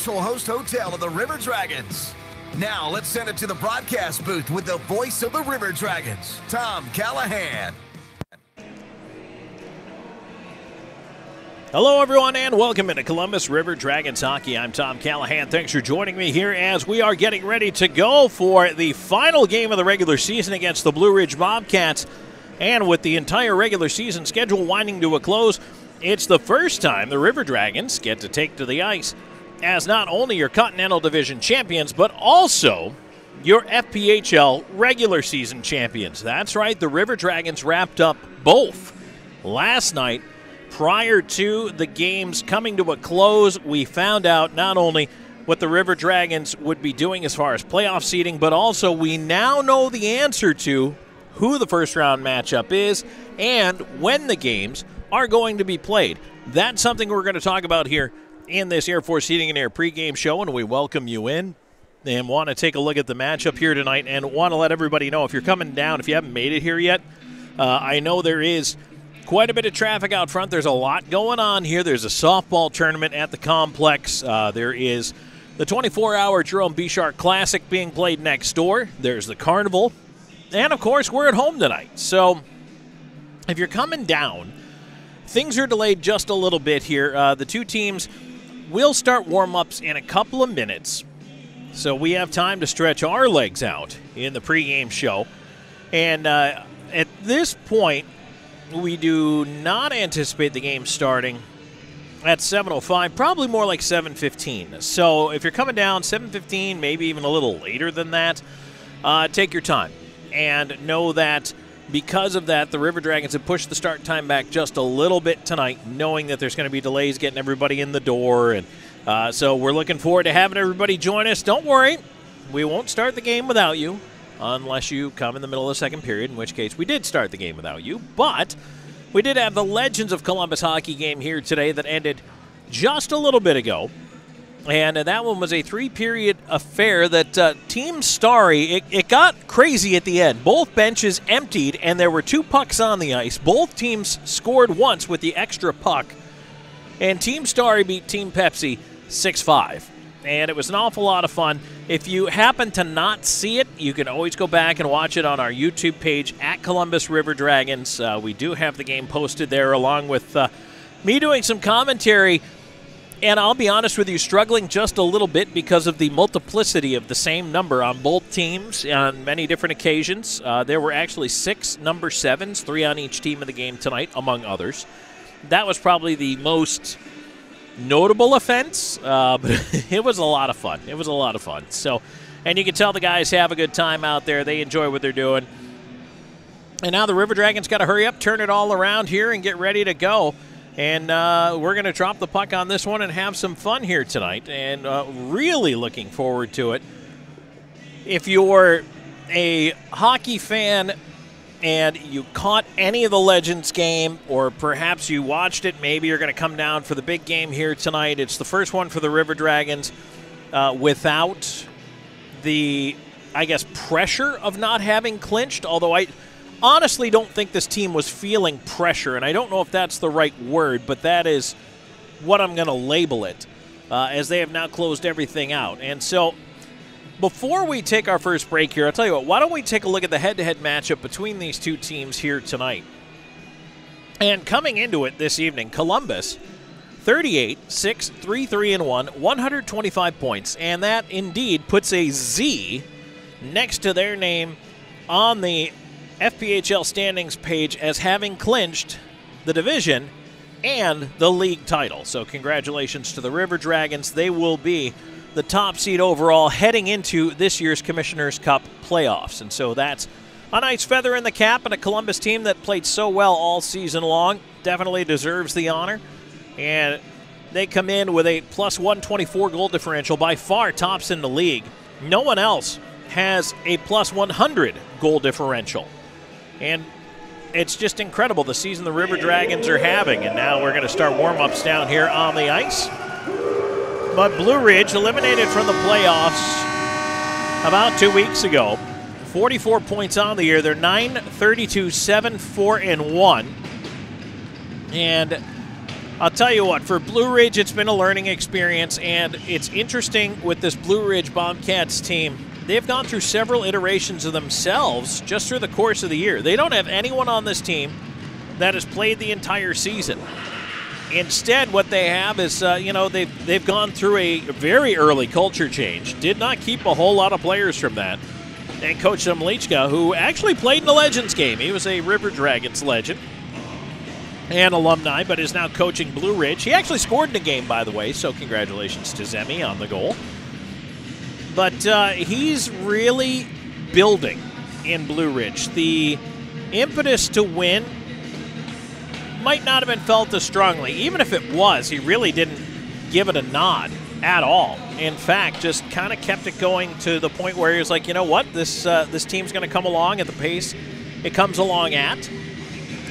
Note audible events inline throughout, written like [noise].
official host hotel of the River Dragons. Now let's send it to the broadcast booth with the voice of the River Dragons, Tom Callahan. Hello, everyone, and welcome into Columbus River Dragons Hockey. I'm Tom Callahan. Thanks for joining me here as we are getting ready to go for the final game of the regular season against the Blue Ridge Bobcats. And with the entire regular season schedule winding to a close, it's the first time the River Dragons get to take to the ice as not only your Continental Division champions, but also your FPHL regular season champions. That's right, the River Dragons wrapped up both last night prior to the games coming to a close, we found out not only what the River Dragons would be doing as far as playoff seeding, but also we now know the answer to who the first round matchup is and when the games are going to be played. That's something we're going to talk about here in this Air Force Heating and Air pregame show, and we welcome you in and want to take a look at the matchup here tonight and want to let everybody know if you're coming down, if you haven't made it here yet, uh, I know there is quite a bit of traffic out front. There's a lot going on here. There's a softball tournament at the complex. Uh, there is the 24 hour Jerome Bechard Classic being played next door. There's the carnival. And of course, we're at home tonight. So if you're coming down, things are delayed just a little bit here. Uh, the two teams will start warm ups in a couple of minutes. So we have time to stretch our legs out in the pregame show. And uh, at this point, we do not anticipate the game starting at 7:05, probably more like 7:15. So if you're coming down 7:15, maybe even a little later than that, uh, take your time and know that because of that, the River Dragons have pushed the start time back just a little bit tonight, knowing that there's going to be delays getting everybody in the door, and uh, so we're looking forward to having everybody join us. Don't worry, we won't start the game without you unless you come in the middle of the second period, in which case we did start the game without you. But we did have the Legends of Columbus hockey game here today that ended just a little bit ago. And that one was a three period affair that uh, Team Starry, it, it got crazy at the end. Both benches emptied, and there were two pucks on the ice. Both teams scored once with the extra puck. And Team Starry beat Team Pepsi 6 5 and it was an awful lot of fun. If you happen to not see it, you can always go back and watch it on our YouTube page at Columbus River Dragons. Uh, we do have the game posted there, along with uh, me doing some commentary. And I'll be honest with you, struggling just a little bit because of the multiplicity of the same number on both teams on many different occasions. Uh, there were actually six number sevens, three on each team in the game tonight, among others. That was probably the most notable offense, uh, [laughs] but it was a lot of fun. It was a lot of fun. So, and you can tell the guys have a good time out there. They enjoy what they're doing. And now the River Dragons got to hurry up, turn it all around here, and get ready to go. And uh, we're going to drop the puck on this one and have some fun here tonight. And uh, really looking forward to it. If you're a hockey fan and you caught any of the Legends game, or perhaps you watched it, maybe you're going to come down for the big game here tonight. It's the first one for the River Dragons uh, without the, I guess, pressure of not having clinched. Although I honestly don't think this team was feeling pressure, and I don't know if that's the right word, but that is what I'm going to label it, uh, as they have now closed everything out. And so before we take our first break here, I'll tell you what, why don't we take a look at the head to head matchup between these two teams here tonight? And coming into it this evening, Columbus 38, 6, 3, 3, and 1, 125 points. And that indeed puts a Z next to their name on the FPHL standings page as having clinched the division and the league title. So, congratulations to the River Dragons. They will be the top seed overall heading into this year's Commissioner's Cup playoffs. And so that's a nice feather in the cap and a Columbus team that played so well all season long. Definitely deserves the honor. And they come in with a plus 124 goal differential, by far tops in the league. No one else has a plus 100 goal differential. And it's just incredible the season the River Dragons are having. And now we're going to start warm ups down here on the ice. But Blue Ridge eliminated from the playoffs about two weeks ago. 44 points on the year. They're 9 32 7 4 and 1. And I'll tell you what, for Blue Ridge, it's been a learning experience, and it's interesting with this Blue Ridge Bobcats team. They've gone through several iterations of themselves just through the course of the year. They don't have anyone on this team that has played the entire season. Instead, what they have is, uh, you know, they've, they've gone through a very early culture change. Did not keep a whole lot of players from that. And Coach Zemlichka, who actually played in the Legends game, he was a River Dragons legend and alumni, but is now coaching Blue Ridge. He actually scored in the game, by the way, so congratulations to Zemi on the goal. But uh, he's really building in Blue Ridge. The impetus to win might not have been felt as strongly. Even if it was, he really didn't give it a nod at all. In fact, just kind of kept it going to the point where he was like, you know what, this uh, this team's going to come along at the pace it comes along at,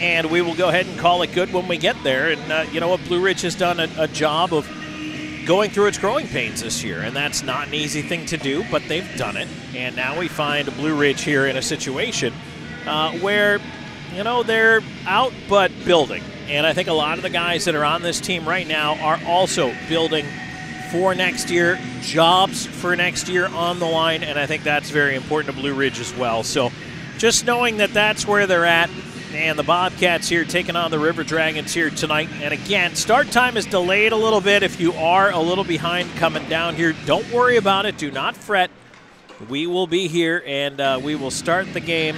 and we will go ahead and call it good when we get there. And uh, you know what, Blue Ridge has done a, a job of going through its growing pains this year, and that's not an easy thing to do, but they've done it. And now we find Blue Ridge here in a situation uh, where you know, they're out but building. And I think a lot of the guys that are on this team right now are also building for next year, jobs for next year on the line, and I think that's very important to Blue Ridge as well. So just knowing that that's where they're at, and the Bobcats here taking on the River Dragons here tonight. And again, start time is delayed a little bit. If you are a little behind coming down here, don't worry about it. Do not fret. We will be here, and uh, we will start the game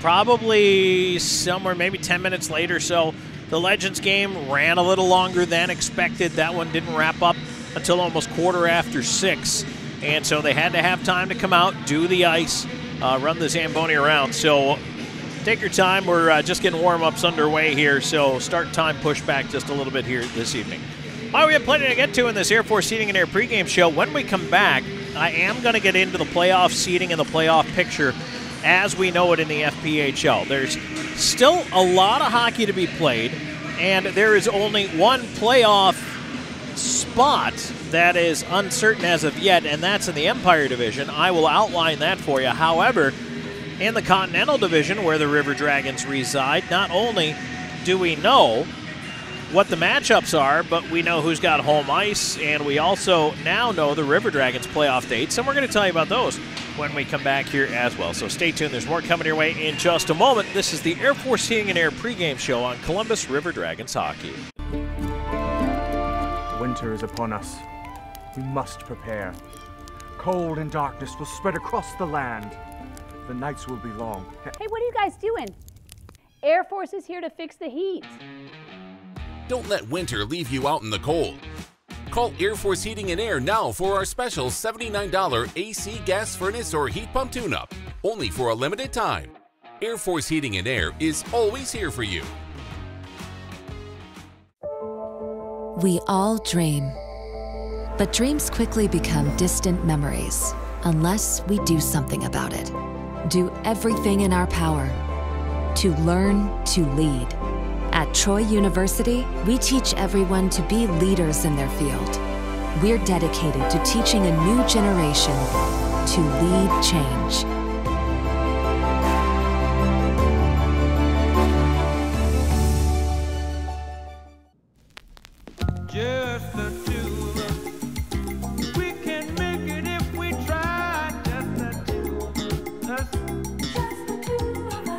probably somewhere maybe 10 minutes later. So the Legends game ran a little longer than expected. That one didn't wrap up until almost quarter after six. And so they had to have time to come out, do the ice, uh, run the Zamboni around. So take your time. We're uh, just getting warm ups underway here. So start time pushed back just a little bit here this evening. All right, we have plenty to get to in this Air Force Heating and Air pregame show. When we come back, I am going to get into the playoff seating and the playoff picture as we know it in the FPHL. There's still a lot of hockey to be played, and there is only one playoff spot that is uncertain as of yet, and that's in the Empire Division. I will outline that for you. However, in the Continental Division, where the River Dragons reside, not only do we know what the matchups are, but we know who's got home ice, and we also now know the River Dragons playoff dates, and we're going to tell you about those when we come back here as well. So stay tuned. There's more coming your way in just a moment. This is the Air Force Heating and Air pregame show on Columbus River Dragons hockey. Winter is upon us. We must prepare. Cold and darkness will spread across the land. The nights will be long. Hey, what are you guys doing? Air Force is here to fix the heat. Don't let winter leave you out in the cold. Call Air Force Heating and Air now for our special $79 AC gas furnace or heat pump tune-up, only for a limited time. Air Force Heating and Air is always here for you. We all dream. But dreams quickly become distant memories unless we do something about it. Do everything in our power to learn to lead at Troy University, we teach everyone to be leaders in their field. We're dedicated to teaching a new generation to lead change.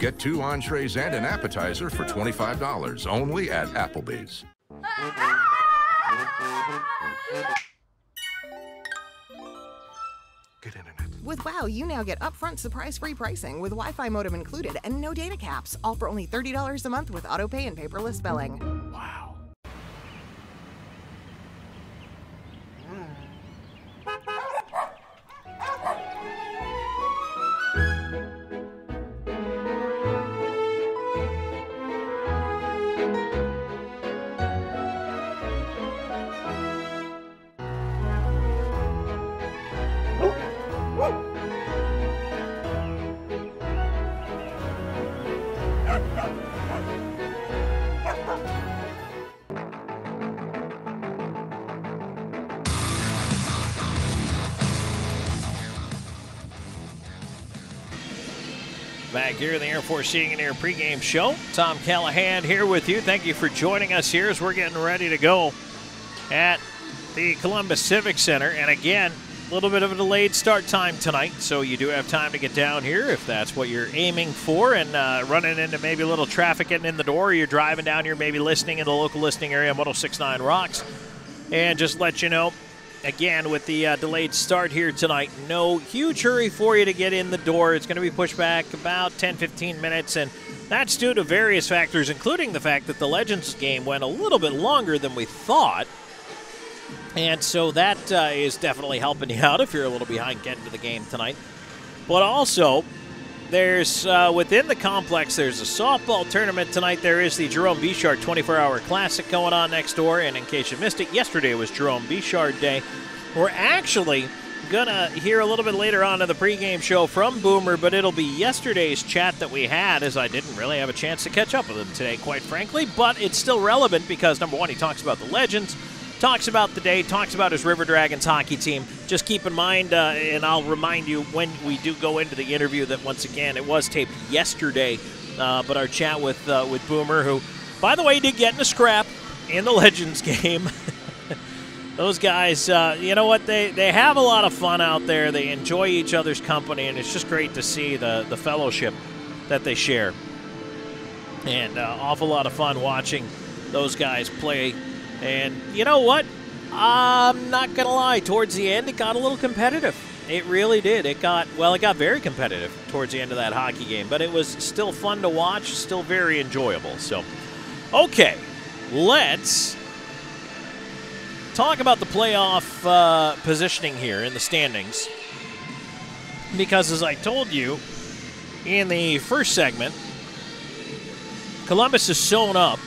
Get two entrees and an appetizer for $25 only at Applebee's. Good internet. With WOW, you now get upfront surprise-free pricing with Wi-Fi modem included and no data caps, all for only $30 a month with autopay and paperless billing. Wow. Mm. Here in the Air Force Heating and Air pregame show. Tom Callahan here with you. Thank you for joining us here as we're getting ready to go at the Columbus Civic Center. And again, a little bit of a delayed start time tonight, so you do have time to get down here if that's what you're aiming for. And uh, running into maybe a little traffic getting in the door, or you're driving down here, maybe listening in the local listening area, 1069 Rocks. And just let you know, again, with the uh, delayed start here tonight, no huge hurry for you to get in the door. It's going to be pushed back about 10 15 minutes, and that's due to various factors, including the fact that the Legends game went a little bit longer than we thought. And so that uh, is definitely helping you [laughs] out if you're a little behind getting to the game tonight. But also, there's uh, within the complex, there's a softball tournament tonight. There is the Jerome Bechard 24 hour classic going on next door. And in case you missed it, yesterday was Jerome Bechard Day. We're actually to hear a little bit later on in the pregame show from Boomer, but it'll be yesterday's chat that we had, as I didn't really have a chance to catch up with him today, quite frankly. But it's still relevant because, number one, he talks about the legends talks about the day, talks about his River Dragons hockey team. Just keep in mind, uh, and I'll remind you when we do go into the interview that once again it was taped yesterday. Uh, but our chat with uh, with Boomer, who, by the way, did get in a scrap in the [laughs] Legends game. [laughs] Those guys, uh, you know what? They they have a lot of fun out there. They enjoy each other's company, and it's just great to see the the fellowship that they share. And uh, awful lot of fun watching those guys play and you know what? I'm not going to lie. Towards the end, it got a little competitive. It really did. It got, well, it got very competitive towards the end of that hockey game, but it was still fun to watch, still very enjoyable. So, okay, let's talk about the playoff uh, positioning here in the standings. Because as I told you in the first segment, Columbus is sewn up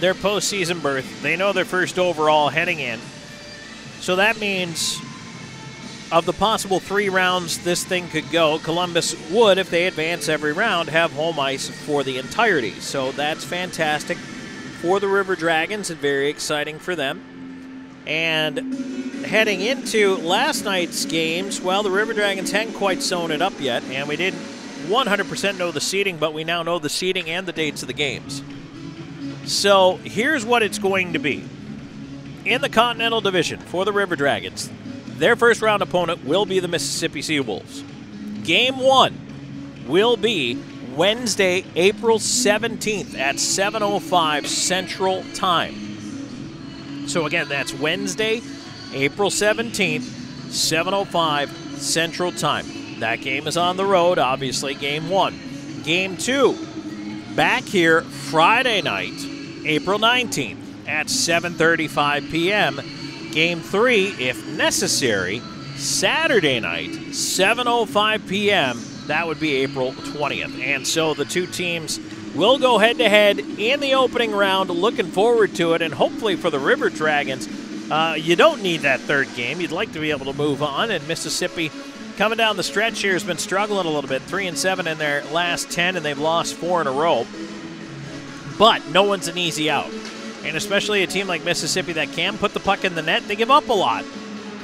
their postseason berth. They know their first overall heading in. So that means of the possible three rounds this thing could go, Columbus would, if they advance every round, have home ice for the entirety. So that's fantastic for the River Dragons and very exciting for them. And heading into last night's games, well, the River Dragons hadn't quite sewn it up yet, and we didn't 100% know the seeding, but we now know the seeding and the dates of the games. So here's what it's going to be. In the Continental Division for the River Dragons, their first round opponent will be the Mississippi Seawolves. Game one will be Wednesday, April 17th at 7.05 Central Time. So again, that's Wednesday, April 17th, 7.05 Central Time. That game is on the road, obviously, game one. Game two, back here Friday night April 19th at 7:35 p.m. Game 3 if necessary Saturday night 7:05 p.m. That would be April 20th. And so the two teams will go head to head in the opening round. Looking forward to it and hopefully for the River Dragons uh, you don't need that third game. You'd like to be able to move on. And Mississippi, coming down the stretch here, has been struggling a little bit. Three and seven in their last ten, and they've lost four in a row. But no one's an easy out. And especially a team like Mississippi that can put the puck in the net, they give up a lot,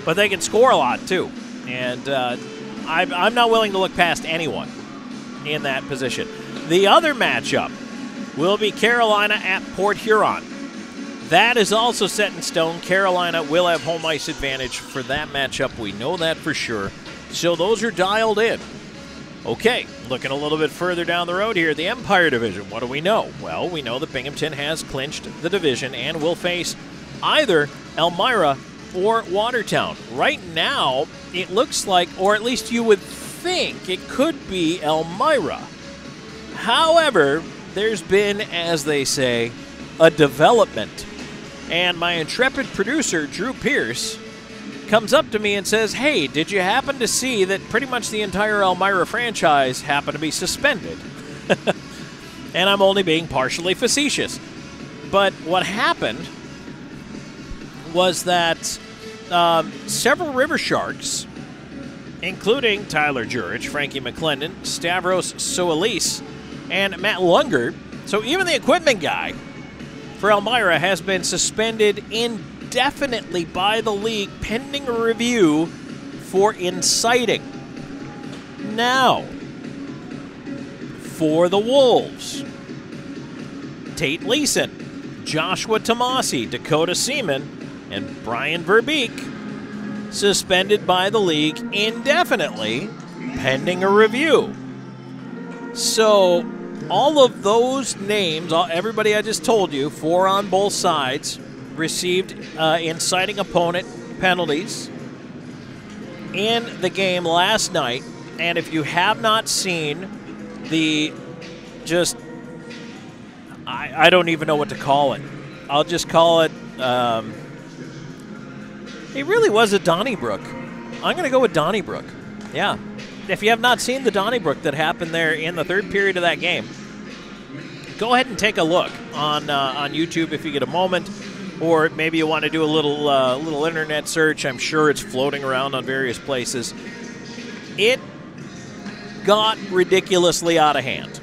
but they can score a lot too. And uh, I'm, I'm not willing to look past anyone in that position. The other matchup will be Carolina at Port Huron. That is also set in stone. Carolina will have home ice advantage for that matchup. We know that for sure. So those are dialed in. Okay, looking a little bit further down the road here, the Empire Division. What do we know? Well, we know that Binghamton has clinched the division and will face either Elmira or Watertown. Right now, it looks like, or at least you would think, it could be Elmira. However, there's been, as they say, a development. And my intrepid producer, Drew Pierce, comes up to me and says, Hey, did you happen to see that pretty much the entire Elmira franchise happened to be suspended? [laughs] and I'm only being partially facetious. But what happened was that um, several River Sharks, including Tyler Jurich, Frankie McClendon, Stavros Soalis, and Matt Lunger, so even the equipment guy for Elmira has been suspended in indefinitely by the league pending a review for inciting. Now, for the Wolves. Tate Leeson, Joshua Tomasi, Dakota Seaman, and Brian Verbeek suspended by the league indefinitely pending a review. So, all of those names, everybody I just told you, four on both sides, received uh, inciting opponent penalties in the game last night. And if you have not seen the just, I, I don't even know what to call it. I'll just call it, um, it really was a Donnybrook. I'm going to go with Donnybrook. Yeah. If you have not seen the Donnybrook that happened there in the third period of that game, go ahead and take a look on uh, on YouTube if you get a moment, or maybe you want to do a little uh, little internet search. I'm sure it's floating around on various places. It got ridiculously out of hand,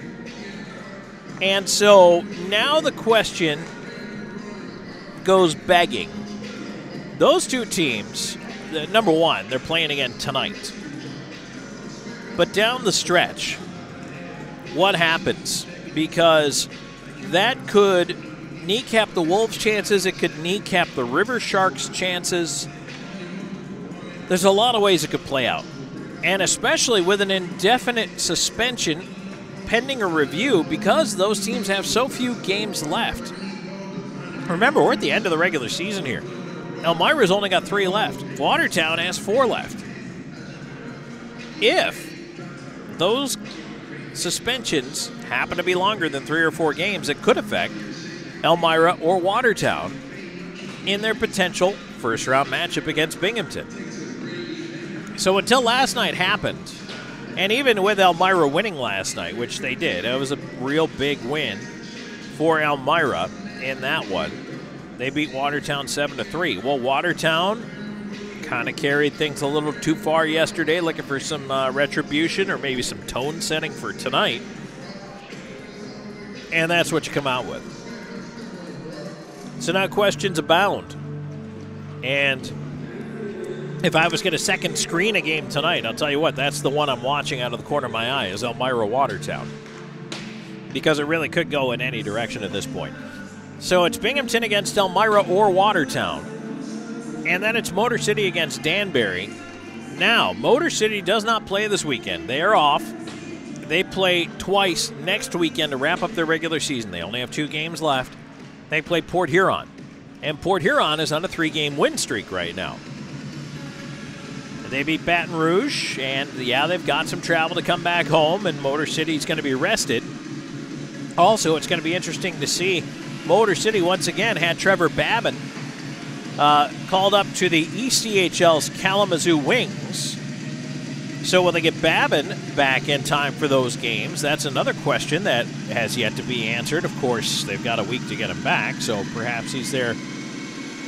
and so now the question goes begging. Those two teams, number one, they're playing again tonight. But down the stretch, what happens? Because that could kneecap the Wolves' chances, it could kneecap the River Sharks' chances. There's a lot of ways it could play out. And especially with an indefinite suspension pending a review because those teams have so few games left. Remember, we're at the end of the regular season here. Elmira's only got three left. Watertown has four left. If those suspensions happen to be longer than three or four games, it could affect Elmira or Watertown in their potential first round matchup against Binghamton. So until last night happened, and even with Elmira winning last night, which they did, it was a real big win for Elmira in that one. They beat Watertown 7 to 3. Well, Watertown kind of carried things a little too far yesterday, looking for some uh, retribution or maybe some tone setting for tonight. And that's what you come out with. So now questions abound. And if I was going to second screen a game tonight, I'll tell you what, that's the one I'm watching out of the corner of my eye is Elmira Watertown. Because it really could go in any direction at this point. So it's Binghamton against Elmira or Watertown. And then it's Motor City against Danbury. Now, Motor City does not play this weekend. They are off. They play twice next weekend to wrap up their regular season. They only have two games left. They play Port Huron. And Port Huron is on a three game win streak right now. They beat Baton Rouge, and yeah, they've got some travel to come back home, and Motor City's going to be rested. Also, it's going to be interesting to see Motor City once again had Trevor Babin uh, called up to the ECHL's Kalamazoo Wings. So will they get Babin back in time for those games? That's another question that has yet to be answered. Of course, they've got a week to get him back, so perhaps he's there.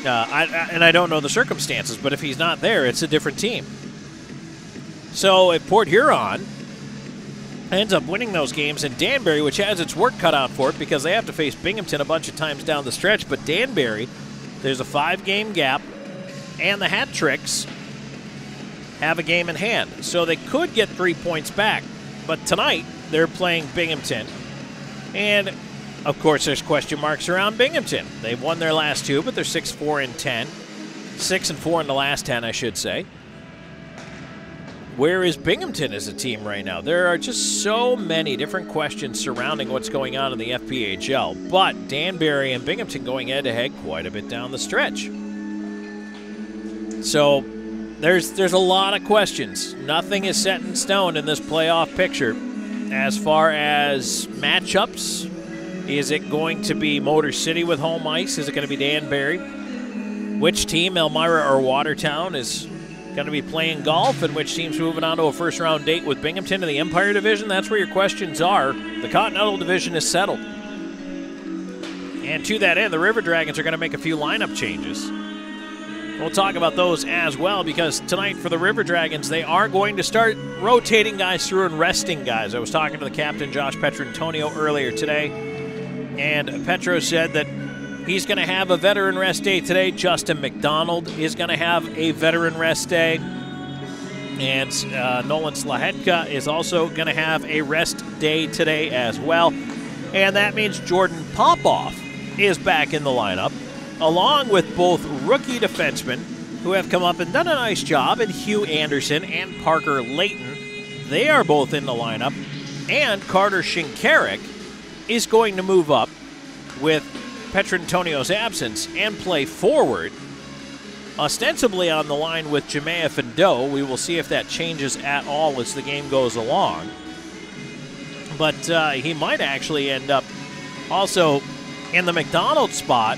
Uh, I, I, and I don't know the circumstances, but if he's not there, it's a different team. So if Port Huron ends up winning those games, and Danbury, which has its work cut out for it because they have to face Binghamton a bunch of times down the stretch, but Danbury, there's a five game gap, and the Hat Tricks have a game in hand. So they could get three points back. But tonight, they're playing Binghamton. And of course, there's question marks around Binghamton. They've won their last two, but they're 6 4 and 10. 6 and 4 in the last 10, I should say. Where is Binghamton as a team right now? There are just so many different questions surrounding what's going on in the FPHL. But Danbury and Binghamton going head to head quite a bit down the stretch. So there's there's a lot of questions. Nothing is set in stone in this playoff picture. As far as matchups, is it going to be Motor City with home ice? Is it going to be Danbury? Which team, Elmira or Watertown, is going to be playing golf, and which team's moving on to a first round date with Binghamton in the Empire Division? That's where your questions are. The Continental Division is settled. And to that end, the River Dragons are going to make a few lineup changes. We'll talk about those as well because tonight for the River Dragons, they are going to start rotating guys through and resting guys. I was talking to the captain, Josh Petrantonio, earlier today, and Petro said that he's going to have a veteran rest day today. Justin McDonald is going to have a veteran rest day. And uh, Nolan Slachetka is also going to have a rest day today as well. And that means Jordan Popoff is back in the lineup, along with both rookie defensemen who have come up and done a nice job, and Hugh Anderson and Parker Layton. They are both in the lineup. And Carter Shinkarik is going to move up with Petrantonio's absence and play forward ostensibly on the line with Jamea Fendo. We will see if that changes at all as the game goes along. But uh, he might actually end up also in the McDonald spot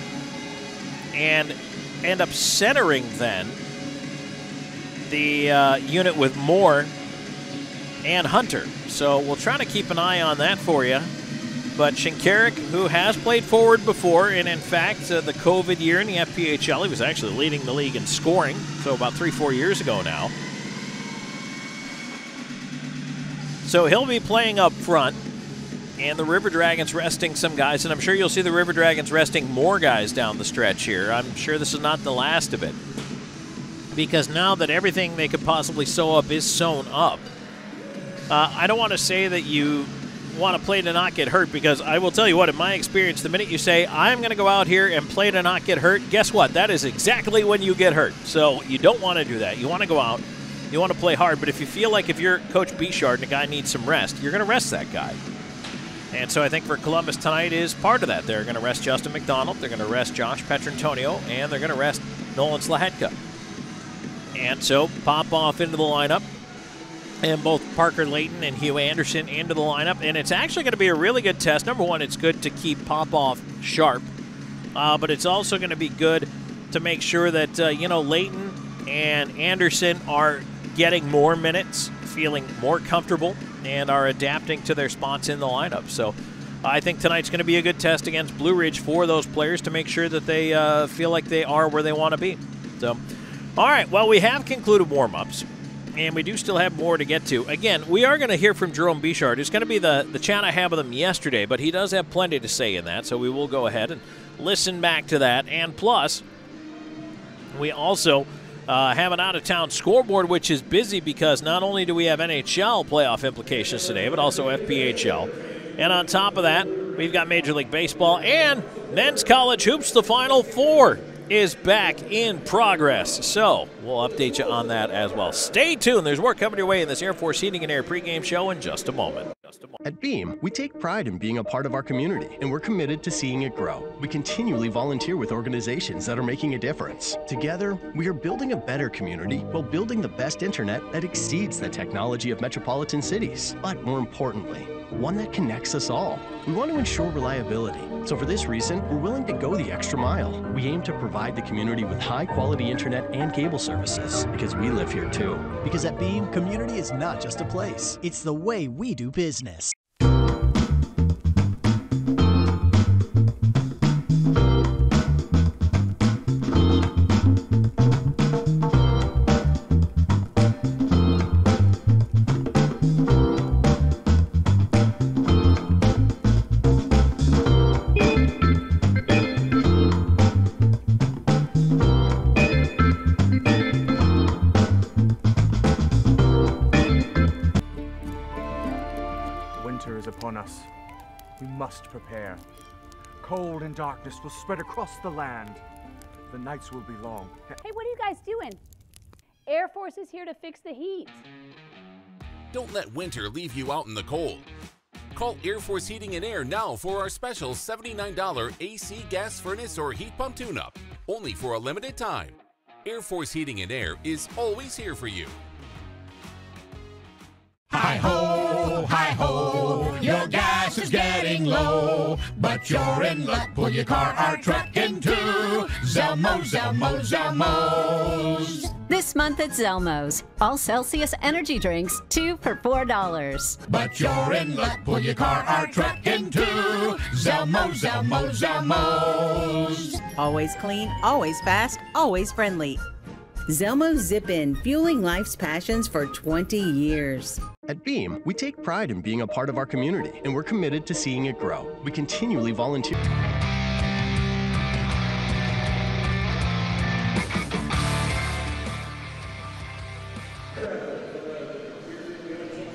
and end up centering then the uh, unit with Moore and Hunter. So we'll try to keep an eye on that for you. But Shinkarik, who has played forward before, and in fact, uh, the COVID year in the FPHL, he was actually leading the league in scoring, so about three, four years ago now. So he'll be playing up front, and the River Dragons resting some guys, and I'm sure you'll see the River Dragons resting more guys down the stretch here. I'm sure this is not the last of it. Because now that everything they could possibly sew up is sewn up, uh, I don't want to say that you want to play to not get hurt because I will tell you what, in my experience, the minute you say, I'm going to go out here and play to not get hurt, guess what? That is exactly when you get hurt. So you don't want to do that. You want to go out, you want to play hard, but if you feel like if you're Coach Bechard and a guy needs some rest, you're going to rest that guy. And so I think for Columbus tonight is part of that. They're going to rest Justin McDonald, they're going to rest Josh Petrantonio, and they're going to rest Nolan Slachetka. And so Popoff into the lineup and both Parker Layton and Hugh Anderson into the lineup. And it's actually going to be a really good test. Number one, it's good to keep Popoff sharp, uh, but it's also going to be good to make sure that, uh, you know, Layton and Anderson are getting more minutes, feeling more comfortable, and are adapting to their spots in the lineup. So I think tonight's going to be a good test against Blue Ridge for those players to make sure that they uh, feel like they are where they want to be. So, all right, well, we have concluded warm ups and we do still have more to get to. Again, we are going to hear from Jerome Bechard. It's going to be the, the chat I had with him yesterday, but he does have plenty to say in that, so we will go ahead and listen back to that. And plus, we also uh, have an out of town scoreboard, which is busy because not only do we have NHL playoff implications today, but also FPHL. And on top of that, we've got Major League Baseball and men's college hoops, the Final Four is back in progress. So we'll update you on that as well. Stay tuned. There's more coming your way in this Air Force Heating and Air pregame show in just a moment. At Beam, we take pride in being a part of our community, and we're committed to seeing it grow. We continually volunteer with organizations that are making a difference. Together, we are building a better community while building the best internet that exceeds the technology of metropolitan cities. But more importantly, one that connects us all. We want to ensure reliability, so for this reason, we're willing to go the extra mile. We aim to provide the community with high quality internet and cable services because we live here too. Because at Beam, community is not just a place, it's the way we do business. Winter Cold and darkness will spread across the land. The nights will be long. Hey, what are you guys doing? Air Force is here to fix the heat. Don't let winter leave you out in the cold. Call Air Force Heating and Air now for our special $79 AC gas furnace or heat pump tune up, only for a limited time. Air Force Heating and Air is always here for you. Hi ho, hi ho, your gas is getting low, but you're in luck. Pull your car or truck into Zelmo, Zelmo, Zelmo's. This month at Zelmo's, all Celsius energy drinks, two for four dollars. But you're in luck. Pull your car or truck into Zelmo, Zelmo, Zelmo's. Always clean, always fast, always friendly. Zelmo Zip In, fueling life's passions for 20 years. At Beam, we take pride in being a part of our community, and we're committed to seeing it grow. We continually volunteer.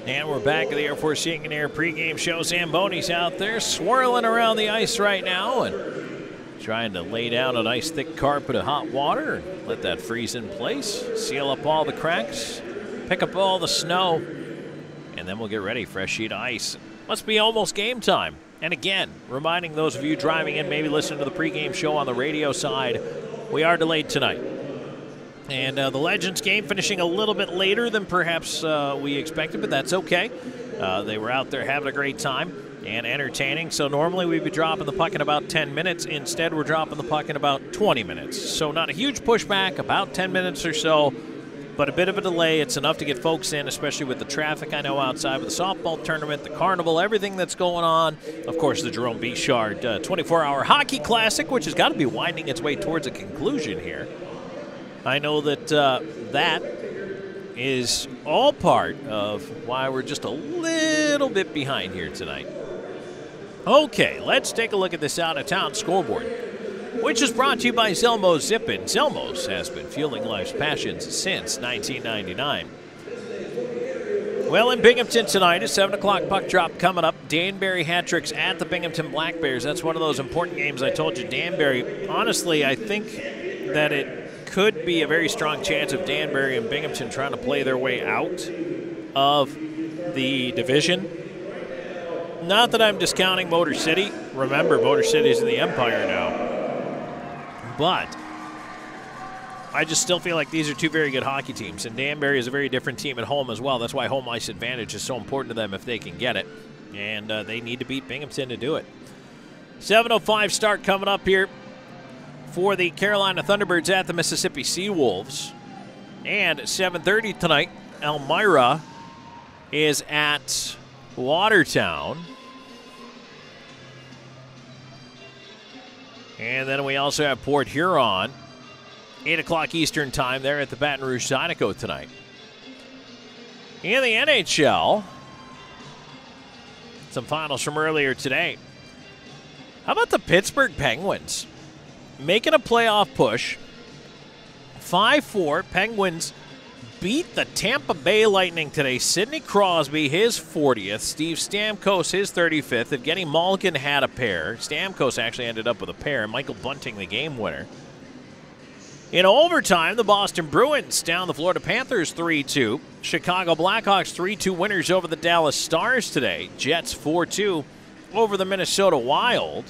And we're back at the Air Force Heating and Air pregame show. Zamboni's out there swirling around the ice right now and trying to lay down a nice thick carpet of hot water let that freeze in place, seal up all the cracks, pick up all the snow, and then we'll get ready. Fresh sheet of ice. Must be almost game time. And again, reminding those of you driving in, maybe listening to the pregame show on the radio side, we are delayed tonight. And uh, the Legends game finishing a little bit later than perhaps uh, we expected, but that's okay. Uh, they were out there having a great time and entertaining. So normally we'd be dropping the puck in about 10 minutes. Instead, we're dropping the puck in about 20 minutes. So not a huge pushback, about 10 minutes or so, but a bit of a delay. It's enough to get folks in, especially with the traffic I know outside with the softball tournament, the carnival, everything that's going on. Of course, the Jerome Bechard 24 hour hockey classic, which has got to be winding its way towards a conclusion here. I know that uh, that is all part of why we're just a little bit behind here tonight. Okay, let's take a look at this out of town scoreboard, which is brought to you by Zelmo's Zippin. Zelmo's has been fueling life's passions since 1999. Well, in Binghamton tonight, a 7 o'clock puck drop coming up. Danbury hat tricks at the Binghamton Black Bears. That's one of those important games I told you. Danbury, honestly, I think that it could be a very strong chance of Danbury and Binghamton trying to play their way out of the division. Not that I'm discounting Motor City. Remember, Motor City is in the Empire now. But I just still feel like these are two very good hockey teams, and Danbury is a very different team at home as well. That's why home ice advantage is so important to them if they can get it. And uh, they need to beat Binghamton to do it. 7.05 start coming up here for the Carolina Thunderbirds at the Mississippi Seawolves. And 7:30 tonight, Elmira is at Watertown. And then we also have Port Huron, 8 o'clock Eastern Time there at the Baton Rouge Zydeco tonight. In the NHL, some finals from earlier today. How about the Pittsburgh Penguins? making a playoff push. 5 4. Penguins beat the Tampa Bay Lightning today. Sidney Crosby, his 40th. Steve Stamkos, his 35th. Evgeny Malkin had a pair. Stamkos actually ended up with a pair. Michael Bunting, the game winner. In overtime, the Boston Bruins down the Florida Panthers 3 2. Chicago Blackhawks 3 2 winners over the Dallas Stars today. Jets 4 2 over the Minnesota Wild.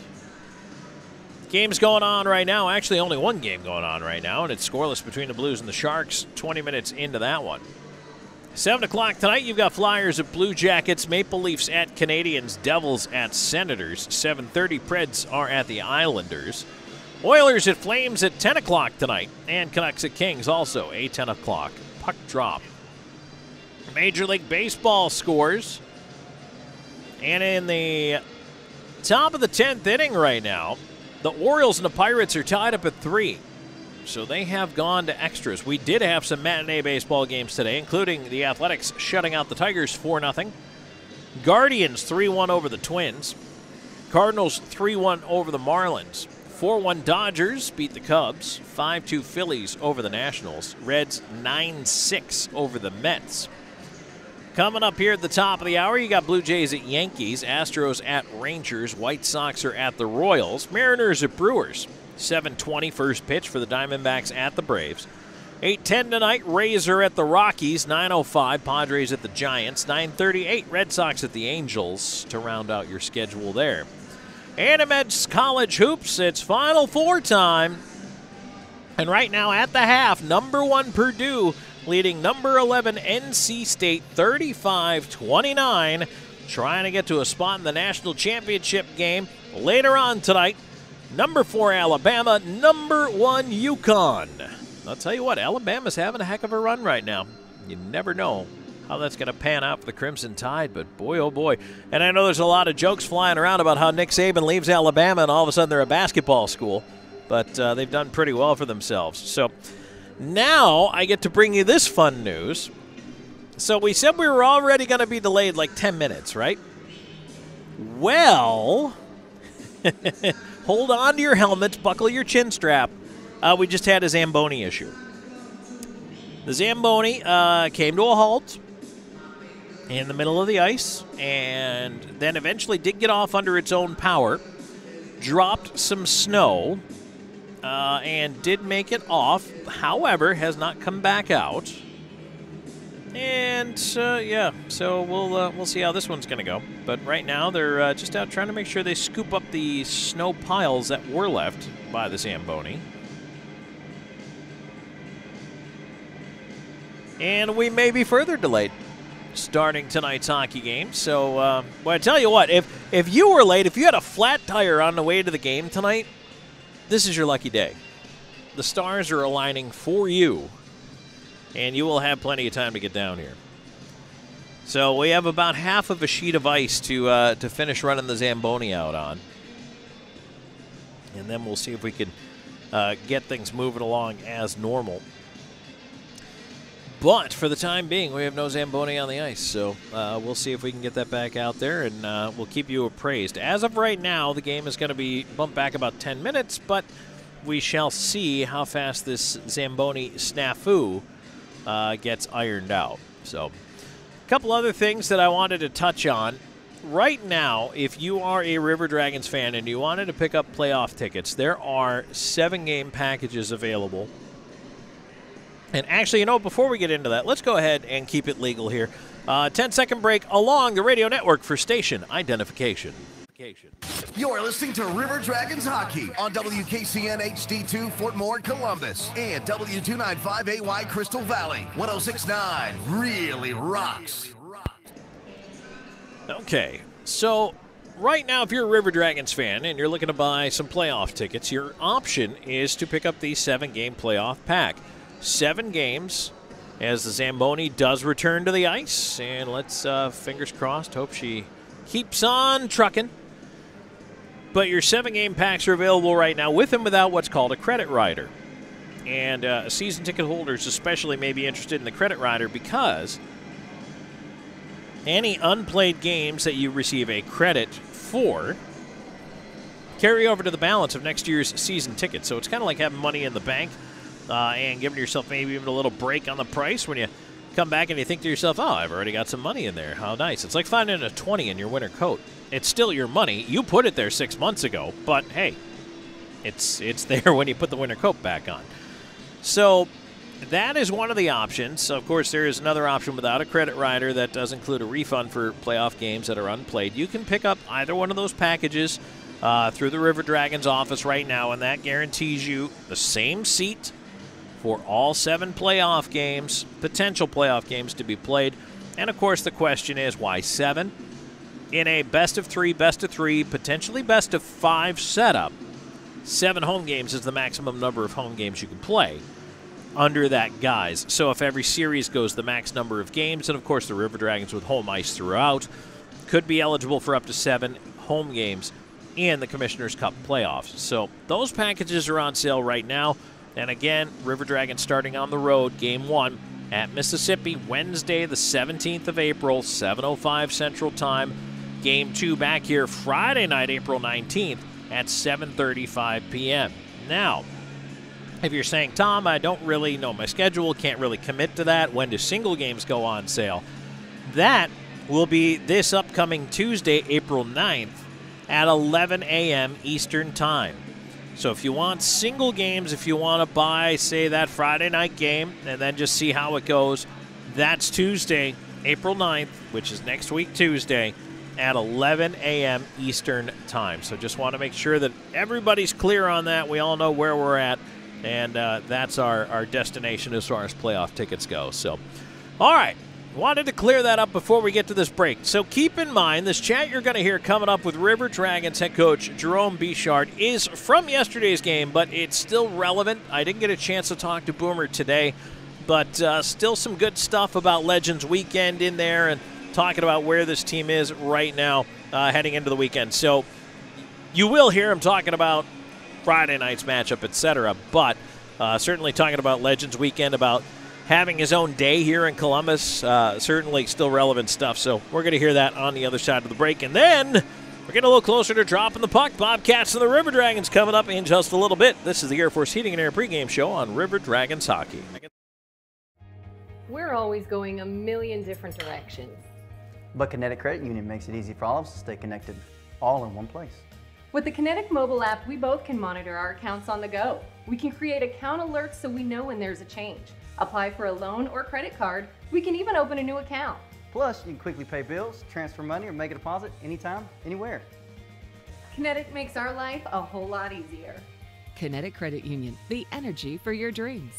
Games going on right now. Actually, only one game going on right now, and it's scoreless between the Blues and the Sharks. 20 minutes into that one. 7 o'clock tonight, you've got Flyers at Blue Jackets, Maple Leafs at Canadiens, Devils at Senators. 7.30, Preds are at the Islanders. Oilers at Flames at 10 o'clock tonight, and Canucks at Kings also a 10 o'clock puck drop. Major League Baseball scores. And in the top of the 10th inning right now, the Orioles and the Pirates are tied up at three. So they have gone to extras. We did have some matinee baseball games today, including the Athletics shutting out the Tigers 4 0. Guardians 3 1 over the Twins. Cardinals 3 1 over the Marlins. 4 1 Dodgers beat the Cubs. 5 2 Phillies over the Nationals. Reds 9 6 over the Mets. Coming up here at the top of the hour, you got Blue Jays at Yankees, Astros at Rangers, White Sox are at the Royals, Mariners at Brewers. 7:20 first pitch for the Diamondbacks at the Braves. 8:10 tonight, Razor at the Rockies. 9:05 Padres at the Giants. 9:38 Red Sox at the Angels to round out your schedule there. Animed's College Hoops, it's Final Four time. And right now at the half, number one Purdue leading number 11 NC State 35 29, trying to get to a spot in the national championship game later on tonight. Number four Alabama, number one UConn. I'll tell you what, Alabama's having a heck of a run right now. You never know how that's going to pan out for the Crimson Tide, but boy, oh boy. And I know there's a lot of jokes flying around about how Nick Saban leaves Alabama and all of a sudden they're a basketball school, but uh, they've done pretty well for themselves. So, now I get to bring you this fun news. So we said we were already going to be delayed like 10 minutes, right? Well, [laughs] hold on to your helmets, buckle your chin strap. Uh, we just had a Zamboni issue. The Zamboni uh, came to a halt in the middle of the ice and then eventually did get off under its own power, dropped some snow, uh, and did make it off. However, has not come back out. And uh, yeah, so we'll uh, we'll see how this one's going to go. But right now they're uh, just out trying to make sure they scoop up the snow piles that were left by the Zamboni. And we may be further delayed starting tonight's hockey game. So, um, well, I tell you what, if if you were late, if you had a flat tire on the way to the game tonight, this is your lucky day. The stars are aligning for you and you will have plenty of time to get down here. So we have about half of a sheet of ice to uh, to finish running the Zamboni out on, and then we'll see if we can uh, get things moving along as normal. But for the time being, we have no Zamboni on the ice, so uh, we'll see if we can get that back out there, and uh, we'll keep you appraised. As of right now, the game is going to be bumped back about 10 minutes, but we shall see how fast this Zamboni snafu uh, gets ironed out. So, a couple other things that I wanted to touch on. Right now, if you are a River Dragons fan and you wanted to pick up playoff tickets, there are seven game packages available. And actually, you know, before we get into that, let's go ahead and keep it legal here. Uh, 10 second break along the radio network for station identification. You're listening to River Dragons Hockey on WKCN HD2 Fort Moore, Columbus, and W295AY Crystal Valley. 1069 really rocks. Okay, so right now, if you're a River Dragons fan and you're looking to buy some playoff tickets, your option is to pick up the seven game playoff pack. Seven games as the Zamboni does return to the ice. And let's, uh, fingers crossed, hope she keeps on trucking but your seven game packs are available right now with and without what's called a credit rider. And uh, season ticket holders, especially, may be interested in the credit rider because any unplayed games that you receive a credit for carry over to the balance of next year's season ticket. So it's kind of like having money in the bank uh, and giving yourself maybe even a little break on the price when you come back and you think to yourself, oh, I've already got some money in there. How nice. It's like finding a 20 in your winter coat it's still your money. You put it there six months ago, but hey, it's it's [laughs] there when you put the winter coat back on. So that is one of the options. Of course, there is another option without a credit rider that does include a refund for playoff games that are unplayed. You can pick up either one of those packages uh, through the River Dragons office right now, and that guarantees you the same seat for all seven playoff games, potential playoff games to be played. And of course, the question is why seven? in a best of three, best of three, potentially best of five setup, seven home games is the maximum number of home games you can play under that guise. So if every series goes the max number of games, and of course the River Dragons with home ice throughout could be eligible for up to seven home games in the Commissioner's Cup playoffs. So those packages are on sale right now. And again, River Dragons starting on the road, game one at Mississippi, Wednesday, the 17th of April, 7.05 Central Time. Game two back here Friday night, April 19th at 7:35 p.m. Now, if you're saying, Tom, I don't really know my schedule, can't really commit to that. When do single games go on sale? That will be this upcoming Tuesday, April 9th at 11 a.m. Eastern Time. So if you want single games, if you want to buy, say, that Friday night game and then just see how it goes, that's Tuesday, April 9th, which is next week, Tuesday at 11 a.m. Eastern Time. So just want to make sure that everybody's clear on that. We all know where we're at, and uh, that's our, our destination as far as playoff tickets go. So, all right. Wanted to clear that up before we get to this break. So keep in mind, this chat you're going to hear coming up with River Dragons head coach Jerome Bechard is from yesterday's game, but it's still relevant. I didn't get a chance to talk to Boomer today, but uh, still some good stuff about Legends Weekend in there and – talking about where this team is right now uh, heading into the weekend. So you will hear him talking about Friday night's matchup, etc. But uh, certainly talking about Legends Weekend, about having his own day here in Columbus. Uh, certainly still relevant stuff. So we're going to hear that on the other side of the break. And then we're getting a little closer to dropping the puck. Bobcats and the River Dragons coming up in just a little bit. This is the Air Force Heating and Air pregame show on River Dragons Hockey. We're always going a million different directions But Kinetic Credit Union makes it easy for all of us to stay connected all in one place. With the Kinetic mobile app, we both can monitor our accounts on the go. We can create account alerts so we know when there's a change. Apply for a loan or credit card. We can even open a new account. Plus, you can quickly pay bills, transfer money, or make a deposit anytime, anywhere. Kinetic makes our life a whole lot easier. Kinetic Credit Union, the energy for your dreams.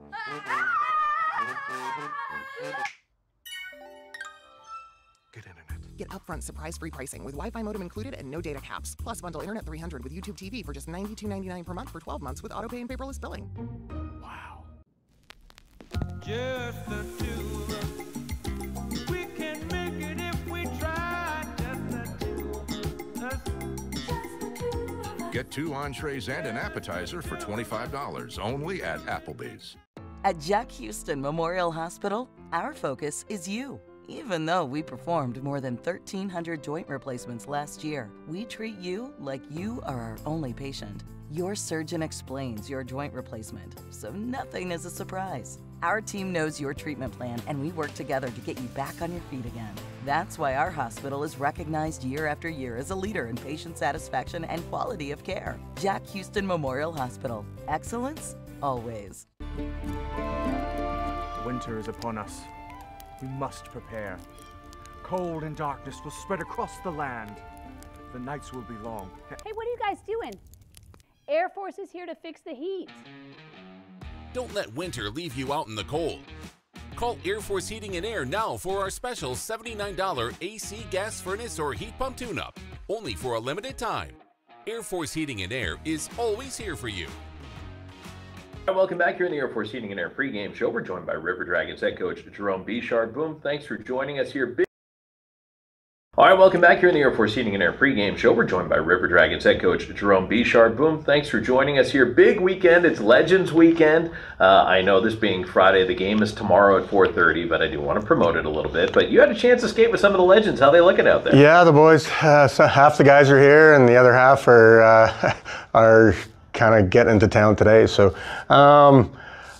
[laughs] Get upfront surprise free pricing with Wi Fi modem included and no data caps. Plus, bundle Internet 300 with YouTube TV for just $92.99 per month for 12 months with autopay and paperless billing. Just the two of us. We can make it if we try. Just the two of us. Get two entrees and an appetizer for $25 only at Applebee's. At Jack Hughston Memorial Hospital, our focus is you. Even though we performed more than 1,300 joint replacements last year, we treat you like you are our only patient. Your surgeon explains your joint replacement, so nothing is a surprise. Our team knows your treatment plan, and we work together to get you back on your feet again. That's why our hospital is recognized year after year as a leader in patient satisfaction and quality of care. Jack Hughston Memorial Hospital. Excellence, always. Winter is upon us. We must prepare. Cold and darkness will spread across the land. The nights will be long. Hey, what are you guys doing? Air Force is here to fix the heat. Don't let winter leave you out in the cold. Call Air Force Heating and Air now for our special $79 AC gas furnace or heat pump tune-up, only for a limited time. Air Force Heating and Air is always here for you. Welcome back here in the Air Force Heating and Air pregame show. We're joined by River Dragons head coach Jerome Bechard. Boom, thanks for joining us here. All right, welcome back here in the Air Force Heating and Air pregame show. We're joined by River Dragons head coach Jerome Bechard. Boom, thanks for joining us here. Big weekend. It's Legends weekend. Uh, I know this being Friday, the game is tomorrow at 4:30, but I do want to promote it a little bit. But you had a chance to skate with some of the legends. How they looking out there? Yeah, the boys. Uh, so half the guys are here, and the other half are uh, [laughs] are kind of get into town today. So. Um,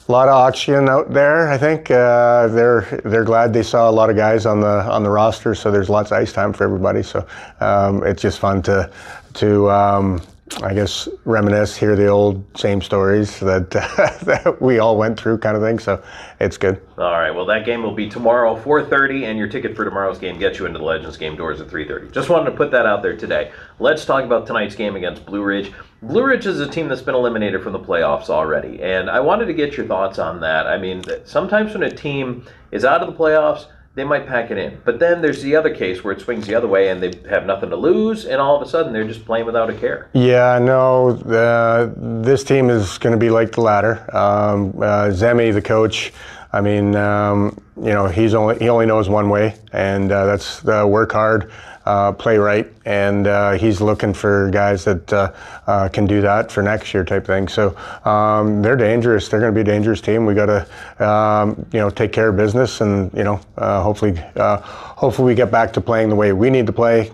a lot of oxygen out there. I think uh, they're they're glad they saw a lot of guys on the on the roster. So there's lots of ice time for everybody. So um, it's just fun to to um, I guess reminisce, hear the old same stories that [laughs] that we all went through, kind of thing. So it's good. All right. Well, that game will be tomorrow, 4:30, and your ticket for tomorrow's game gets you into the Legends game doors at 3:30. Just wanted to put that out there today. Let's talk about tonight's game against Blue Ridge. Blue Ridge is a team that's been eliminated from the playoffs already, and I wanted to get your thoughts on that. I mean, sometimes when a team is out of the playoffs they might pack it in. But then there's the other case where it swings the other way and they have nothing to lose, and all of a sudden they're just playing without a care. Yeah, no, uh, this team is going to be like the latter. Um, uh, Zemi, the coach, I mean, um, you know, he's only he only knows one way, and uh, that's uh, work hard uh, play right, and uh, he's looking for guys that uh, uh can do that for next year type thing. So um, they're dangerous. They're going to be a dangerous team. We got to um, you know take care of business, and you know uh, hopefully hopefully we get back to playing the way we need to play,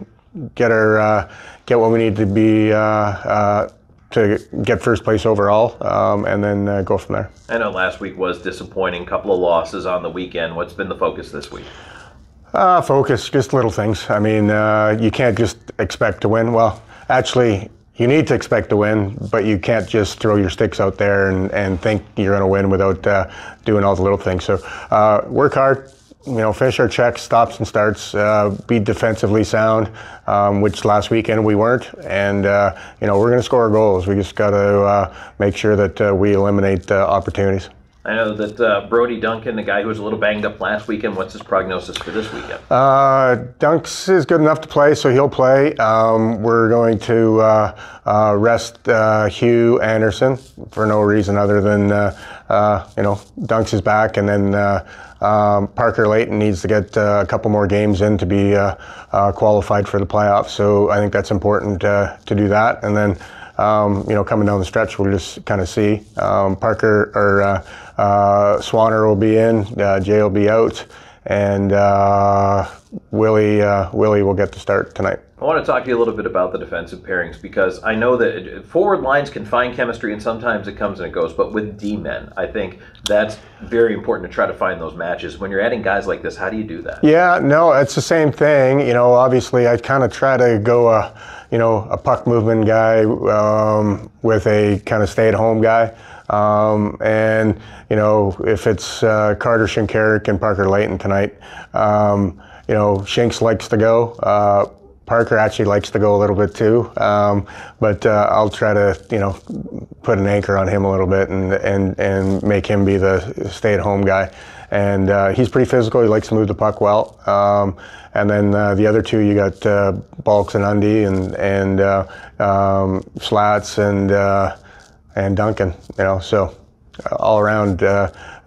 get our get what we need to be to get first place overall, um, and then uh, go from there. I know last week was disappointing. Couple of losses on the weekend. What's been the focus this week? Uh, focus, just little things. I mean, uh, you can't just expect to win. Well, actually, you need to expect to win, but you can't just throw your sticks out there and, and think you're going to win without uh, doing all the little things. So uh, work hard, you know, finish our checks, stops and starts, uh, be defensively sound, um, which last weekend we weren't. And, uh, you know, we're going to score goals. We just got to make sure that we eliminate opportunities. I know that uh, Brody Duncan, the guy who was a little banged up last weekend, what's his prognosis for this weekend? Uh, Dunks is good enough to play, so he'll play. Um, we're going to uh, uh rest uh, Hugh Anderson for no reason other than, uh, you know, Dunks is back, and then um, Parker Layton needs to get a couple more games in to be qualified for the playoffs. So I think that's important to do that. And then um, you know, coming down the stretch, we'll just kind of see. Um, Parker or uh, Swanner will be in, uh, Jay will be out, and uh, Willie uh, Willie will get the start tonight. I want to talk to you a little bit about the defensive pairings because I know that forward lines can find chemistry and sometimes it comes and it goes. But with D men, I think that's very important to try to find those matches. When you're adding guys like this, how do you do that? Yeah, no, it's the same thing. You know, obviously, I kind of try to go a, you know, a puck movement guy um, with a kind of stay at home guy. Um, and, you know, if it's uh, Carter Shinkarik and Parker Layton tonight, um, you know, Shinks likes to go. Uh, Parker actually likes to go a little bit too, um, but uh, I'll try to you know put an anchor on him a little bit and and and make him be the stay-at-home guy. And uh, he's pretty physical. He likes to move the puck well. Um, and then uh, the other two, you got uh, Balks and Undy and and uh, um, Slats and uh, and Duncan. You know, so all around,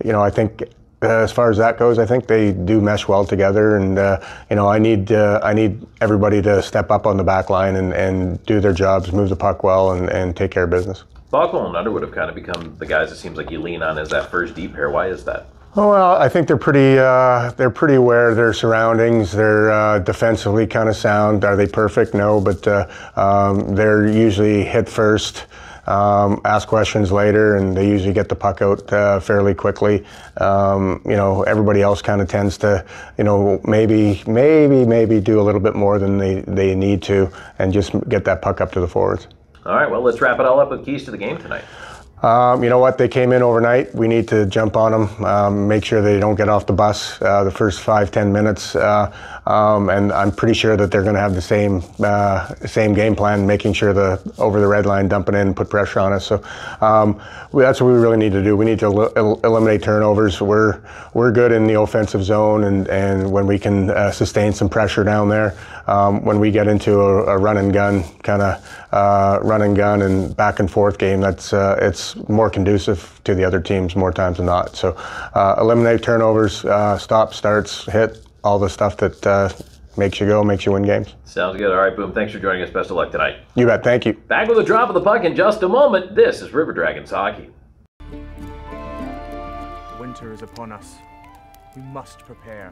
you know, I think uh, as far as that goes, I think they do mesh well together, and uh, you know, I need uh, I need everybody to step up on the back line and, and do their jobs, move the puck well, and, and take care of business. Bothwell and Underwood have kind of become the guys it seems like you lean on as that first deep pair. Why is that? Oh, well, I think they're pretty uh, they're pretty aware of their surroundings. They're uh, defensively kind of sound. Are they perfect? No, but uh, um, they're usually hit first um, ask questions later, and they usually get the puck out uh, fairly quickly. Um, you know, everybody else kind of tends to, you know, maybe, maybe, maybe do a little bit more than they, they need to, and just get that puck up to the forwards. All right, well, let's wrap it all up with keys to the game tonight. Um, you know what? They came in overnight. We need to jump on them, um, make sure they don't get off the bus uh, the first five ten minutes, uh, um, and I'm pretty sure that they're going to have the same uh, same game plan, making sure the over the red line, dumping in, put pressure on us. So um, that's what we really need to do. We need to el- eliminate turnovers. We're we're good in the offensive zone, and and when we can uh, sustain some pressure down there, um, when we get into a, a run and gun kind of uh, run and gun and back and forth game, that's uh, it's more conducive to the other teams more times than not. So uh, eliminate turnovers, uh, stop, starts, hit, all the stuff that uh, makes you go, makes you win games. Sounds good. All right, Boom. Thanks for joining us. Best of luck tonight. You bet. Thank you. Back with a drop of the puck in just a moment. This is River Dragons hockey. Winter is upon us. We must prepare.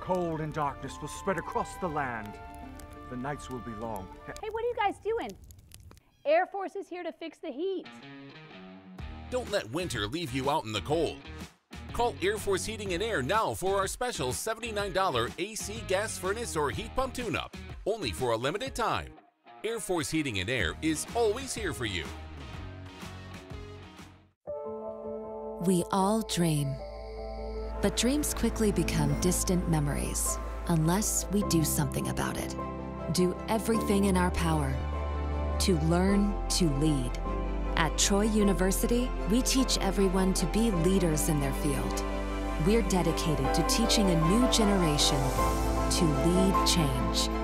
Cold and darkness will spread across the land. The nights will be long. Hey, what are you guys doing? Air Force is here to fix the heat. Don't let winter leave you out in the cold. Call Air Force Heating and Air now for our special $79 AC gas furnace or heat pump tune up, only for a limited time. Air Force Heating and Air is always here for you. We all dream. But dreams quickly become distant memories unless we do something about it. Do everything in our power to learn to lead. At Troy University, we teach everyone to be leaders in their field. We're dedicated to teaching a new generation to lead change.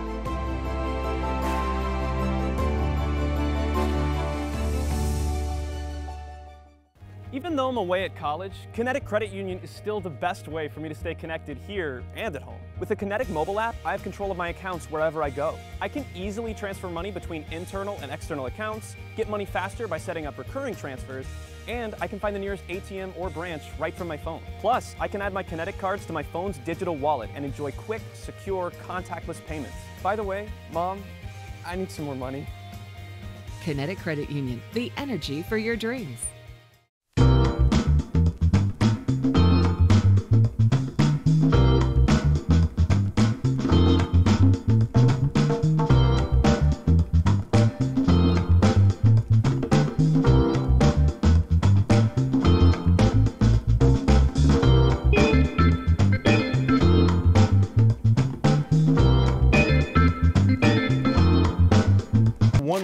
Even though I'm away at college, Kinetic Credit Union is still the best way for me to stay connected here and at home. With the Kinetic mobile app, I have control of my accounts wherever I go. I can easily transfer money between internal and external accounts, get money faster by setting up recurring transfers, and I can find the nearest ATM or branch right from my phone. Plus, I can add my Kinetic cards to my phone's digital wallet and enjoy quick, secure, contactless payments. By the way, Mom, I need some more money. Kinetic Credit Union, the energy for your dreams.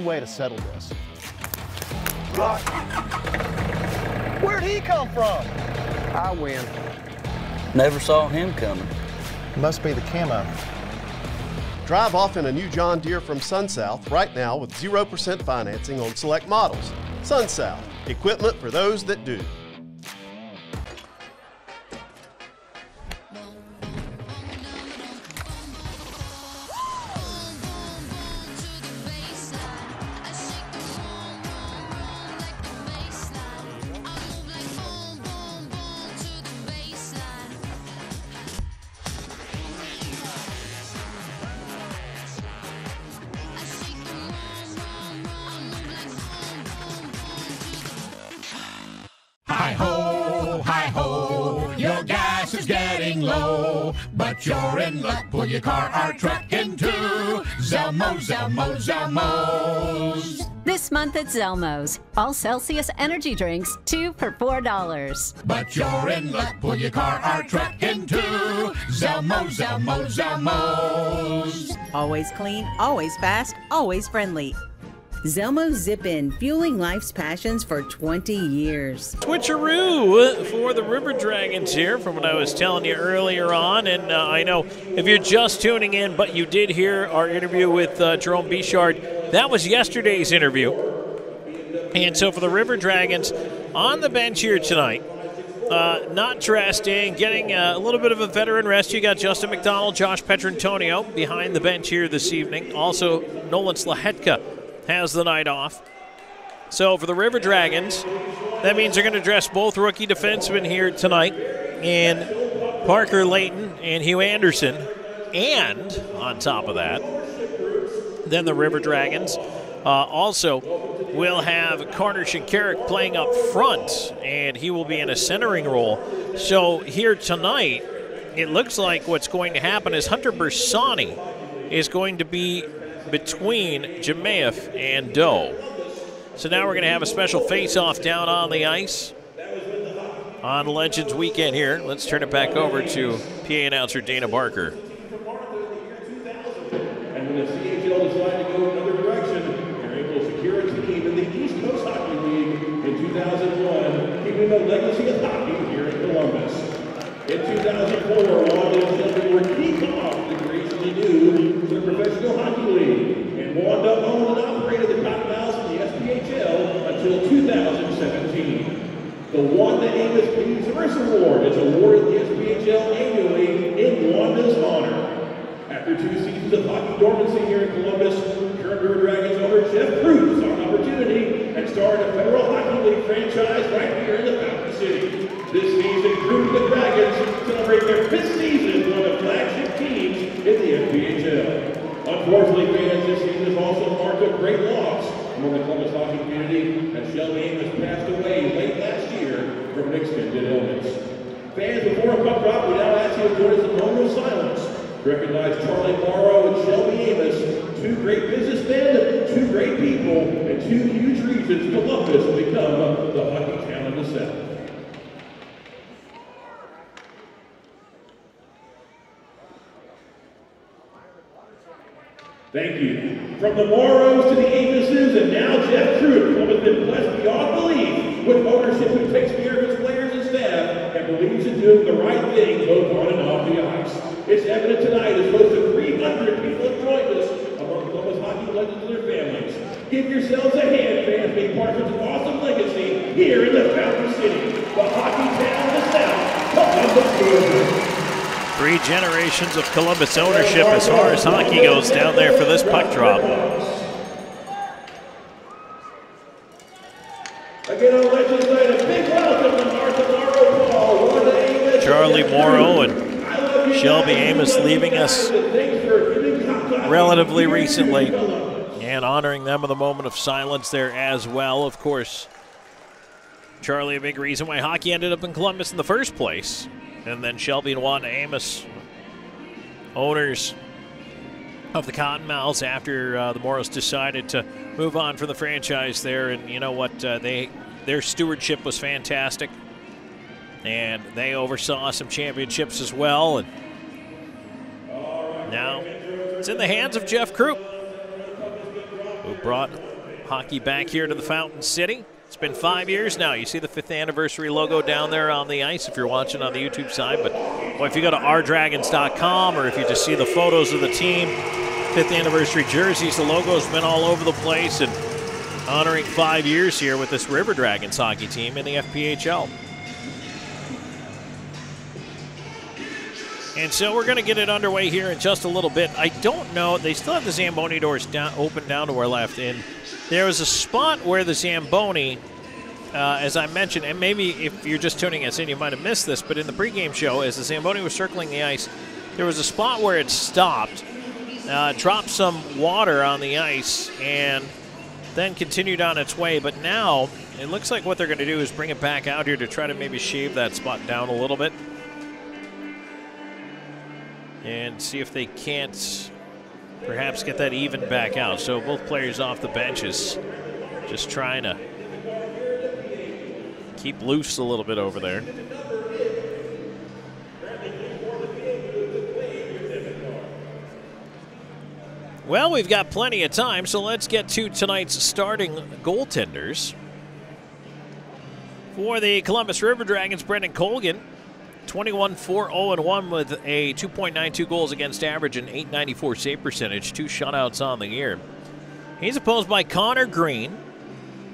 Way to settle this. Where'd he come from? I win. Never saw him coming. Must be the camo. Drive off in a new John Deere from SunSouth right now with 0% financing on select models. SunSouth, equipment for those that do. Car or truck into Zelmo, Zelmo, Zelmo's. This month at Zelmo's, all Celsius energy drinks, two for $4. But you're in luck. Pull your car or truck into Zelmo, Zelmo, Zelmo's. Always clean, always fast, always friendly. Zelmo Zip In, fueling life's passions for 20 years. Switcheroo for the River Dragons here from what I was telling you earlier on. And uh, I know if you're just tuning in, but you did hear our interview with uh, Jerome Bechard, that was yesterday's interview. And so for the River Dragons on the bench here tonight, uh, not dressed in, getting a little bit of a veteran rest. You got Justin McDonald, Josh Petrantonio behind the bench here this evening. Also, Nolan Slachetka has the night off. So for the River Dragons, that means they're going to dress both rookie defensemen here tonight in Parker Layton and Hugh Anderson. And on top of that, then the River Dragons uh, also will have Carter Shinkarik playing up front, and he will be in a centering role. So here tonight, it looks like what's going to happen is Hunter Bersani is going to be between Jemayev and Doe. So now we're going to have a special face-off down on the ice on Legends Weekend here. Let's turn it back over to PA announcer Dana Barker. In the East Coast Hockey League in 2001, keeping the legacy of hockey here in Columbus. In 2004, Wanda and were kicked off the new Professional Hockey League, and Wanda owned and operated the Cottonmouths in the SPHL until 2017. The Wanda Amos P. Award is awarded the SPHL annually in Wanda's honor. After two seasons of hockey dormancy here in Columbus, current River Dragons owner Jeff Croup saw an opportunity and started a Federal Hockey League franchise right here in the Fountain City. This season, and the Dragons celebrate their fifth season as one of flagship teams in the FPHL. Unfortunately, fans, this season has also marked a great loss among the Columbus hockey community as Shelby Amos passed away late last year from an extended illness. Fans, before a puck drop, we now ask you to join us in moment of silence to recognize Charlie Morrow and Shelby Amos, two great businessmen, two great people, and two huge reasons Columbus has become the hockey town of the South. Thank you. From the Morrows to the Amoses and now Jeff Truitt, Columbus has been blessed beyond belief with ownership who takes care of its players and staff and believes in doing the right thing both on and off the ice. It's evident tonight as close to 300 people have joined us among Columbus hockey legends and their families. Give yourselves a hand, fans, being part of this awesome legacy here in the Fountain City, the hockey town of the South, Columbus, Georgia. Three generations of Columbus ownership as far as hockey goes down there for this puck drop. Again, on Legends Night, a big welcome to Martha Morrow Paul, Wanda Amos, Charlie Morrow and Shelby Amos leaving us relatively recently and honoring them with a moment of silence there as well. Of course, Charlie, a big reason why hockey ended up in Columbus in the first place. And then Shelby and Wanda Amos, owners of the Cottonmouths, after uh, the Morrows decided to move on from the franchise there. And you know what? Uh, they Their stewardship was fantastic. And they oversaw some championships as well. And now it's in the hands of Jeff Croup, who brought hockey back here to the Fountain City. It's been five years now. You see the fifth anniversary logo down there on the ice if you're watching on the YouTube side. But boy, if you go to rdragons.com or if you just see the photos of the team, fifth anniversary jerseys, the logo's been all over the place and honoring five years here with this River Dragons hockey team in the FPHL. And so we're going to get it underway here in just a little bit. I don't know. They still have the Zamboni doors down, open down to our left. And there was a spot where the Zamboni, uh, as I mentioned, and maybe if you're just tuning us in, you might have missed this, but in the pregame show, as the Zamboni was circling the ice, there was a spot where it stopped, uh, dropped some water on the ice, and then continued on its way. But now it looks like what they're going to do is bring it back out here to try to maybe shave that spot down a little bit. And see if they can't perhaps get that even back out. So both players off the benches just trying to keep loose a little bit over there. Well, we've got plenty of time, so let's get to tonight's starting goaltenders. For the Columbus River Dragons, Brendan Colgan, 21 4 0 1 with a 2.92 goals against average and 894 save percentage, two shutouts on the year. He's opposed by Connor Green,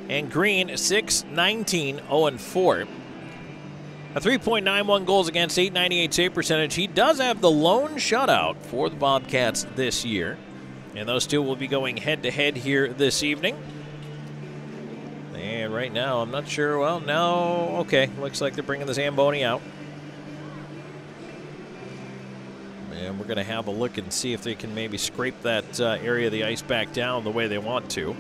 and Green 6 19 0 4. A 3.91 goals against 898 save percentage. He does have the lone shutout for the Bobcats this year. And those two will be going head to head here this evening. And right now, I'm not sure. Well, now, okay. Looks like they're bringing the Zamboni out. And we're going to have a look and see if they can maybe scrape that uh, area of the ice back down the way they want to.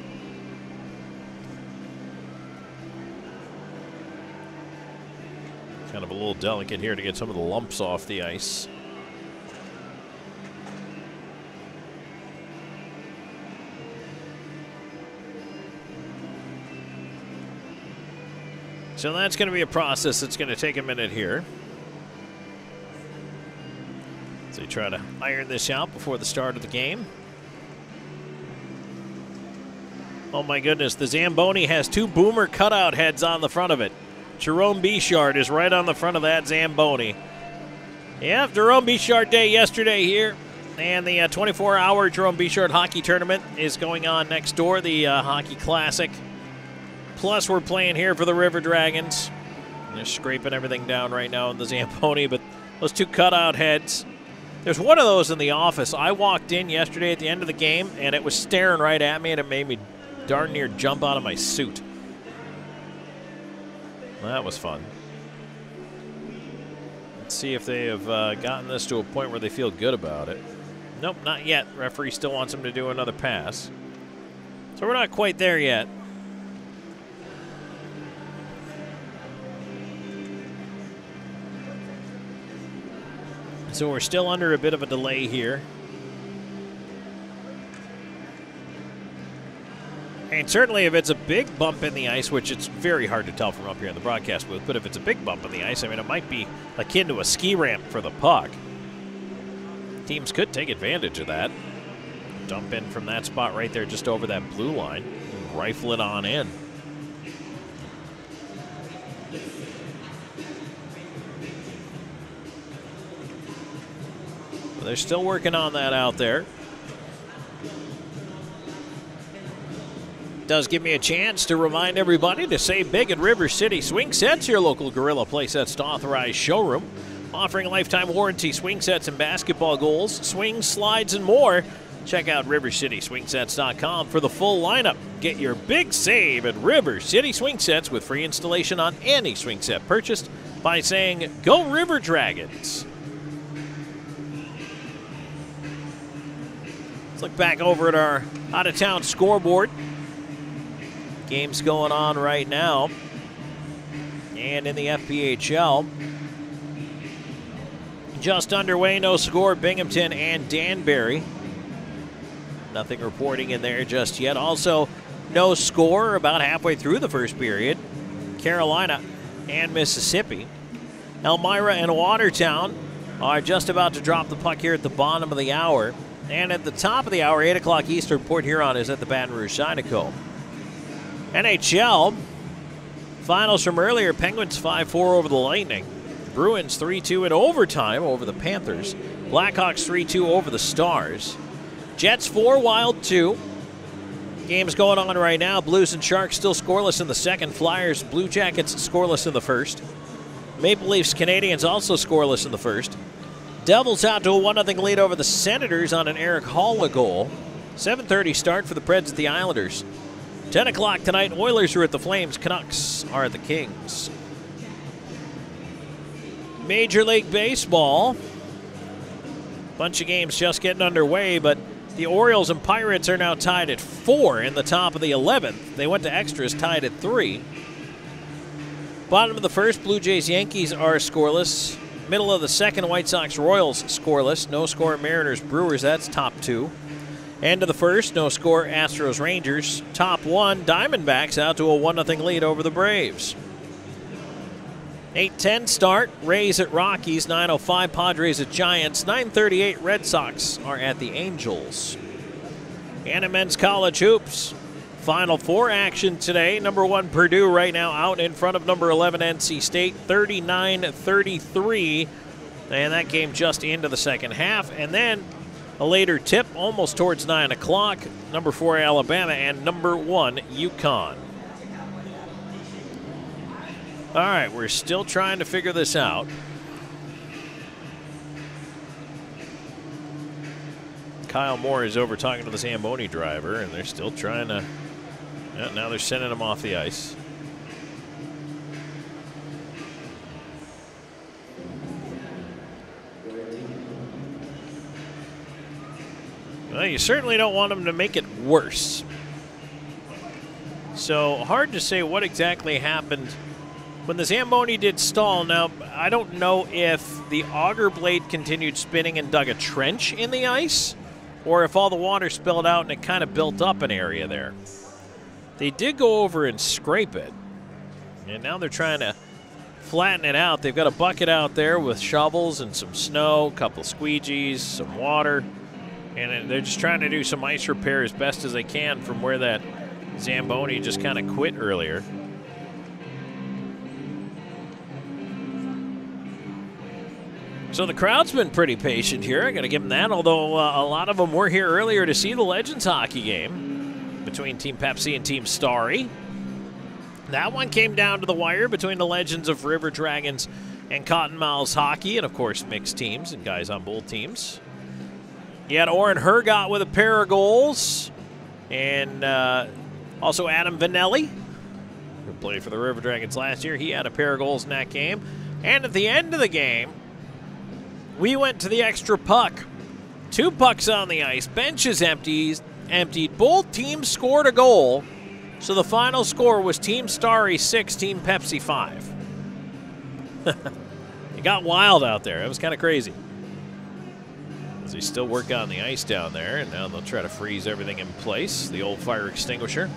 Kind of a little delicate here to get some of the lumps off the ice. So that's going to be a process that's going to take a minute here. So they try to iron this out before the start of the game. Oh my goodness, the Zamboni has two boomer cutout heads on the front of it. Jerome Bechard is right on the front of that Zamboni. Yeah, Jerome Bechard Day yesterday here. And the 24 uh, hour Jerome Bechard hockey tournament is going on next door, the uh, Hockey Classic. Plus, we're playing here for the River Dragons. They're scraping everything down right now in the Zamboni, but those two cutout heads. There's one of those in the office. I walked in yesterday at the end of the game, and it was staring right at me, and it made me darn near jump out of my suit. That was fun. Let's see if they have uh, gotten this to a point where they feel good about it. Nope, not yet. Referee still wants them to do another pass. So we're not quite there yet. So we're still under a bit of a delay here. And certainly if it's a big bump in the ice, which it's very hard to tell from up here in the broadcast booth, but if it's a big bump in the ice, I mean, it might be akin to a ski ramp for the puck. Teams could take advantage of that. Dump in from that spot right there just over that blue line. Rifle it on in. They're still working on that out there. Does give me a chance to remind everybody to save big at River City Swing Sets, your local Gorilla Playsets authorized showroom. Offering lifetime warranty swing sets and basketball goals, swings, slides, and more. Check out RiverCitySwingSets.com for the full lineup. Get your big save at River City Swing Sets with free installation on any swing set purchased by saying, Go River Dragons. Look back over at our out of town scoreboard. Game's going on right now. And in the FPHL, just underway, no score, Binghamton and Danbury. Nothing reporting in there just yet. Also, no score about halfway through the first period. Carolina and Mississippi. Elmira and Watertown are just about to drop the puck here at the bottom of the hour. And at the top of the hour, 8 o'clock Eastern, Port Huron is at the Baton Rouge Zydeco. NHL, finals from earlier Penguins 5 4 over the Lightning. Bruins 3 2 in overtime over the Panthers. Blackhawks 3 2 over the Stars. Jets 4, Wild 2. Games going on right now. Blues and Sharks still scoreless in the second. Flyers, Blue Jackets scoreless in the first. Maple Leafs, Canadiens also scoreless in the first. Devils out to a 1 0 lead over the Senators on an Erik Haula goal. 7.30 start for the Preds at the Islanders. 10 o'clock tonight, Oilers are at the Flames, Canucks are at the Kings. Major League Baseball. Bunch of games just getting underway, but the Orioles and Pirates are now tied at four in the top of the 11th. They went to extras, tied at three. Bottom of the first, Blue Jays Yankees are scoreless. Middle of the second, White Sox Royals scoreless. No score Mariners Brewers, that's top two. End of the first, no score Astros Rangers. Top one, Diamondbacks out to a 1 0 lead over the Braves. 8-10 start, Rays at Rockies, 9.05 Padres at Giants, 9.38 Red Sox are at the Angels. And men's college hoops, Final four action today. Number one, Purdue right now out in front of number 11, NC State, 39 33. And that game just into the second half. And then a later tip, almost towards 9 o'clock, number four, Alabama, and number one, UConn. All right, we're still trying to figure this out. Kyle Moore is over talking to the Zamboni driver, and they're still trying to yeah, now they're sending him off the ice. Well, you certainly don't want them to make it worse. So hard to say what exactly happened when the Zamboni did stall. Now, I don't know if the auger blade continued spinning and dug a trench in the ice, or if all the water spilled out and it kind of built up an area there. They did go over and scrape it. And now they're trying to flatten it out. They've got a bucket out there with shovels and some snow, a couple squeegees, some water. And they're just trying to do some ice repair as best as they can from where that Zamboni just kind of quit earlier. So the crowd's been pretty patient here. I got to give them that, although uh, a lot of them were here earlier to see the Legends hockey game between Team Pepsi and Team Starry. That one came down to the wire between the legends of River Dragons and Cottonmouths Hockey, and of course, mixed teams and guys on both teams. You had Oren Hergott with a pair of goals, and uh, also Adam Vanelli, who played for the River Dragons last year. He had a pair of goals in that game. And at the end of the game, we went to the extra puck. Two pucks on the ice, benches empties, emptied. Both teams scored a goal, so the final score was Team Starry 6, Team Pepsi 5. [laughs] it got wild out there. It was kind of crazy. As they still work on the ice down there, and now they'll try to freeze everything in place. The old fire extinguisher.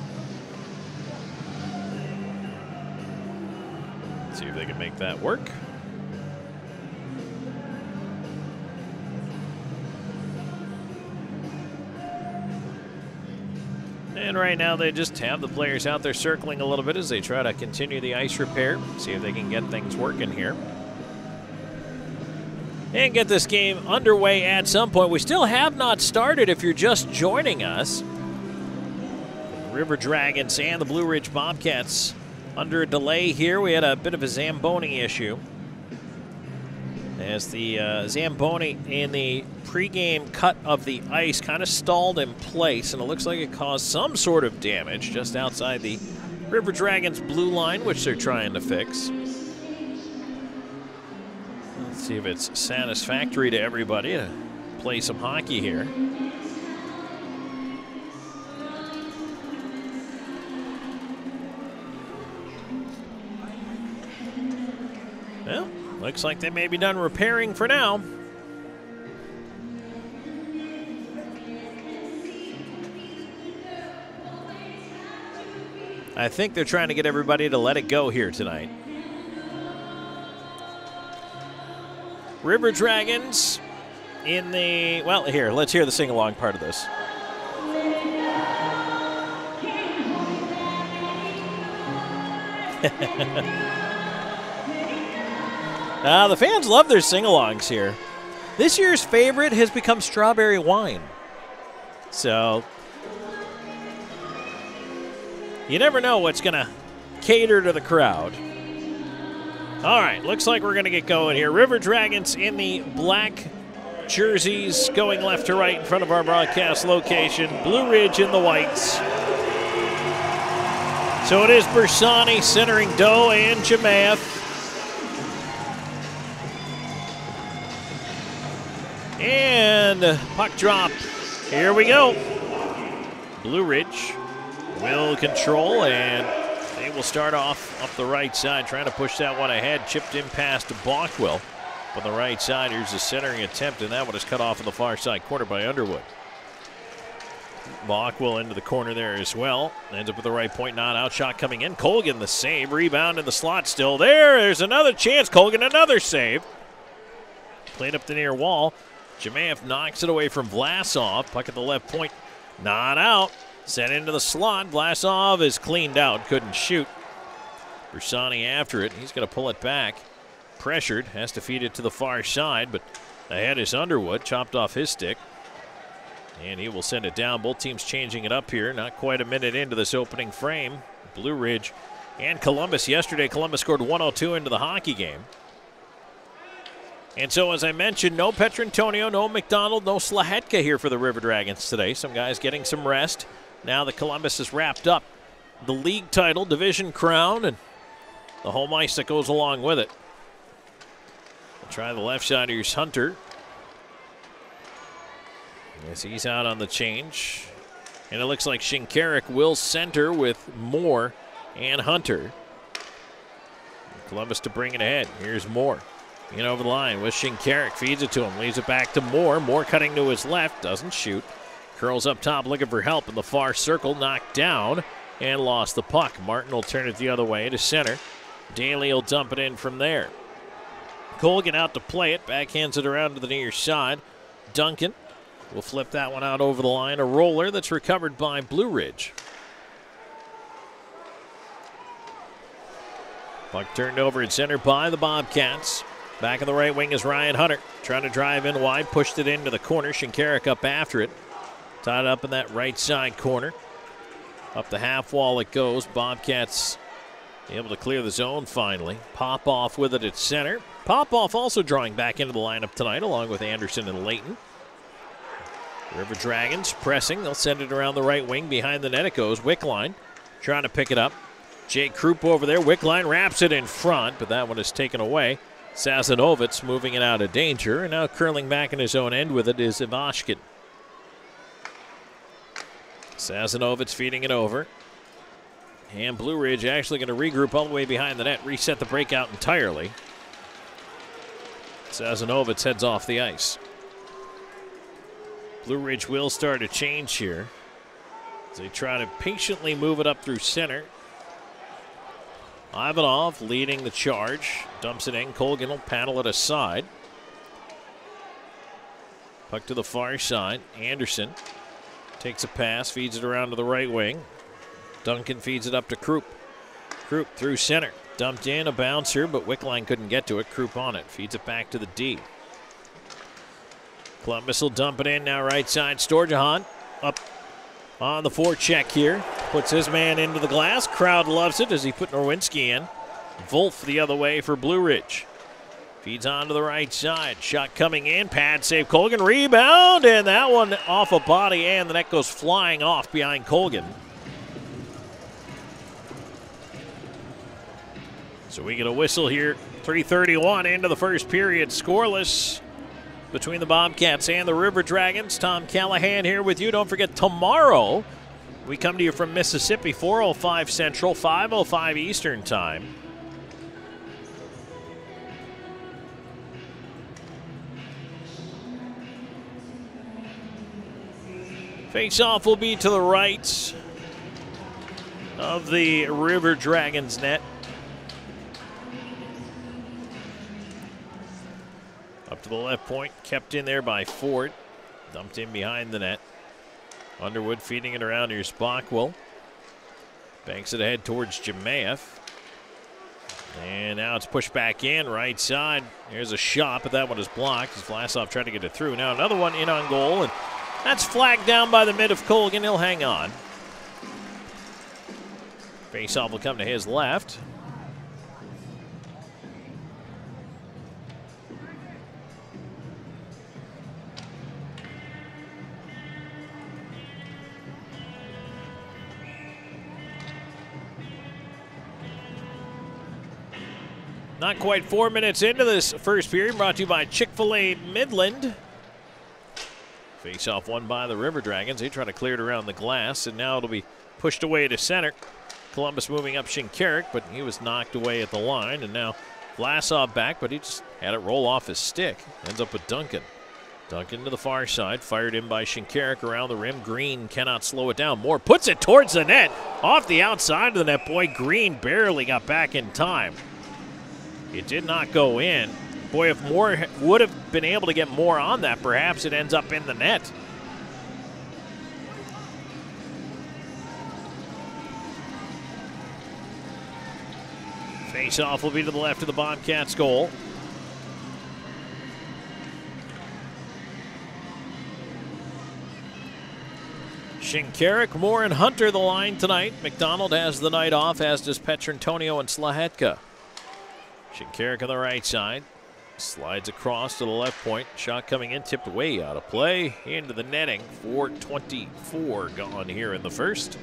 See if they can make that work. And right now they just have the players out there circling a little bit as they try to continue the ice repair, see if they can get things working here. And get this game underway at some point. We still have not started if you're just joining us. River Dragons and the Blue Ridge Bobcats under a delay here. We had a bit of a Zamboni issue as the uh, Zamboni in the pregame cut of the ice kind of stalled in place, and it looks like it caused some sort of damage just outside the River Dragons blue line, which they're trying to fix. Let's see if it's satisfactory to everybody to play some hockey here. Looks like they may be done repairing for now. I think they're trying to get everybody to let it go here tonight. River Dragons in the, well, here, let's hear the sing along part of this. [laughs] uh, the fans love their sing alongs here. This year's favorite has become strawberry wine. So you never know what's going to cater to the crowd. All right, looks like we're going to get going here. River Dragons in the black jerseys going left to right in front of our broadcast location. Blue Ridge in the whites. So it is Bersani centering Doe and Jamath. And puck drop. Here we go. Blue Ridge will control, and they will start off up the right side, trying to push that one ahead. Chipped in past Bockwell. on the right side. Here's a centering attempt, and that one is cut off in the far side corner by Underwood. will into the corner there as well. Ends up with the right point, not out. Shot coming in. Colgan the save. Rebound in the slot still there. There's another chance. Colgan another save. Played up the near wall. Jemayev knocks it away from Vlasov. Puck at the left point. Not out. Sent into the slot. Vlasov is cleaned out. Couldn't shoot. Bersani after it. He's going to pull it back. Pressured. Has to feed it to the far side, but ahead is Underwood. Chopped off his stick. And he will send it down. Both teams changing it up here. Not quite a minute into this opening frame. Blue Ridge and Columbus yesterday. Columbus scored 102 into the hockey game. And so, as I mentioned, no Petrantonio, no McDonald, no Slachetka here for the River Dragons today. Some guys getting some rest. Now the Columbus has wrapped up the league title, division crown, and the home ice that goes along with it. We'll try the left side. Here's Hunter. As he's out on the change. And it looks like Shinkarik will center with Moore and Hunter. Columbus to bring it ahead. Here's Moore. In over the line with Shinkarik. Feeds it to him. Leaves it back to Moore. Moore cutting to his left. Doesn't shoot. Curls up top looking for help in the far circle. Knocked down and lost the puck. Martin will turn it the other way to center. Daly will dump it in from there. Colgan out to play it. Backhands it around to the near side. Duncan will flip that one out over the line. A roller that's recovered by Blue Ridge. Puck turned over in center by the Bobcats. Back in the right wing is Ryan Hunter. Trying to drive in wide, pushed it into the corner. Shinkarik up after it. Tied up in that right side corner. Up the half wall it goes. Bobcats able to clear the zone finally. Popoff with it at center. Popoff also drawing back into the lineup tonight, along with Anderson and Layton. River Dragons pressing. They'll send it around the right wing. Behind the net it goes. Wickline trying to pick it up. Jake Croup over there. Wickline wraps it in front, but that one is taken away. Sazanovitz moving it out of danger, and now curling back in his own end with it is Ivashkin. Sazanovitz feeding it over. And Blue Ridge actually going to regroup all the way behind the net, reset the breakout entirely. Sazanovitz heads off the ice. Blue Ridge will start a change here. As they try to patiently move it up through center. Ivanov leading the charge. Dumps it in. Colgan will paddle it aside. Puck to the far side. Anderson takes a pass, feeds it around to the right wing. Duncan feeds it up to Croup. Croup through center. Dumped in, a bouncer, but Wickline couldn't get to it. Croup on it. Feeds it back to the D. Columbus will dump it in now right side. Storjahan up on the forecheck here. Puts his man into the glass. Crowd loves it as he put Norwinski in. Wolf the other way for Blue Ridge. Feeds on to the right side. Shot coming in. Pad save Colgan. Rebound. And that one off a body and the net goes flying off behind Colgan. So we get a whistle here. 331 into the first period. Scoreless between the Bobcats and the River Dragons. Tom Callahan here with you. Don't forget, tomorrow we come to you from Mississippi, 405 Central, 505 Eastern Time. Face off will be to the right of the River Dragons net. Up to the left point, kept in there by Ford. Dumped in behind the net. Underwood feeding it around. Here's Bockwell. Banks it ahead towards Jemayev. And now it's pushed back in, right side. Here's a shot, but that one is blocked as Vlasov tried to get it through. Now another one in on goal, and that's flagged down by the mid of Colgan. He'll hang on. Faceoff will come to his left. Not quite four minutes into this first period, brought to you by Chick fil A Midland. Face off one by the River Dragons. They try to clear it around the glass, and now it'll be pushed away to center. Columbus moving up Shinkarik, but he was knocked away at the line, and now Vlasov back, but he just had it roll off his stick. Ends up with Duncan. Duncan to the far side, fired in by Shinkarik around the rim. Green cannot slow it down. Moore puts it towards the net, off the outside of the net. Boy, Green barely got back in time. It did not go in. Boy, if Moore would have been able to get more on that, perhaps it ends up in the net. Face off will be to the left of the Bobcats goal. Shinkarik, Moore, and Hunter the line tonight. McDonald has the night off, as does Petrantonio and Slachetka. Shinkarik on the right side. Slides across to the left point. Shot coming in, tipped way out of play. Into the netting. 424 gone here in the first.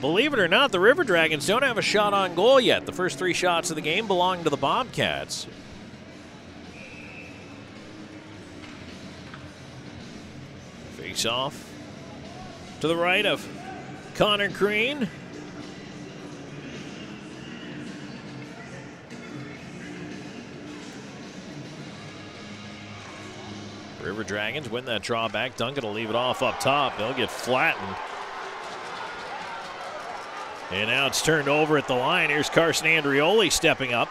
Believe it or not, the River Dragons don't have a shot on goal yet. The first three shots of the game belong to the Bobcats. Face off to the right of Connor Green. River Dragons win that drawback. Duncan will leave it off up top. They'll get flattened. And now it's turned over at the line. Here's Carson Andrioli stepping up.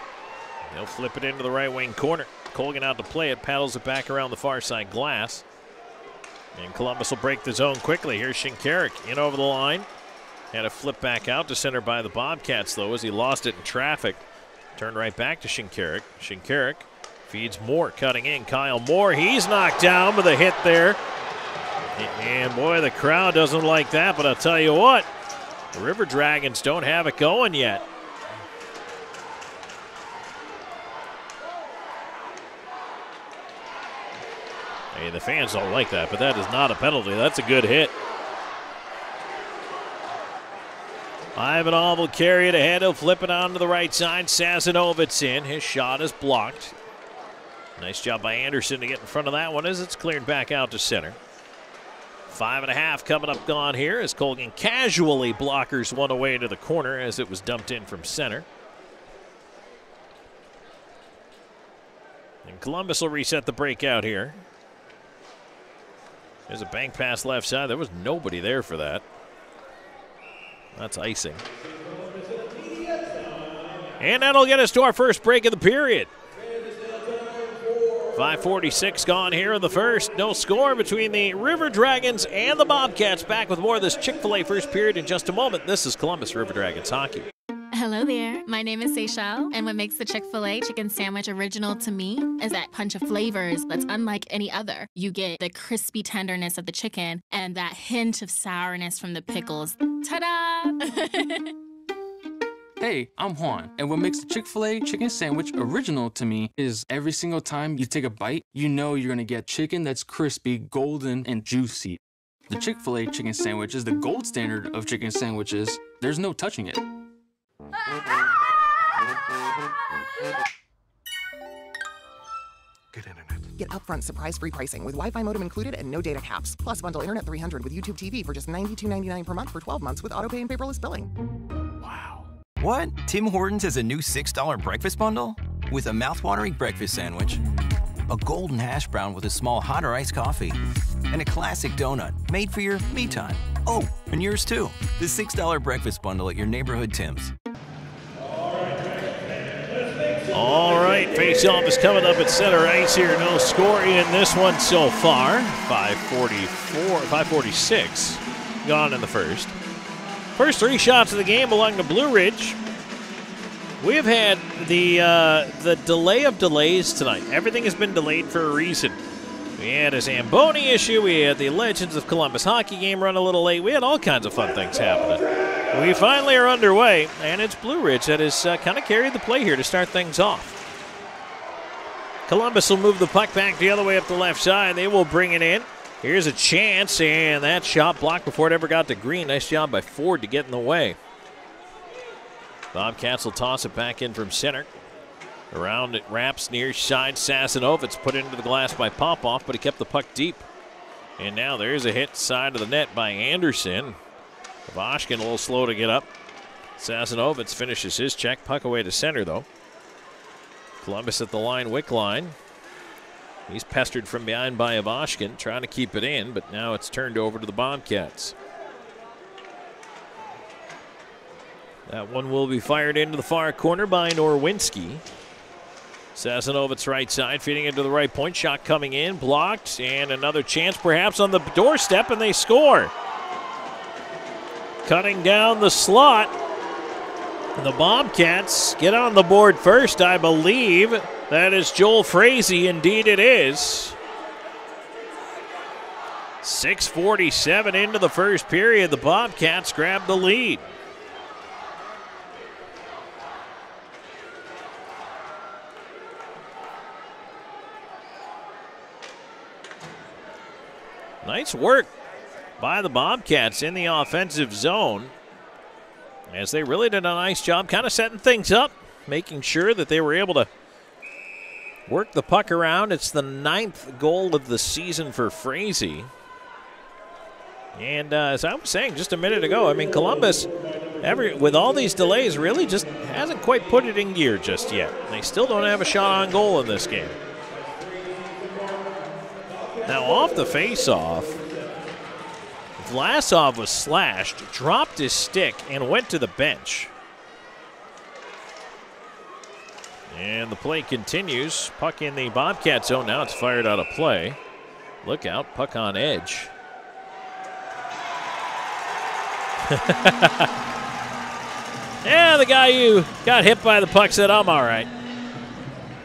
They'll flip it into the right wing corner. Colgan out to play it, paddles it back around the far side glass. And Columbus will break the zone quickly. Here's Shinkarik in over the line. Had a flip back out to center by the Bobcats, though, as he lost it in traffic. Turned right back to Shinkarik. Shinkarik feeds Moore, cutting in. Kyle Moore, he's knocked down with a hit there. And boy, the crowd doesn't like that, but I'll tell you what, the River Dragons don't have it going yet. Hey, the fans don't like that, but that is not a penalty. That's a good hit. Ivanov will carry it ahead. He'll flip it on to the right side. Sazanovitz in. His shot is blocked. Nice job by Anderson to get in front of that one as it's cleared back out to center. Five and a half coming up gone here as Colgan casually blockers one away to the corner as it was dumped in from center. And Columbus will reset the breakout here. There's a bank pass left side. There was nobody there for that. That's icing. And that'll get us to our first break of the period. 546 gone here in the first. No score between the River Dragons and the Bobcats. Back with more of this Chick-fil-A first period in just a moment. This is Columbus River Dragons hockey. Hello there. My name is Seychelle, and what makes the Chick fil A chicken sandwich original to me is that punch of flavors that's unlike any other. You get the crispy tenderness of the chicken and that hint of sourness from the pickles. Ta da! [laughs] Hey, I'm Juan, and what makes the Chick fil A chicken sandwich original to me is every single time you take a bite, you know you're gonna get chicken that's crispy, golden, and juicy. The Chick fil A chicken sandwich is the gold standard of chicken sandwiches. There's no touching it. Good internet. Get upfront surprise-free pricing with Wi-Fi modem included and no data caps. Plus bundle internet 300 with YouTube TV for just $92.99 per month for 12 months with autopay and paperless billing. What? Tim Hortons has a new $6 breakfast bundle? With a mouthwatering breakfast sandwich, a golden hash brown with a small hot or iced coffee, and a classic donut made for your me time. Oh, and yours too. The $6 breakfast bundle at your neighborhood Tim's. All right, face-off is coming up at center ice here. No score in this one so far. 544, 546 gone in the first. First three shots of the game belong to Blue Ridge. We have had the uh, the delay of delays tonight. Everything has been delayed for a reason. We had a Zamboni issue. We had the Legends of Columbus hockey game run a little late. We had all kinds of fun things happening. We finally are underway, and it's Blue Ridge that has uh, kind of carried the play here to start things off. Columbus will move the puck back the other way up the left side. They will bring it in. Here's a chance, and that shot blocked before it ever got to Green. Nice job by Ford to get in the way. Bobcats will toss it back in from center. Around it wraps near side. Sasanov. It's put into the glass by Popoff, but he kept the puck deep. And now there's a hit side of the net by Anderson. Vashkin a little slow to get up. Sazanovitz finishes his check. Puck away to center, though. Columbus at the line, Wickline. He's pestered from behind by Ivashkin, trying to keep it in, but now it's turned over to the Bobcats. That one will be fired into the far corner by Norwinski. Sazanovitz right side, feeding into the right point. Shot coming in, blocked, and another chance perhaps on the doorstep, and they score. Cutting down the slot. The Bobcats get on the board first, I believe. That is Joel Frazee. Indeed, it is. 6.47 into the first period. The Bobcats grab the lead. Nice work by the Bobcats in the offensive zone as they really did a nice job kind of setting things up, making sure that they were able to work the puck around. It's the ninth goal of the season for Frazee. And uh, as I was saying just a minute ago, I mean, Columbus, every with all these delays, really just hasn't quite put it in gear just yet. They still don't have a shot on goal in this game. Now, off the face-off, Vlasov was slashed, dropped his stick, and went to the bench. And the play continues. Puck in the Bobcat zone. Now it's fired out of play. Look out, puck on edge. [laughs] yeah, the guy who got hit by the puck said, I'm all right.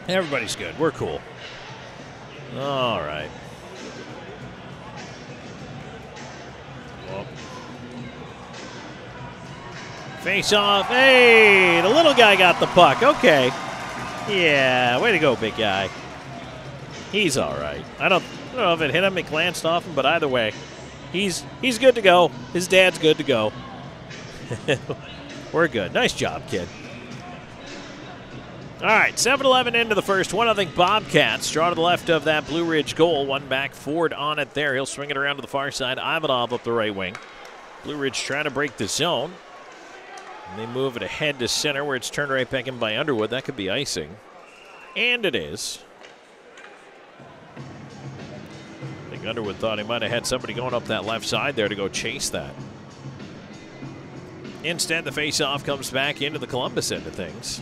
Everybody's good. We're cool. All right. Face off. Hey, the little guy got the puck. Okay. Yeah, way to go, big guy. He's all right. I don't, I don't know if it hit him, it glanced off him, but either way, he's he's good to go. His dad's good to go. [laughs] We're good. Nice job, kid. All right, 7 11 into the first. 1 0 Bobcats. Draw to the left of that Blue Ridge goal. One back, Ford on it there. He'll swing it around to the far side. Ivanov up the right wing. Blue Ridge trying to break the zone. And they move it ahead to center where it's turned right back in by Underwood. That could be icing. And it is. I think Underwood thought he might have had somebody going up that left side there to go chase that. Instead, the faceoff comes back into the Columbus end of things.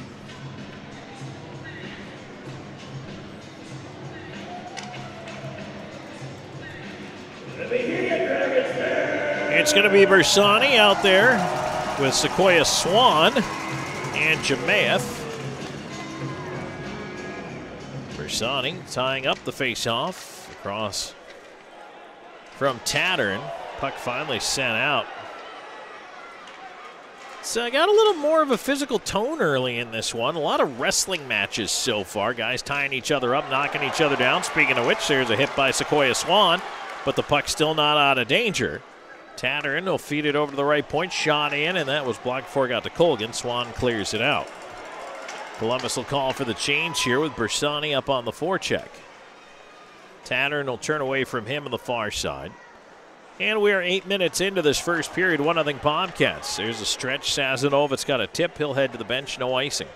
It's going to be Bersani out there with Sequoia Swan and Jamaeth. Bersani tying up the faceoff across from Tattern. Puck finally sent out. So I got a little more of a physical tone early in this one. A lot of wrestling matches so far. Guys tying each other up, knocking each other down. Speaking of which, there's a hit by Sequoia Swan, but the puck's still not out of danger. Tattern will feed it over to the right point. Shot in, and that was blocked before it got to Colgan. Swan clears it out. Columbus will call for the change here with Bersani up on the forecheck. Tattern will turn away from him on the far side. And we are eight minutes into this first period. One nothing Bobcats. There's a stretch. Sazanov, it's got a tip. He'll head to the bench. No icing.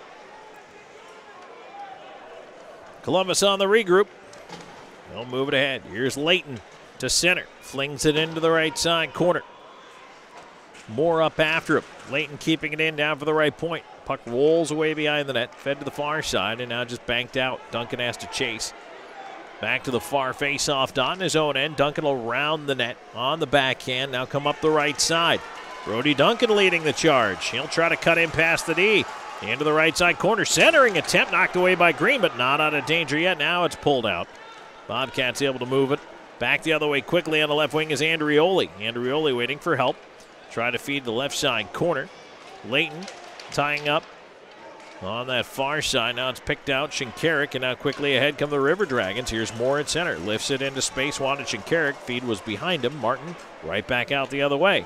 Columbus on the regroup. They'll move it ahead. Here's Layton to center. Flings it into the right side corner. More up after him. Layton keeping it in down for the right point. Puck rolls away behind the net, fed to the far side, and now just banked out. Duncan has to chase. Back to the far face off dot in his own end. Duncan will round the net on the backhand. Now come up the right side. Brody Duncan leading the charge. He'll try to cut in past the D. Into the right side corner. Centering attempt knocked away by Green, but not out of danger yet. Now it's pulled out. Bobcats able to move it. Back the other way quickly on the left wing is Andrioli. Andrioli waiting for help. Try to feed the left side corner. Layton tying up on that far side. Now it's picked out. Shinkarik, and now quickly ahead come the River Dragons. Here's Moore at center. Lifts it into space. Wanted Shinkarik. Feed was behind him. Martin right back out the other way.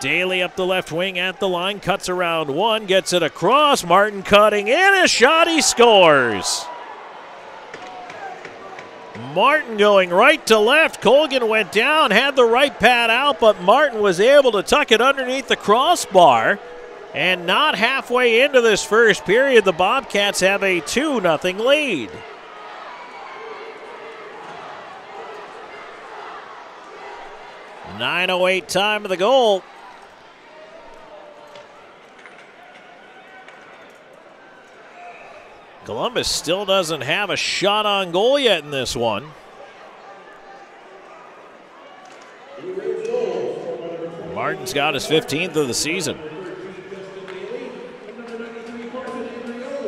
Daly up the left wing at the line. Cuts around one. Gets it across. Martin cutting in. A shot. He scores. Martin going right to left. Colgan went down, had the right pad out, but Martin was able to tuck it underneath the crossbar. And not halfway into this first period, the Bobcats have a 2 0 lead. Nine oh eight time of the goal. Columbus still doesn't have a shot on goal yet in this one. Martin's got his 15th of the season.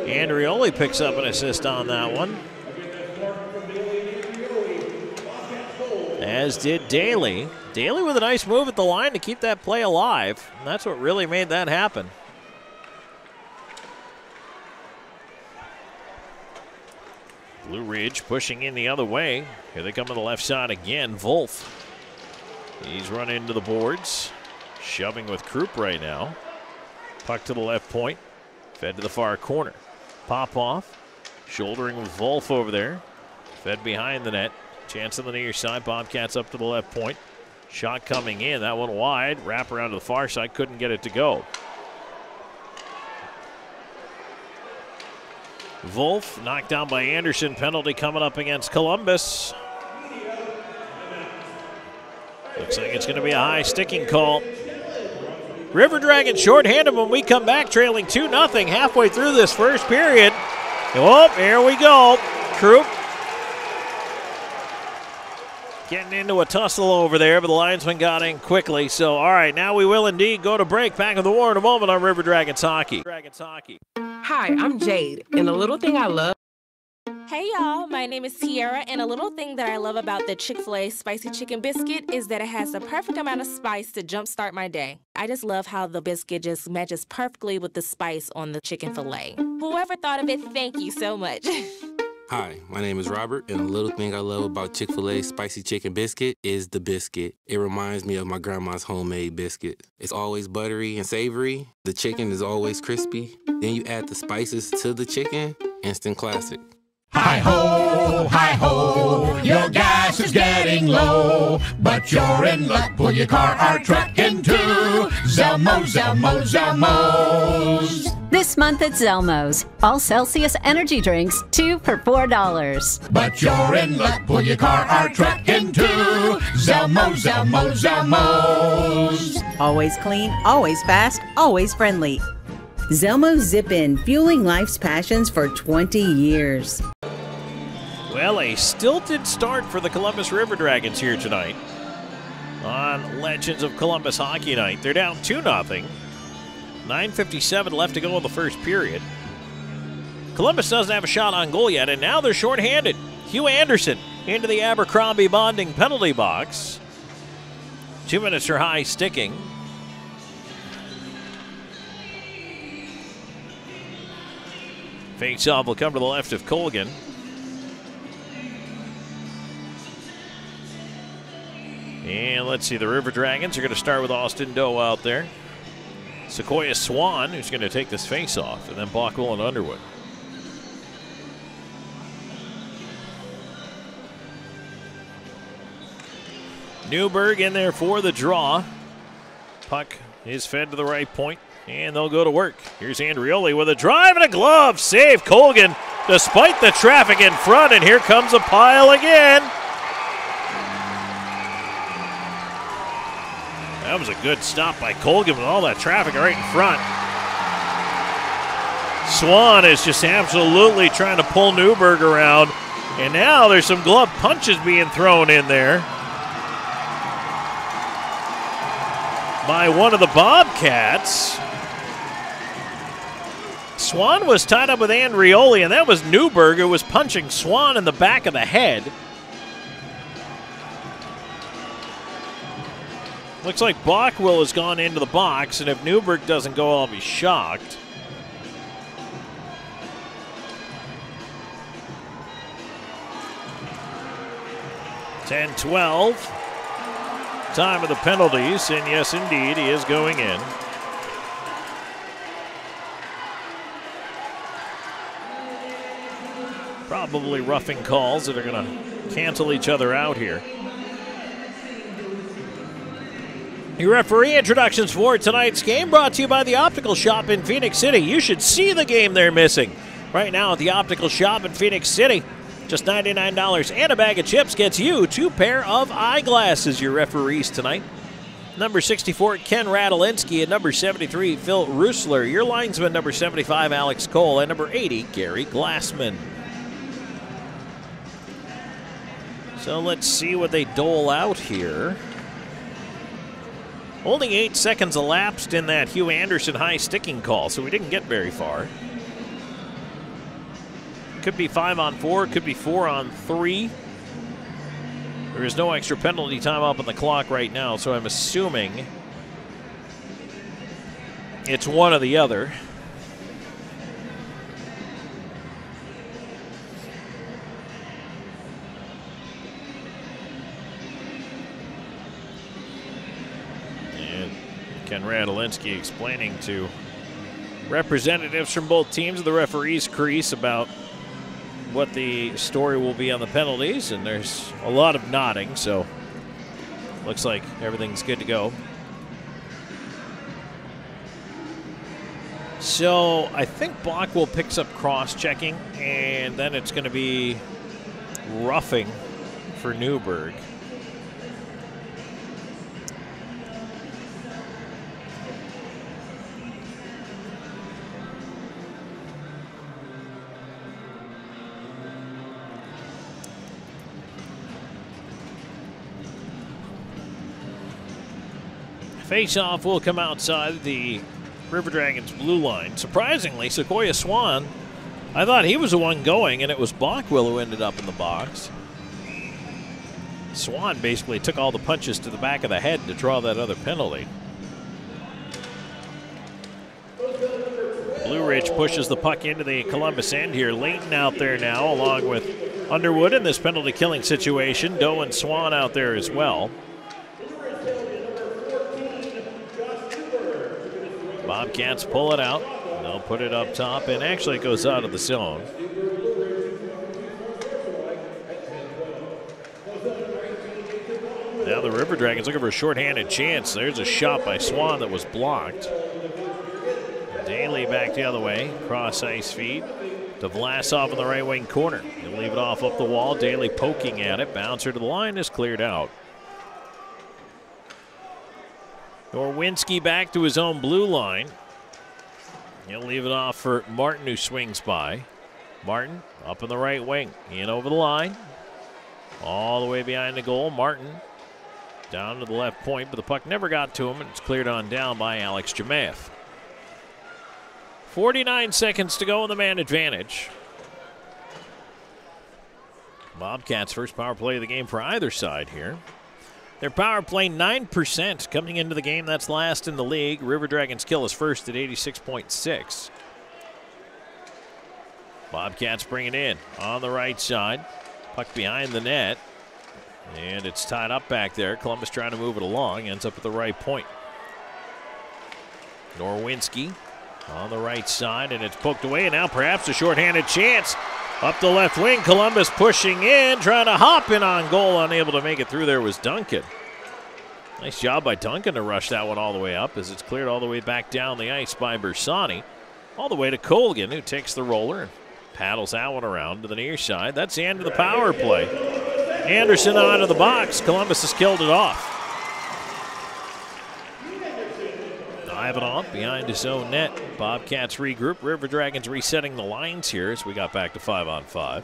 Andrioli picks up an assist on that one. As did Daly. Daly with a nice move at the line to keep that play alive. And that's what really made that happen. Blue Ridge pushing in the other way. Here they come on the left side again. Wolf. He's run into the boards. Shoving with Croup right now. Puck to the left point. Fed to the far corner. Popoff. Shouldering with Wolf over there. Fed behind the net. Chance on the near side. Bobcats up to the left point. Shot coming in. That one wide. Wrap around to the far side. Couldn't get it to go. Wolf knocked down by Anderson. Penalty coming up against Columbus. Looks like it's going to be a high sticking call. River Dragon shorthanded when we come back, trailing 2 0 halfway through this first period. Oh, here we go. Croup getting into a tussle over there, but the linesman got in quickly. So, all right, now we will indeed go to break. Back of the war in a moment on River Dragons Hockey. Dragons Hockey. Hi, I'm Jade, and the little thing I love. Hey y'all, my name is Tiara, and a little thing that I love about the Chick fil A spicy chicken biscuit is that it has the perfect amount of spice to jumpstart my day. I just love how the biscuit just matches perfectly with the spice on the chicken filet. Whoever thought of it, thank you so much. [laughs] Hi, my name is Robert, and a little thing I love about Chick fil A spicy chicken biscuit is the biscuit. It reminds me of my grandma's homemade biscuit. It's always buttery and savory, the chicken is always crispy. Then you add the spices to the chicken, instant classic. Hi ho, hi ho, your gas is getting low, but you're in luck. Pull your car or truck into Zelmo, Zelmo, Zelmo's. This month at Zelmo's, all Celsius energy drinks, two for $4. But you're in luck. Pull your car or truck into Zelmo, Zelmo, Zelmo's. Always clean, always fast, always friendly. Zelmo Zip In, fueling life's passions for 20 years. Well, a stilted start for the Columbus River Dragons here tonight on Legends of Columbus Hockey Night. They're down 2 0. 9.57 left to go in the first period. Columbus doesn't have a shot on goal yet, and now they're shorthanded. Hugh Anderson into the Abercrombie bonding penalty box. Two minutes for high sticking. Face off will come to the left of Colgan. And let's see, the River Dragons are going to start with Austin Doe out there. Sequoia Swan, who's going to take this face off, and then Bockwell and Underwood. Newberg in there for the draw. Puck is fed to the right point, and they'll go to work. Here's Andrioli with a drive and a glove. Save Colgan despite the traffic in front, and here comes a pile again. That was a good stop by Colgan with all that traffic right in front. Swan is just absolutely trying to pull Newberg around. And now there's some glove punches being thrown in there by one of the Bobcats. Swan was tied up with Andrioli, and that was Newberg who was punching Swan in the back of the head. Looks like Bockwell has gone into the box, and if Newberg doesn't go, I'll be shocked. Ten, twelve. Time of the penalties, and yes, indeed, he is going in. Probably roughing calls that are going to cancel each other out here. Your referee introductions for tonight's game brought to you by the Optical Shop in Phenix City. You should see the game they're missing. Right now at the Optical Shop in Phenix City, just $99 and a bag of chips gets you two pair of eyeglasses. Your referees tonight. Number 64, Ken Radolinsky, and number 73, Phil Rusler. Your linesman, number 75, Alex Cole, and number 80, Gary Glassman. So let's see what they dole out here. Only eight seconds elapsed in that Hugh Anderson high sticking call, so we didn't get very far. Could be five on four, could be four on three. There is no extra penalty time up on the clock right now, so I'm assuming it's one or the other. Ken Radolinsky explaining to representatives from both teams of the referees crease about what the story will be on the penalties, and there's a lot of nodding, so looks like everything's good to go. So I think Blockwell picks up cross checking, and then it's going to be roughing for Newberg. Face-off will come outside the River Dragons blue line. Surprisingly, Sequoia Swan, I thought he was the one going, and it was Blockwell who ended up in the box. Swan basically took all the punches to the back of the head to draw that other penalty. Blue Ridge pushes the puck into the Columbus end here. Layton out there now, along with Underwood in this penalty killing situation. Doe and Swan out there as well. Bobcats pull it out. They'll put it up top, and actually it goes out of the zone. Now the River Dragons looking for a shorthanded chance. There's a shot by Swan that was blocked. Daly back the other way, cross ice feet to Vlasov in the right wing corner. He'll leave it off up the wall. Daly poking at it. Bouncer to the line is cleared out. Norwinski back to his own blue line. He'll leave it off for Martin, who swings by. Martin up in the right wing, in over the line. All the way behind the goal. Martin down to the left point, but the puck never got to him, and it's cleared on down by Alex Jemaeth. 49 seconds to go in the man advantage. Bobcats' first power play of the game for either side here. Their power play 9% coming into the game. That's last in the league. River Dragons kill is first at 86.6. Bobcats bring it in on the right side. Puck behind the net. And it's tied up back there. Columbus trying to move it along. Ends up at the right point. Norwinski on the right side, and it's poked away. And now perhaps a shorthanded chance. Up the left wing, Columbus pushing in, trying to hop in on goal. Unable to make it through there was Duncan. Nice job by Duncan to rush that one all the way up as it's cleared all the way back down the ice by Bersani. All the way to Colgan, who takes the roller and paddles that one around to the near side. That's the end of the power play. Anderson out of the box. Columbus has killed it off. Ivanov behind his own net. Bobcats regroup. River Dragons resetting the lines here as we got back to five on five.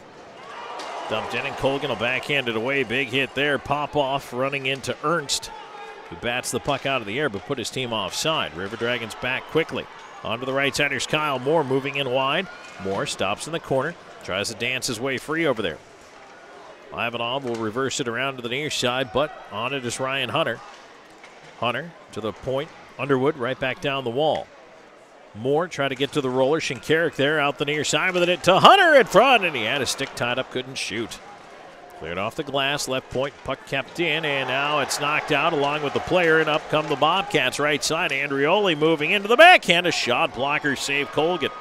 Dumped in and Colgan will backhand it away. Big hit there. Popoff running into Ernst, who bats the puck out of the air but put his team offside. River Dragons back quickly. Onto the right side. Here's Kyle Moore moving in wide. Moore stops in the corner. Tries to dance his way free over there. Ivanov will reverse it around to the near side, but on it is Ryan Hunter. Hunter to the point. Underwood right back down the wall. Moore try to get to the roller. Shinkarik there out the near side with it to Hunter in front, and he had his stick tied up, couldn't shoot. Cleared off the glass, left point, puck kept in, and now it's knocked out along with the player, and up come the Bobcats right side. Andrioli moving into the backhand, a shot blocker save Colgan.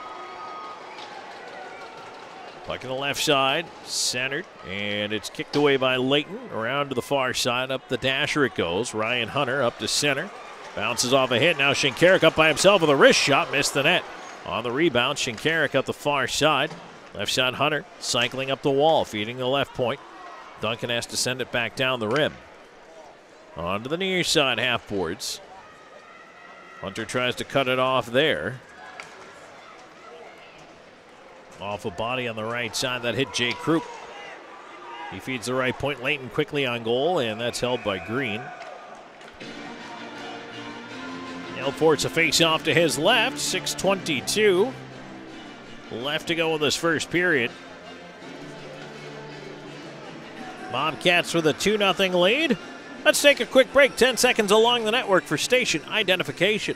Puck in the left side, centered, and it's kicked away by Layton. Around to the far side, up the dasher it goes. Ryan Hunter up to center. Bounces off a hit. Now Shinkarik up by himself with a wrist shot, missed the net. On the rebound, Shinkarik up the far side. Left side, Hunter cycling up the wall, feeding the left point. Duncan has to send it back down the rim. On to the near side half boards. Hunter tries to cut it off there. Off a body on the right side that hit Jay Croup. He feeds the right point. Layton quickly on goal, and that's held by Green. El Forts a face off to his left. 622 left to go in this first period. Bobcats with a 2 0 lead. Let's take a quick break. 10 seconds along the network for station identification.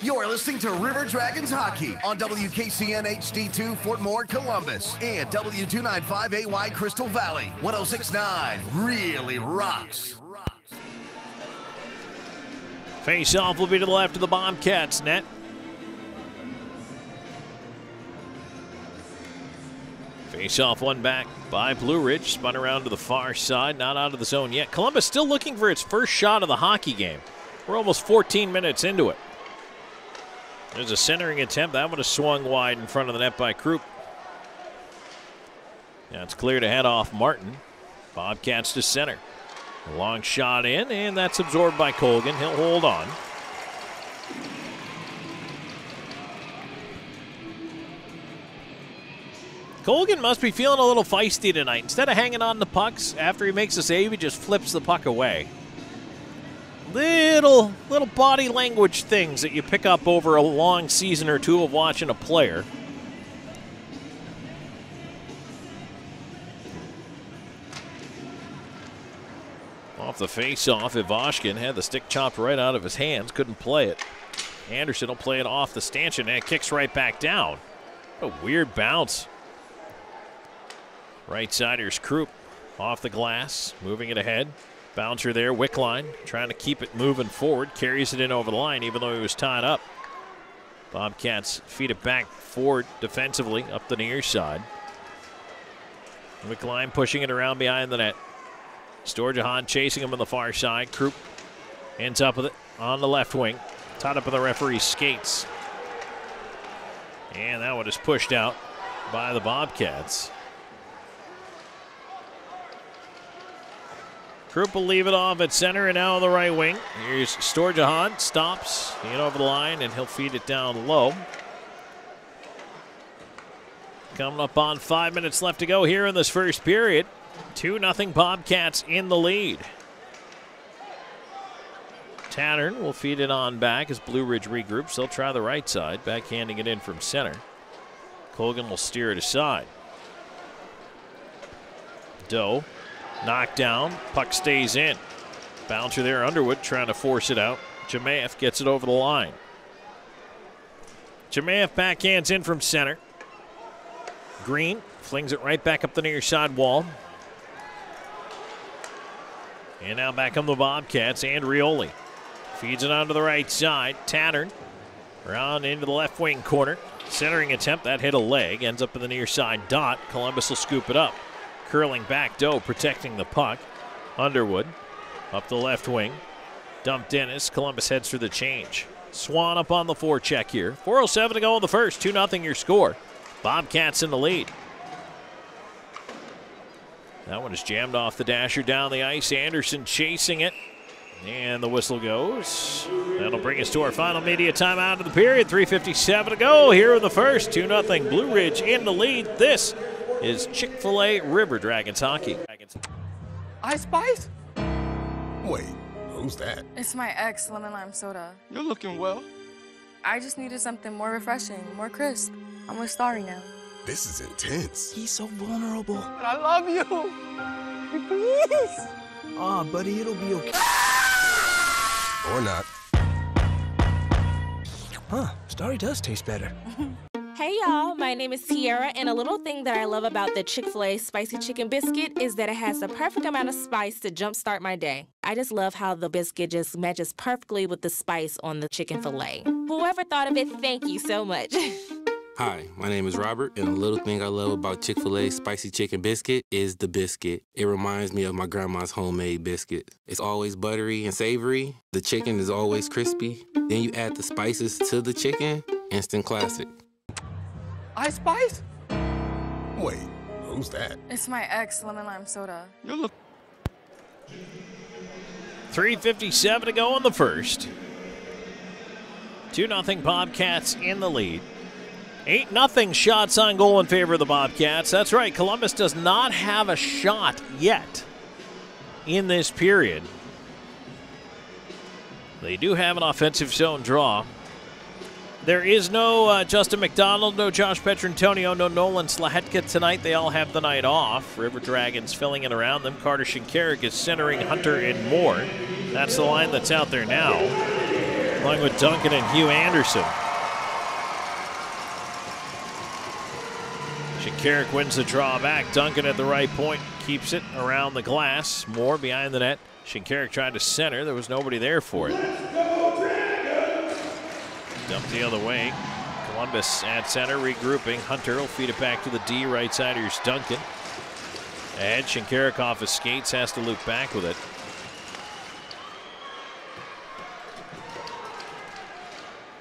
You're listening to River Dragons Hockey on WKCN HD2 Fort Moore, Columbus, and W295AY Crystal Valley. 1069 really rocks. Face off will be to the left of the Bobcats net. Face off one back by Blue Ridge. Spun around to the far side, not out of the zone yet. Columbus still looking for its first shot of the hockey game. We're almost 14 minutes into it. There's a centering attempt. That one has swung wide in front of the net by Croup. Now it's clear to head off Martin. Bobcats to center. Long shot in, and that's absorbed by Colgan. He'll hold on. Colgan must be feeling a little feisty tonight. Instead of hanging on the pucks after he makes a save, he just flips the puck away. Little little body language things that you pick up over a long season or two of watching a player. Off the face-off, Ivashkin had the stick chopped right out of his hands, couldn't play it. Anderson will play it off the stanchion and it kicks right back down. A weird bounce. Right sider's Croup off the glass, moving it ahead. Bouncer there, Wickline trying to keep it moving forward, carries it in over the line even though he was tied up. Bobcats feed it back forward defensively up the near side. Wickline pushing it around behind the net. Storjahan chasing him on the far side. Croup ends up with it on the left wing. Tied up in the referee's skates. And that one is pushed out by the Bobcats. Croup will leave it off at center and now on the right wing. Here's Storjahan, stops, in over the line, and he'll feed it down low. Coming up on five minutes left to go here in this first period. 2 0 Bobcats in the lead. Tattern will feed it on back as Blue Ridge regroups. They'll try the right side, backhanding it in from center. Colgan will steer it aside. Doe knocked down. Puck stays in. Bouncer there, Underwood trying to force it out. Jamaev gets it over the line. Jamaev backhands in from center. Green flings it right back up the near side wall. And now back on the Bobcats. Andrioli feeds it onto the right side. Tattern around into the left wing corner. Centering attempt that hit a leg. Ends up in the near side dot. Columbus will scoop it up. Curling back, Doe protecting the puck. Underwood up the left wing. Dump Dennis. Columbus heads for the change. Swan up on the forecheck here. 4.07 to go in the first. 2 0 your score. Bobcats in the lead. That one is jammed off the dasher down the ice. Anderson chasing it. And the whistle goes. That'll bring us to our final media timeout of the period. 3.57 to go here in the first. 2 0 Blue Ridge in the lead. This is Chick fil A River Dragons hockey. Ice Spice? Wait, who's that? It's my ex, lemon lime soda. You're looking well. I just needed something more refreshing, more crisp. I'm with Starry now. This is intense. He's so vulnerable. But I love you. Please. Aw, oh, buddy, it'll be okay. or not. Huh, Starry does taste better. [laughs] Hey y'all, my name is Tiara, and a little thing that I love about the Chick fil A spicy chicken biscuit is that it has the perfect amount of spice to jumpstart my day. I just love how the biscuit just matches perfectly with the spice on the chicken filet. Whoever thought of it, thank you so much. [laughs] Hi, my name is Robert, and a little thing I love about Chick fil A spicy chicken biscuit is the biscuit. It reminds me of my grandma's homemade biscuit. It's always buttery and savory, the chicken is always crispy. Then you add the spices to the chicken, instant classic. Ice Spice? Wait, who's that? It's my ex lemon lime soda. 3.57 to go in the first. 2 0 Bobcats in the lead. 8 nothing shots on goal in favor of the Bobcats. That's right, Columbus does not have a shot yet in this period. They do have an offensive zone draw. There is no uh, Justin McDonald, no Josh Petrantonio, no Nolan Slachetka tonight. They all have the night off. River Dragons filling in around them. Carter Shinkarik is centering Hunter and Moore. That's the line that's out there now, along with Duncan and Hugh Anderson. Shinkarik wins the draw back. Duncan at the right point keeps it around the glass. Moore behind the net. Shinkarik tried to center. There was nobody there for it. Dumped the other way. Columbus at center, regrouping. Hunter will feed it back to the D. Right side, here's Duncan. And Shinkarik off his skates, has to loop back with it.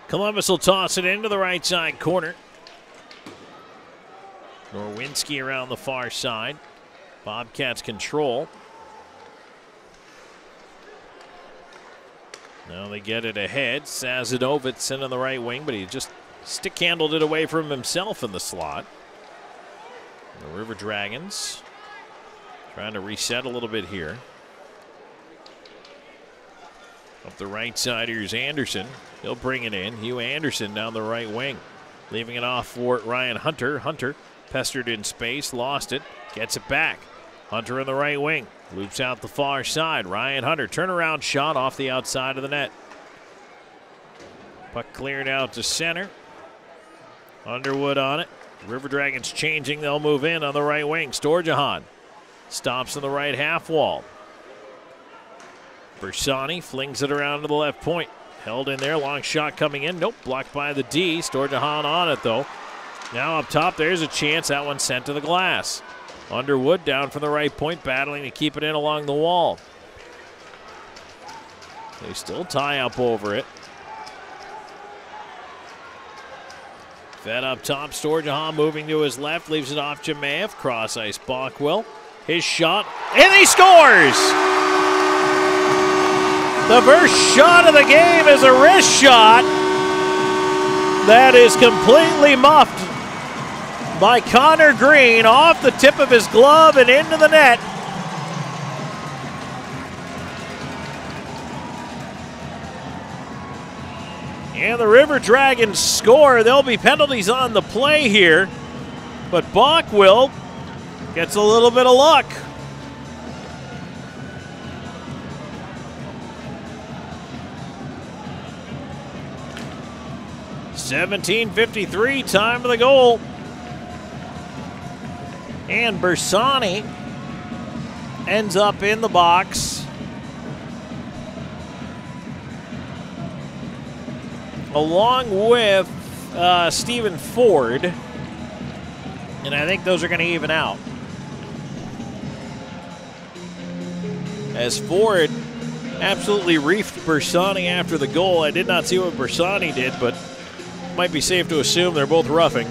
Columbus will toss it into the right side corner. Norwinski around the far side. Bobcats control. Now they get it ahead. Sazanovitz in on the right wing, but he just stick handled it away from himself in the slot. The River Dragons trying to reset a little bit here. Up the right side, here's Anderson. He'll bring it in. Hugh Anderson down the right wing. Leaving it off for Ryan Hunter. Hunter pestered in space, lost it, gets it back. Hunter in the right wing. Loops out the far side. Ryan Hunter, turnaround shot off the outside of the net. Puck cleared out to center. Underwood on it. River Dragons changing. They'll move in on the right wing. Storjahan stops in the right half wall. Bersani flings it around to the left point. Held in there. Long shot coming in. Nope. Blocked by the D. Storjahan on it, though. Now up top, there's a chance. That one sent to the glass. Underwood down from the right point, battling to keep it in along the wall. They still tie up over it. Fed up top, Storjahan moving to his left, leaves it off Jemayev. Cross ice, Bockwell. His shot, and he scores! The first shot of the game is a wrist shot that is completely muffed by Connor Green off the tip of his glove and into the net. And the River Dragons score. There'll be penalties on the play here, but Bockwell gets a little bit of luck. Seventeen fifty-three, time of the goal. And Bersani ends up in the box. Along with uh, Stephen Ford. And I think those are going to even out. As Ford absolutely reefed Bersani after the goal. I did not see what Bersani did, but might be safe to assume they're both roughing.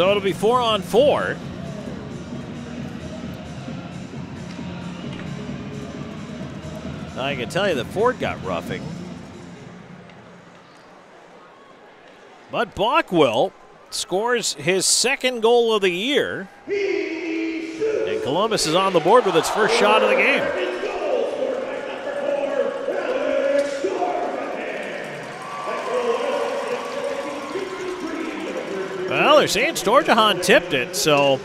So it'll be four on four. I can tell you that Ford got roughing. But Bockwell scores his second goal of the year. And Columbus is on the board with its first shot of the game. Well, they're saying Storjahan tipped it, so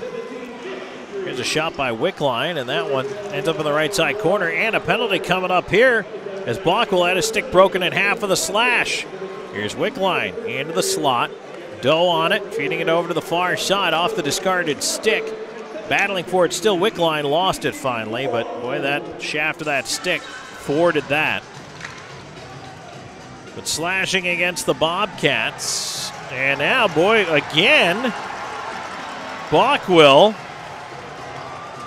here's a shot by Wickline, and that one ends up in the right side corner. And a penalty coming up here as Bockwell had his stick broken in half of the slash. Here's Wickline into the slot. Doe on it, feeding it over to the far side off the discarded stick. Battling for it still. Wickline lost it finally, but boy, that shaft of that stick thwarted that. But slashing against the Bobcats. And now, boy, again, Bockwell.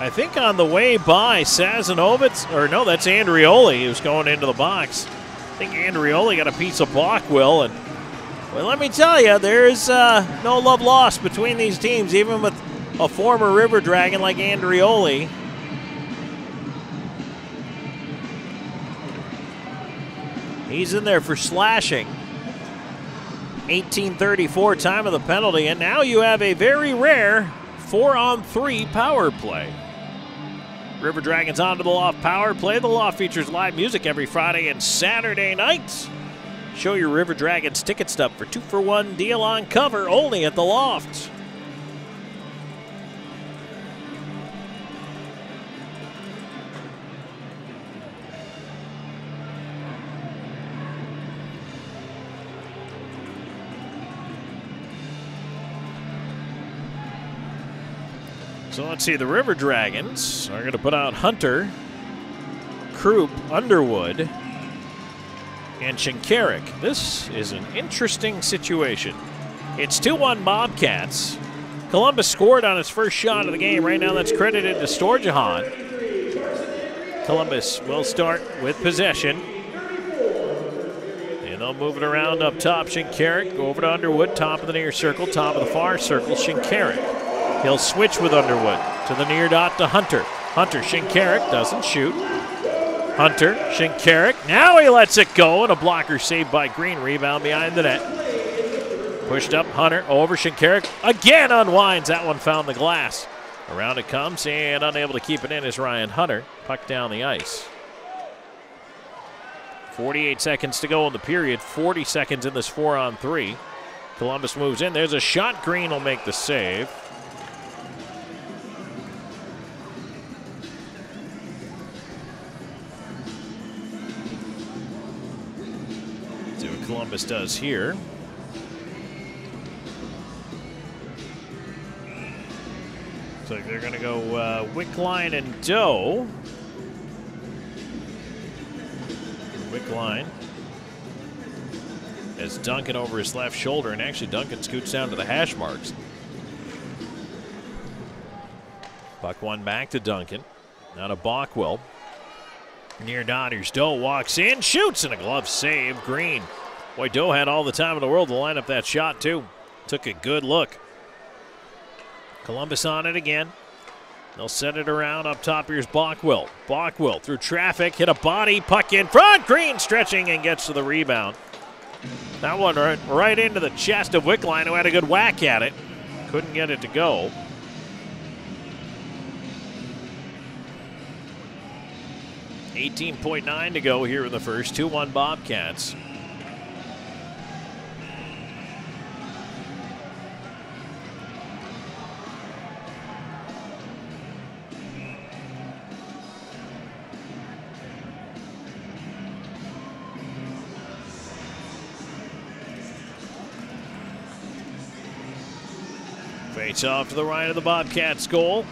I think on the way by Sazanovitz, or no, that's Andrioli who's going into the box. I think Andrioli got a piece of Bockwell, and well, let me tell you, there's uh, no love lost between these teams, even with a former River Dragon like Andrioli. He's in there for slashing. 1834 time of the penalty, and now you have a very rare four on three power play. River Dragons onto the Loft Power Play. The Loft features live music every Friday and Saturday nights. Show your River Dragons ticket stub for two for one deal on cover only at the Loft. Let's see. The River Dragons are going to put out Hunter, Croup, Underwood, and Shinkarik. This is an interesting situation. It's 2 1 Bobcats. Columbus scored on its first shot of the game. Right now, that's credited to Storjahan. Columbus will start with possession. And they'll move it around up top. Shinkarik over to Underwood, top of the near circle, top of the far circle. Shinkarik. He'll switch with Underwood to the near dot to Hunter. Hunter Shinkarik doesn't shoot. Hunter Shinkarik. Now he lets it go, and a blocker saved by Green. Rebound behind the net. Pushed up Hunter over Shinkarik. Again unwinds. That one found the glass. Around it comes, and unable to keep it in is Ryan Hunter. Puck down the ice. 48 seconds to go in the period. 40 seconds in this four on three. Columbus moves in. There's a shot. Green will make the save. Columbus does here. So they're going to go uh, Wickline and Doe. Wickline as Duncan over his left shoulder, and actually Duncan scoots down to the hash marks. Buck one back to Duncan. Now to Bockwell. Near Dodders. Doe walks in, shoots, and a glove save. Green Boy, Doe had all the time in the world to line up that shot, too. Took a good look. Columbus on it again. They'll set it around up top. Here's Bockwell. Bockwell through traffic, hit a body, puck in front. Green stretching and gets to the rebound. That one right, right into the chest of Wickline, who had a good whack at it. Couldn't get it to go. Eighteen point nine to go here in the first. Two one Bobcats. Off to the right of the Bobcats goal.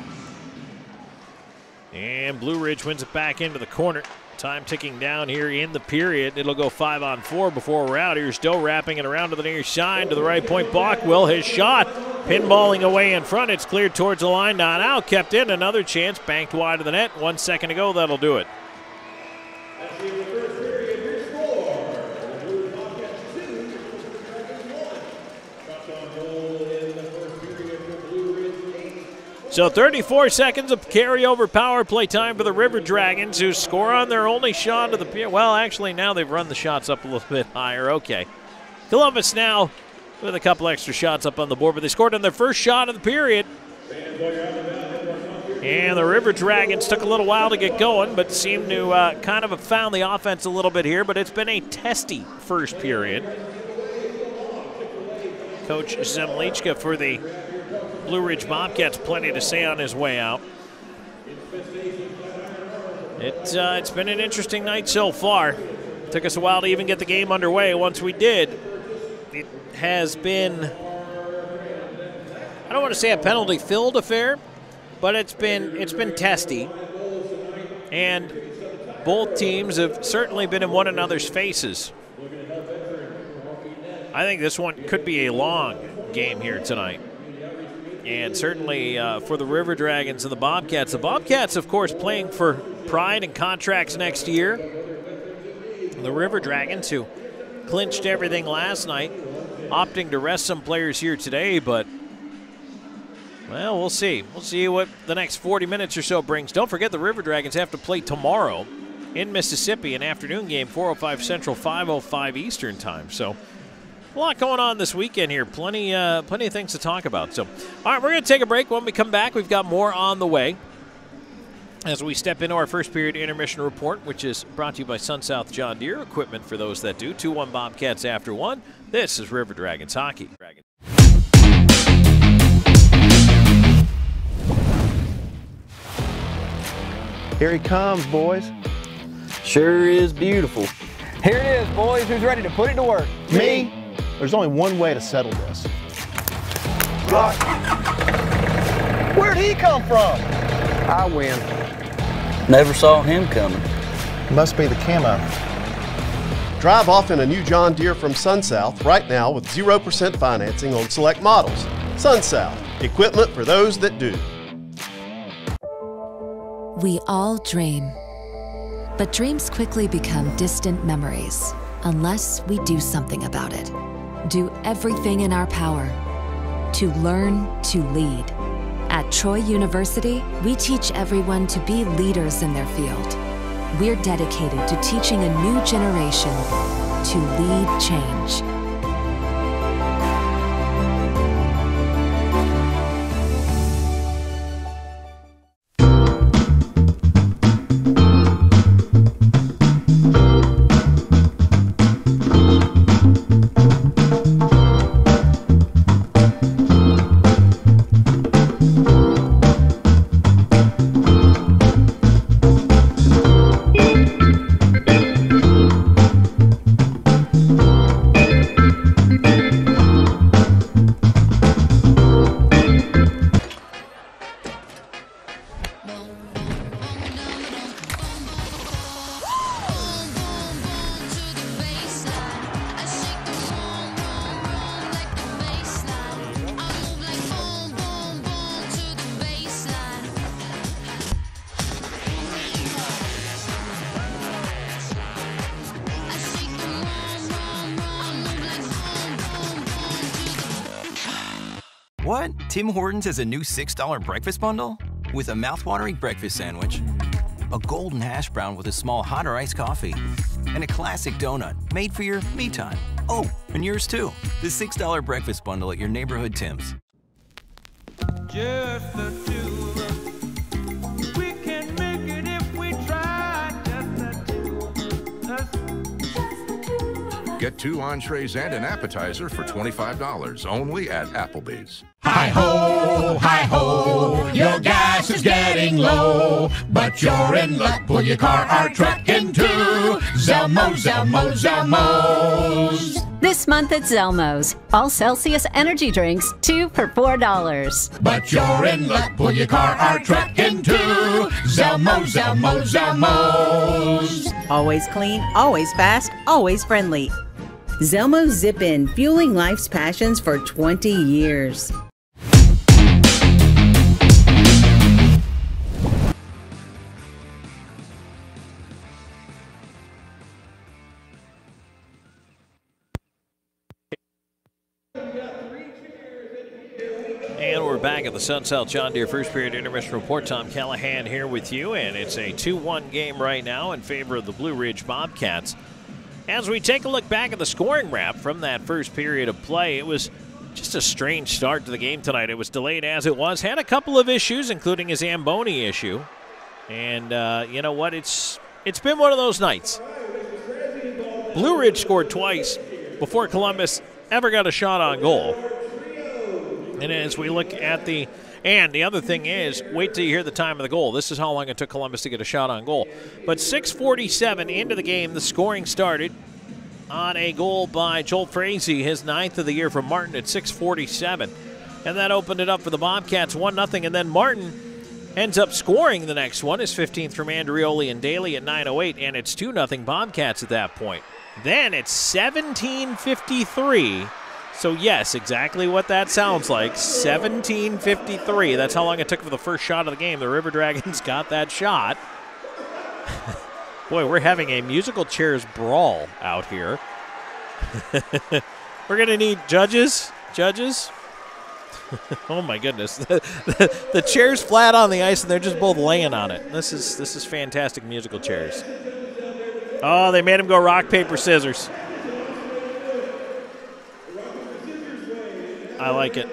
And Blue Ridge wins it back into the corner. Time ticking down here in the period. It'll go five on four before we're out. Here's Doe wrapping it around to the near side to the right point. Bockwell, his shot, pinballing away in front. It's cleared towards the line. Not out. Kept in. Another chance. Banked wide of the net. One second to go. That'll do it. So 34 seconds of carryover power play time for the River Dragons, who score on their only shot of the. Well, actually, now they've run the shots up a little [laughs] bit higher. Okay. Columbus now with a couple extra shots up on the board, but they scored on their first shot of the period. And the River Dragons took a little while to get going, but seemed to uh, kind of have found the offense a little bit here. But it's been a testy first period. Coach Zemlichka for the Blue Ridge Bobcats plenty to say on his way out. It, uh, it's been an interesting night so far. Took us a while to even get the game underway. Once we did, it has been, I don't want to say a penalty filled affair, but it's been it's been testy. And both teams have certainly been in one another's faces. I think this one could be a long game here tonight. And certainly uh, for the River Dragons and the Bobcats. The Bobcats, of course, playing for pride and contracts next year. The River Dragons, who clinched everything last night, opting to rest some players here today, but well, we'll see. We'll see what the next 40 minutes or so brings. Don't forget the River Dragons have to play tomorrow in Mississippi, an afternoon game, 4:05 Central, 5:05 Eastern time. So a lot going on this weekend here. Plenty, uh, plenty of things to talk about. So, all right, we're going to take a break. When we come back, we've got more on the way. As we step into our first period intermission report, which is brought to you by Sun South John Deere equipment for those that do. 2 1 Bobcats after one. This is River Dragons Hockey. Here he comes, boys. Sure is beautiful. Here it is, boys. Who's ready to put it to work? Me? There's only one way to settle this. Rock. Where'd he come from? I win. Never saw him coming. Must be the camo. Drive off in a new John Deere from SunSouth right now with 0% financing on select models. SunSouth, equipment for those that do. We all dream. But dreams quickly become distant memories unless we do something about it. Do everything in our power to learn to lead. At Troy University, we teach everyone to be leaders in their field. We're dedicated to teaching a new generation to lead change. Tim Hortons has a new $6 breakfast bundle? With a mouthwatering breakfast sandwich, a golden hash brown with a small hot or iced coffee, and a classic donut made for your me time. Oh, and yours too. The $6 breakfast bundle at your neighborhood Tim's. Get two entrees and an appetizer for $25 only at Applebee's. Hi ho, hi ho, your gas is getting low, but you're in luck. Pull your car or truck into Zelmo, Zelmo, Zelmo's. This month at Zelmo's, all Celsius energy drinks, two for $4. But you're in luck. Pull your car or truck into Zelmo, Zelmo, Zelmo's. Always clean, always fast, always friendly. Zelmo Zip In, fueling life's passions for 20 years. And we're back at the Sun South John Deere first period intermission report. Tom Callahan here with you, and it's a 2 1 game right now in favor of the Blue Ridge Bobcats. As we take a look back at the scoring wrap from that first period of play, it was just a strange start to the game tonight. It was delayed as it was, had a couple of issues, including his Amboni issue. And uh, you know what? It's it's been one of those nights. Blue Ridge scored twice before Columbus ever got a shot on goal. And as we look at the And the other thing is, wait till you hear the time of the goal. This is how long it took Columbus to get a shot on goal. But 6:47 into the game, the scoring started on a goal by Joel Frazee, his ninth of the year from Martin at 6:47, and that opened it up for the Bobcats one 0 And then Martin ends up scoring the next one, his 15th from Andrioli and Daly at 9:08, and it's 2 0 Bobcats at that point. Then it's 17:53. So yes, exactly what that sounds like. 17:53. That's how long it took for the first shot of the game. The River Dragons [laughs] got that shot. [laughs] Boy, we're having a musical chairs brawl out here. [laughs] we're going to need judges. Judges. oh my goodness. The, the, the, chair's flat on the ice and they're just both laying on it. This is this is fantastic musical chairs. Oh, they made him go rock paper scissors. I like it.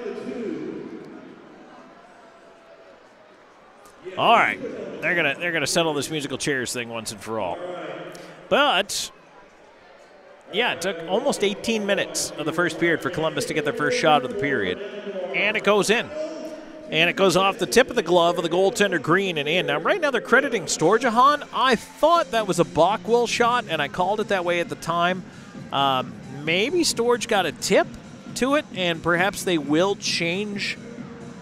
All right, they're gonna they're gonna settle this musical chairs thing once and for all. But yeah, it took almost 18 minutes of the first period for Columbus to get their first shot of the period, and it goes in. And it goes off the tip of the glove of the goaltender Green and in. Now, right now they're crediting Storjahan. I thought that was a Bockwell shot, and I called it that way at the time. Um, maybe Storge got a tip to it, and perhaps they will change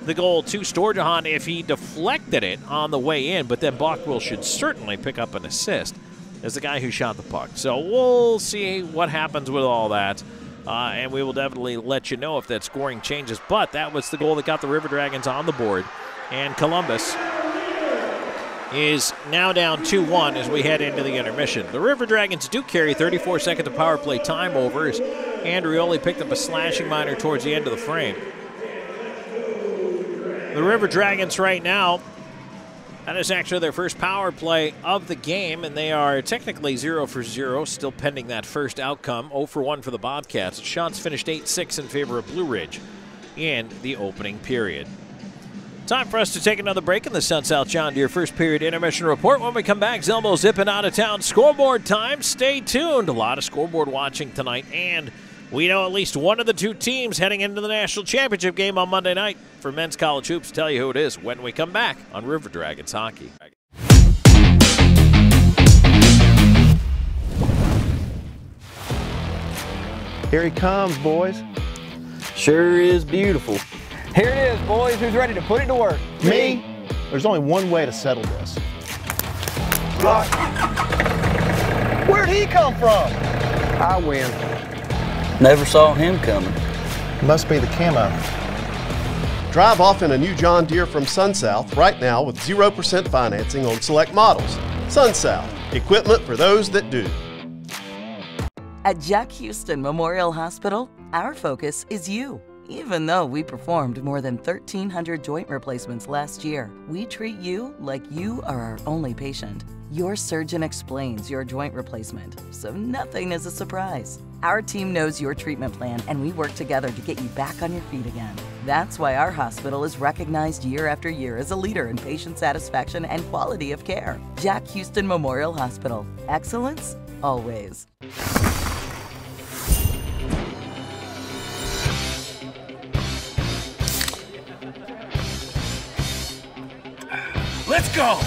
the goal to Storjahan if he deflected it on the way in, but then Bockwell should certainly pick up an assist as the guy who shot the puck. So we'll see what happens with all that. Uh, and we will definitely let you know if that scoring changes. But that was the goal that got the River Dragons on the board. And Columbus is now down 2 1 as we head into the intermission. The River Dragons do carry 34 seconds of power play time over as Andrioli picked up a slashing minor towards the end of the frame. The River Dragons right now, that is actually their first power play of the game, and they are technically 0 for 0, still pending that first outcome. 0 for 1 for the Bobcats. Shots finished 8 6 in favor of Blue Ridge in the opening period. Time for us to take another break in the Sun South John Deere first period intermission report. When we come back, Zelmo zipping out of town. Scoreboard time. Stay tuned. A lot of scoreboard watching tonight. And we know at least one of the two teams heading into the national championship game on Monday night for men's college hoops. Tell you who it is when we come back on River Dragons Hockey. Here he comes, boys. Sure is beautiful. Here it is, boys. Who's ready to put it to work? Me? There's only one way to settle this. Where'd he come from? I win. Never saw him coming. Must be the camo. Drive off in a new John Deere from SunSouth right now with 0% financing on select models. SunSouth, equipment for those that do. At Jack Hughston Memorial Hospital, our focus is you. Even though we performed more than 1,300 joint replacements last year, we treat you like you are our only patient. Your surgeon explains your joint replacement, so nothing is a surprise. Our team knows your treatment plan, and we work together to get you back on your feet again. That's why our hospital is recognized year after year as a leader in patient satisfaction and quality of care. Jack Hughston Memorial Hospital. Excellence, always. Let's go!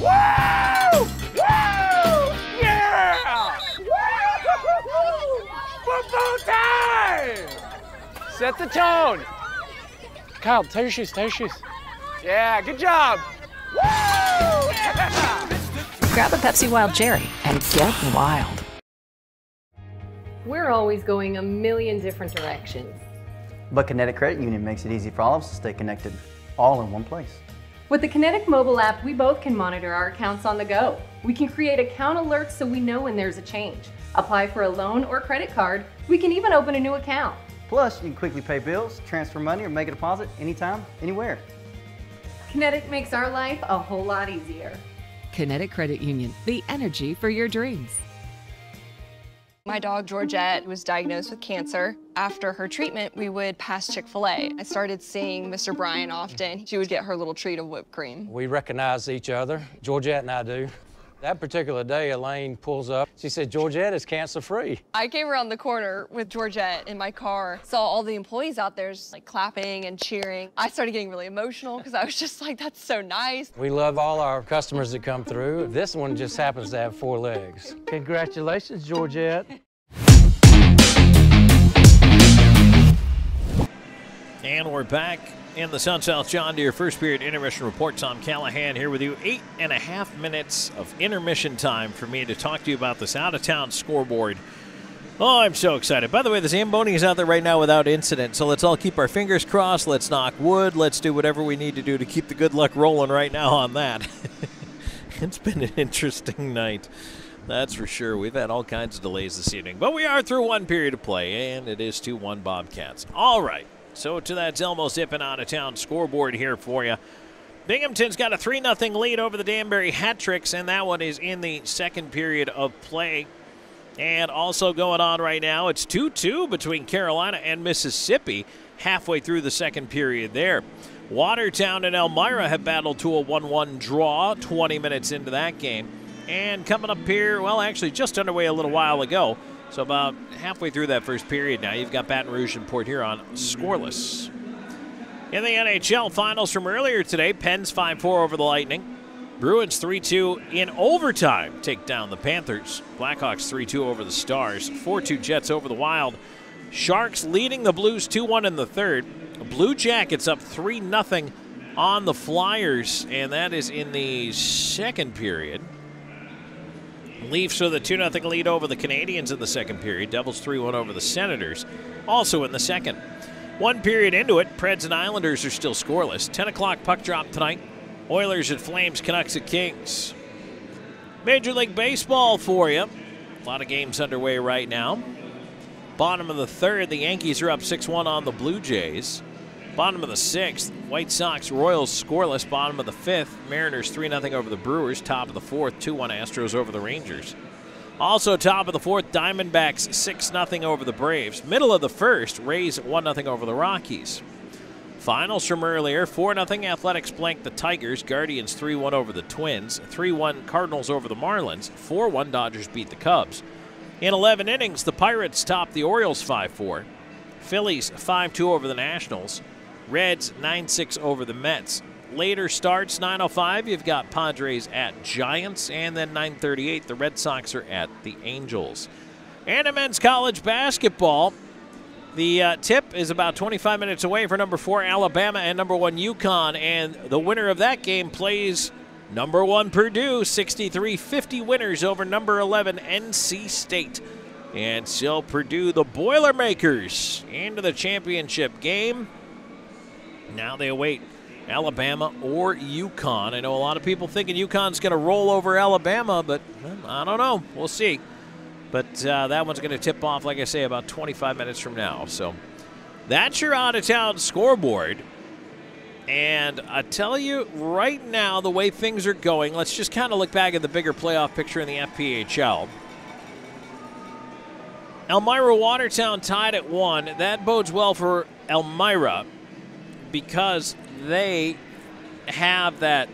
Woo! Woo! Yeah! Football time! Set the tone. Kyle, tie your shoes, tie your shoes. Yeah, good job. Woo! Yeah! Grab a Pepsi Wild Cherry and get wild. We're always going a million different directions. But Kinetic Credit Union makes it easy for all of us to stay connected, all in one place. With the Kinetic mobile app, we both can monitor our accounts on the go. We can create account alerts so we know when there's a change. Apply for a loan or credit card. We can even open a new account. Plus, you can quickly pay bills, transfer money, or make a deposit anytime, anywhere. Kinetic makes our life a whole lot easier. Kinetic Credit Union, the energy for your dreams. My dog Georgette was diagnosed with cancer. After her treatment, we would pass Chick-fil-A. I started seeing Mr. Bryan often. She would get her little treat of whipped cream. We recognize each other. Georgette and I do. That particular day, Elaine pulls up. She said, Georgette is cancer free. I came around the corner with Georgette in my car, saw all the employees out there just like clapping and cheering. I started getting really emotional because I was just like, that's so nice. We love all our customers that come through. This one just happens to have four legs. Congratulations, Georgette. And we're back in the Sun South John Deere first period intermission report. Tom Callahan here with you. Eight and a half minutes of intermission time for me to talk to you about this out of town scoreboard. Oh, I'm so excited. By the way, the Zamboni is out there right now without incident, so let's all keep our fingers crossed. Let's knock wood. Let's do whatever we need to do to keep the good luck rolling right now on that. [laughs] it's been an interesting night. That's for sure. We've had all kinds of delays this evening, but we are through one period of play, and it is 2 1 Bobcats. All right. So to that Zelmo zipping out of town scoreboard here for you. Binghamton's got a 3 0 lead over the Danbury Hat Tricks, and that one is in the second period of play. And also going on right now, it's 2 2 between Carolina and Mississippi halfway through the second period there. Watertown and Elmira have battled to a 1 1 draw 20 minutes into that game. And coming up here, well, actually just underway a little while ago, so about halfway through that first period now, you've got Baton Rouge and Port Huron scoreless. In the NHL finals from earlier today, Pens 5 4 over the Lightning. Bruins 3 2 in overtime take down the Panthers. Blackhawks 3 2 over the Stars. 4 2 Jets over the Wild. Sharks leading the Blues 2 1 in the third. Blue Jackets up 3 0 on the Flyers, and that is in the second period. Leafs with a 2 0 lead over the Canadiens in the second period. Devils 3 1 over the Senators, also in the second. One period into it, Preds and Islanders are still scoreless. 10 o'clock puck drop tonight. Oilers at Flames, Canucks at Kings. Major League Baseball for you. A lot of games underway right now. Bottom of the third, the Yankees are up 6 1 on the Blue Jays. Bottom of the sixth, White Sox Royals scoreless. Bottom of the fifth, Mariners 3 0 over the Brewers. Top of the fourth, 2 1 Astros over the Rangers. Also, top of the fourth, Diamondbacks 6 0 over the Braves. Middle of the first, Rays 1 0 over the Rockies. Finals from earlier 4 0 Athletics blank the Tigers. Guardians 3 1 over the Twins. 3 1 Cardinals over the Marlins. 4 1 Dodgers beat the Cubs. In 11 innings, the Pirates topped the Orioles 5 4. Phillies 5 2 over the Nationals. Reds 9 6 over the Mets. Later starts 9:05. You've got Padres at Giants, and then 9:38 the Red Sox are at the Angels. And in men's college basketball, the uh, tip is about 25 minutes away for number four Alabama and number one UConn, and the winner of that game plays number one Purdue. 63-50 winners over number 11 NC State. And so Purdue, the Boilermakers, into the championship game. Now they await Alabama or UConn. I know a lot of people thinking UConn's going to roll over Alabama, but I don't know. We'll see. But uh, that one's going to tip off, like I say, about 25 minutes from now. So that's your out of town scoreboard. And I tell you right now, the way things are going, let's just kind of look back at the bigger playoff picture in the FPHL. Elmira Watertown tied at one. That bodes well for Elmira because they have that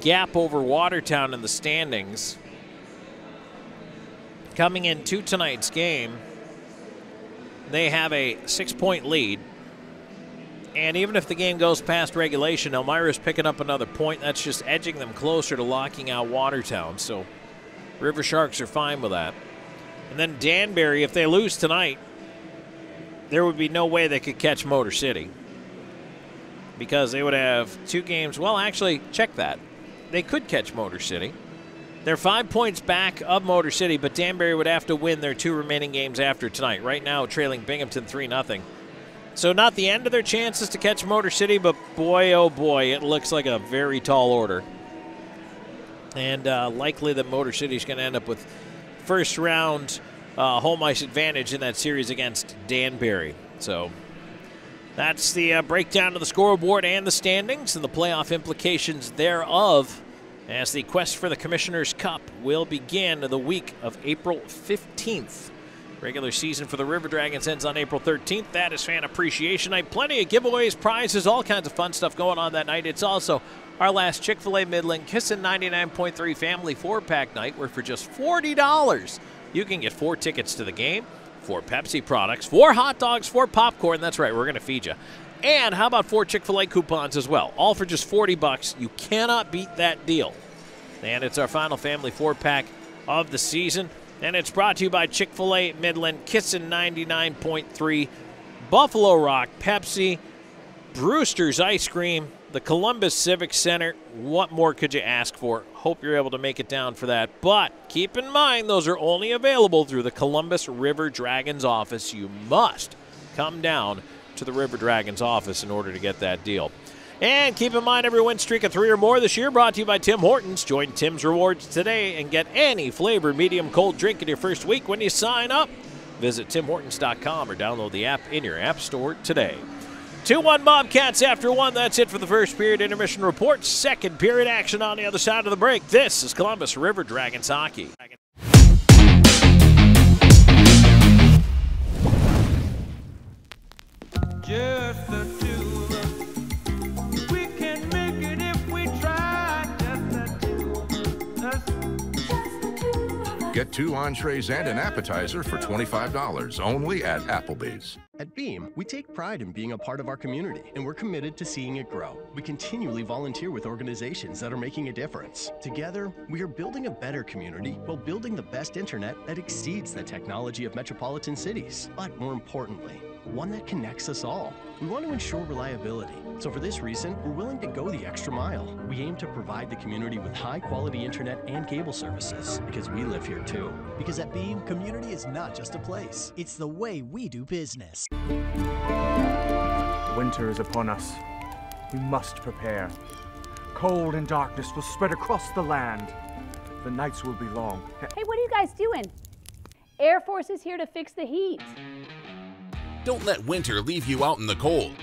gap over Watertown in the standings. Coming into tonight's game, they have a six point lead. And even if the game goes past regulation, Elmira's picking up another point. That's just edging them closer to locking out Watertown. So River Sharks are fine with that. And then Danbury, if they lose tonight, there would be no way they could catch Motor City because they would have two games. Well, actually, check that. They could catch Motor City. They're five points back of Motor City, but Danbury would have to win their two remaining games after tonight. Right now, trailing Binghamton 3 0. So, not the end of their chances to catch Motor City, but boy, oh boy, it looks like a very tall order. And uh, likely that Motor City is going to end up with first round uh, home ice advantage in that series against Danbury. So, that's the uh, breakdown of the scoreboard and the standings and the playoff implications thereof as the quest for the Commissioner's Cup will begin the week of April 15th. Regular season for the River Dragons ends on April 13th. That is Fan Appreciation Night. Plenty of giveaways, prizes, all kinds of fun stuff going on that night. It's also our last Chick fil A Midland Kissin' 99.3 Family 4 pack night, where for just $40, you can get four tickets to the game, four Pepsi products, four hot dogs, four popcorn. That's right, we're going to feed you. And how about four Chick fil A coupons as well? All for just 40 bucks. You cannot beat that deal. And it's our final family four pack of the season. And it's brought to you by Chick fil A Midland, Kissin' 99.3, Buffalo Rock, Pepsi, Brewster's Ice Cream, the Columbus Civic Center. What more could you ask for? Hope you're able to make it down for that. But keep in mind, those are only available through the Columbus River Dragons office. You must come down to the River Dragons office in order to get that deal. And keep in mind, every win streak of three or more this year brought to you by Tim Hortons. Join Tim's Rewards today and get any flavored medium cold drink in your first week when you sign up. Visit timhortons.com or download the app in your app store today. 2 1 Bobcats after one. That's it for the first period intermission report. Second period action on the other side of the break. This is Columbus River Dragons hockey. Just the two of us. We can make it if we try. Just the two of us. Get two entrees and an appetizer for $25 only at Applebee's. At Beam, we take pride in being a part of our community, and we're committed to seeing it grow. We continually volunteer with organizations that are making a difference. Together, we are building a better community while building the best internet that exceeds the technology of metropolitan cities. But more importantly, one that connects us all. We want to ensure reliability, so for this reason, we're willing to go the extra mile. We aim to provide the community with high quality internet and cable services because we live here too. Because at Beam, community is not just a place, it's the way we do business. Winter is upon us. We must prepare. Cold and darkness will spread across the land. The nights will be long. Hey, what are you guys doing? Air Force is here to fix the heat. Don't let winter leave you out in the cold.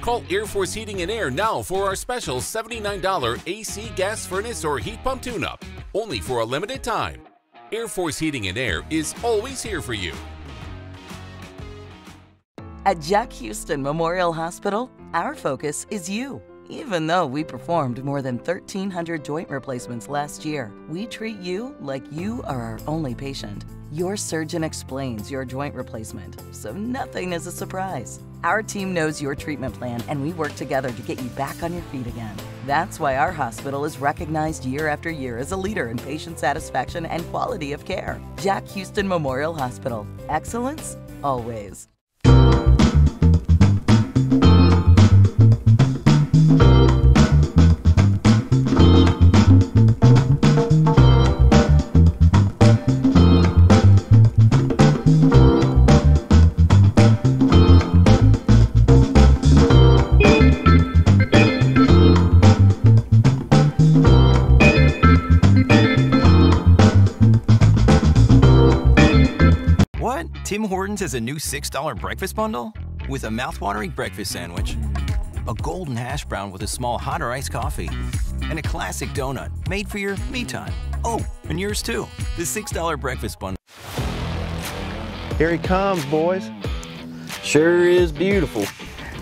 Call Air Force Heating and Air now for our special $79 AC gas furnace or heat pump tune-up, only for a limited time. Air Force Heating and Air is always here for you. At Jack Hughston Memorial Hospital, our focus is you. Even though we performed more than 1,300 joint replacements last year, we treat you like you are our only patient. Your surgeon explains your joint replacement, so nothing is a surprise. Our team knows your treatment plan, and we work together to get you back on your feet again. That's why our hospital is recognized year after year as a leader in patient satisfaction and quality of care. Jack Hughston Memorial Hospital. Excellence, always. Tim Hortons has a new $6 breakfast bundle? With a mouthwatering breakfast sandwich, a golden hash brown with a small hot or iced coffee, and a classic donut made for your me time. Oh, and yours too. The $6 breakfast bundle. Here he comes, boys. Sure is beautiful.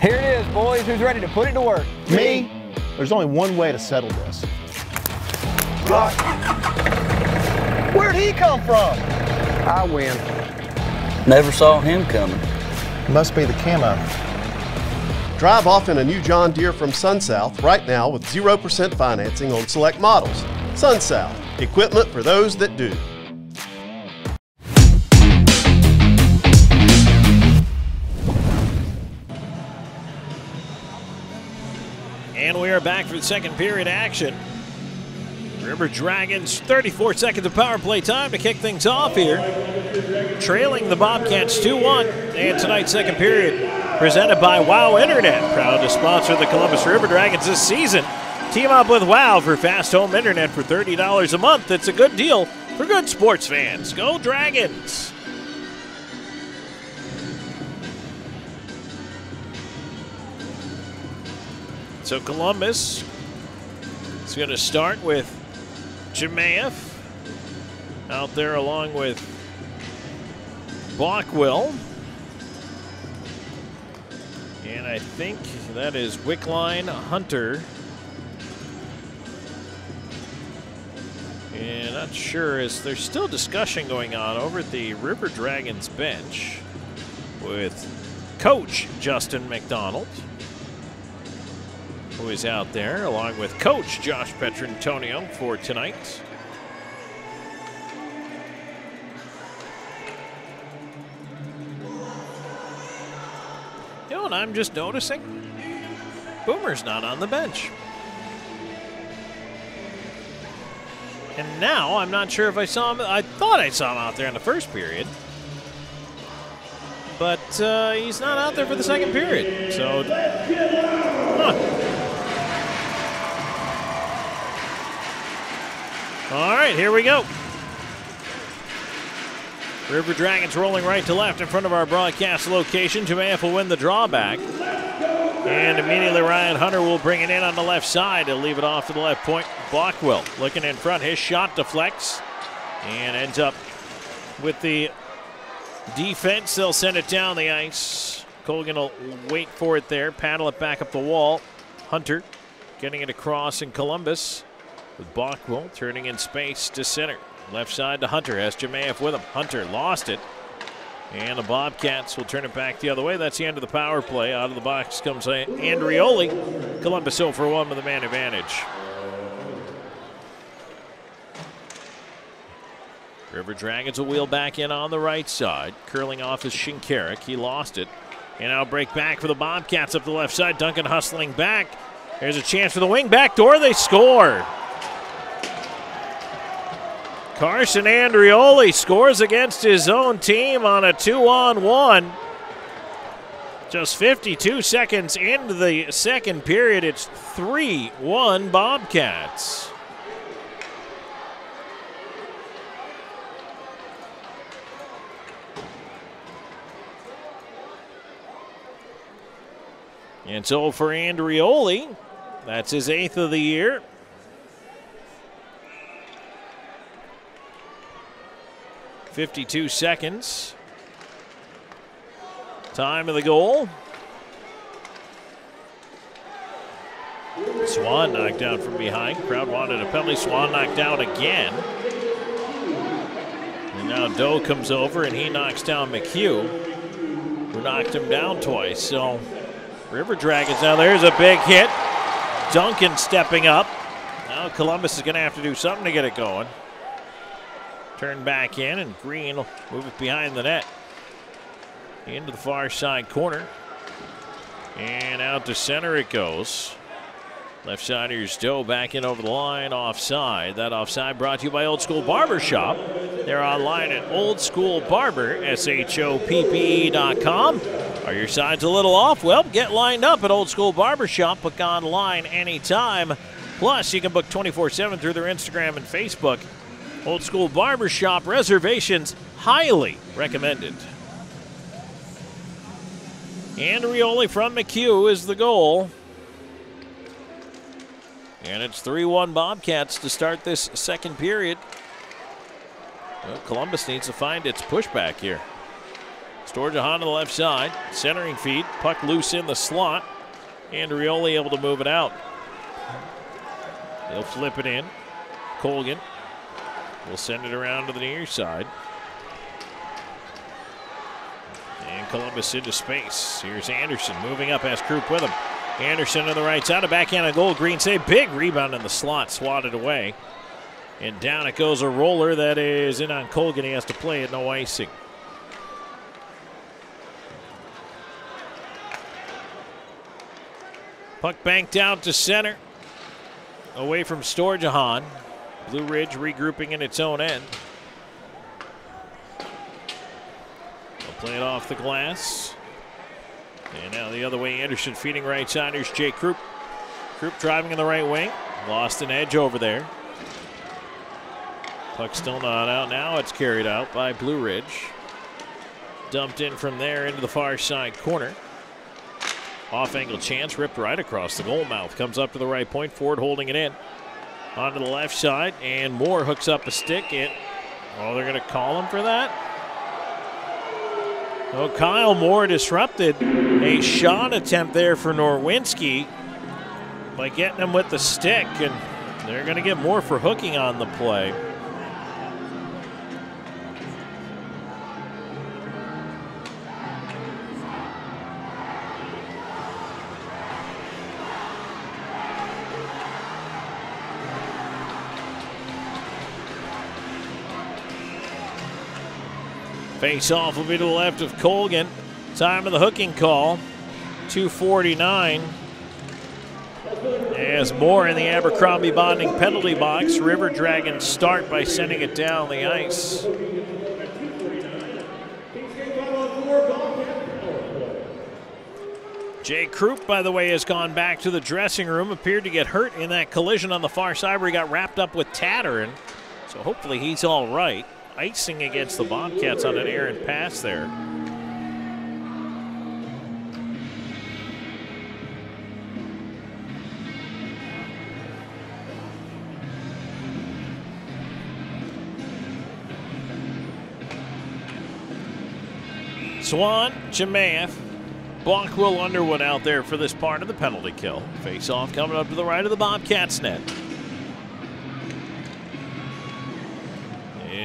Here it is, boys. Who's ready to put it to work? Me. There's only one way to settle this. Where'd he come from? I win. Never saw him coming. Must be the camo. Drive off in a new John Deere from SunSouth right now with 0% financing on select models. SunSouth, equipment for those that do. And we are back for the second period action. River Dragons, 34 seconds of power play time to kick things off here. Trailing the Bobcats 2 1. And tonight's second period presented by Wow Internet, proud to sponsor the Columbus River Dragons this season. Team up with Wow for fast home internet for $30 a month. It's a good deal for good sports fans. Go Dragons! So Columbus is going to start with Jemayev out there along with Bockwell. And I think that is Wickline Hunter. And not sure as there's still discussion going on over at the River Dragons bench with coach Justin McDonald who is out there, along with coach Josh Petrantonio for tonight. You know what I'm just noticing? Boomer's not on the bench. And now I'm not sure if I saw him. I thought I saw him out there in the first period. But uh, he's not out there for the second period. So. Huh. All right, here we go. River Dragons rolling right to left in front of our broadcast location. Jemayeff will win the drawback. And immediately Ryan Hunter will bring it in on the left side. He'll leave it off to the left point. Bockwell looking in front. His shot deflects and ends up with the defense. They'll send it down the ice. Colgan will wait for it there, paddle it back up the wall. Hunter getting it across in Columbus with Bockwell turning in space to center. Left side to Hunter. Has Jemayeff with him. Hunter lost it. And the Bobcats will turn it back the other way. That's the end of the power play. Out of the box comes Andrioli. Columbus 0 for 1 with a man advantage. River Dragons will wheel back in on the right side. Curling off is Shinkarik. He lost it. And now break back for the Bobcats up the left side. Duncan hustling back. There's a chance for the wing. Back door. They score. Carson Andrioli scores against his own team on a two on one. Just 52 seconds into the second period, it's 3 1 Bobcats. And so for Andrioli, that's his eighth of the year. Fifty-two seconds. Time of the goal. Swan knocked down from behind. Crowd wanted a penalty. Swan knocked down again. And now Doe comes over and he knocks down McHugh, who knocked him down twice. So River Dragons now there's a big hit. Duncan stepping up. Now Columbus is going to have to do something to get it going. Turn back in and Green will move it behind the net. Into the far side corner. And out to center it goes. Left side here's Doe back in over the line, offside. That offside brought to you by Old School Barber Shop. They're online at oldschoolbarber.com. Are your sides a little off? Well, get lined up at Old School Barber Shop. Book online anytime. Plus, you can book 24 7 through their Instagram and Facebook. Old School Barber Shop reservations highly recommended. Andrioli from McHugh is the goal. And it's 3 1 Bobcats to start this second period. Well, Columbus needs to find its pushback here. Storjahan on the left side, centering feed, puck loose in the slot. Andrioli able to move it out. They'll flip it in. Colgan will send it around to the near side. And Columbus into space. Here's Anderson moving up, has Croup with him. Anderson to the right side, a backhand on goal. Green save, big rebound in the slot, swatted away. And down it goes a roller that is in on Colgan. He has to play it, no icing. Puck banked out to center. Away from Storjahan. Blue Ridge regrouping in its own end. They'll play it off the glass. And now the other way, Anderson feeding right side. Here's Jake Croup. Croup driving in the right wing. Lost an edge over there. Puck still not out. Now it's carried out by Blue Ridge. Dumped in from there into the far side corner. Off angle chance, ripped right across the goal mouth. Comes up to the right point. Ford holding it in. Onto the left side, and Moore hooks up a stick. It. Oh, they're going to call him for that? Oh, Kyle Moore disrupted a shot attempt there for Norwinski by getting him with the stick, and they're going to get more for hooking on the play. Face off will be to the left of Colgan. Time of the hooking call, 249. As more in the Abercrombie bonding penalty box, River Dragons start by sending it down the ice. Jay Croup, by the way, has gone back to the dressing room. Appeared to get hurt in that collision on the far side where he got wrapped up with Tatterin. So hopefully he's all right. Icing against the Bobcats on an errant pass there. Swan, Jemath, Bonquil Underwood out there for this part of the penalty kill. Face off coming up to the right of the Bobcats net.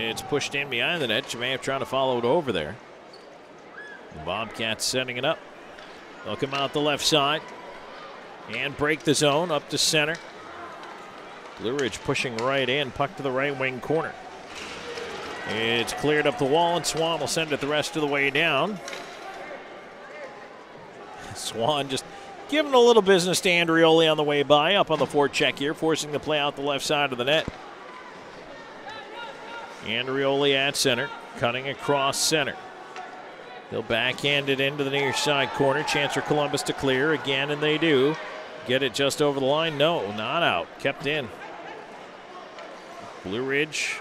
It's pushed in behind the net. Jemath trying to follow it over there. The Bobcats setting it up. They'll come out the left side and break the zone up to center. Blue Ridge pushing right in, puck to the right wing corner. It's cleared up the wall, and Swan will send it the rest of the way down. [laughs] Swan just giving a little business to Andrioli on the way by, up on the forecheck here, forcing the play out the left side of the net. Andrioli at center, cutting across center. They'll backhand it into the near side corner. Chance for Columbus to clear again, and they do. Get it just over the line? No, not out. Kept in. Blue Ridge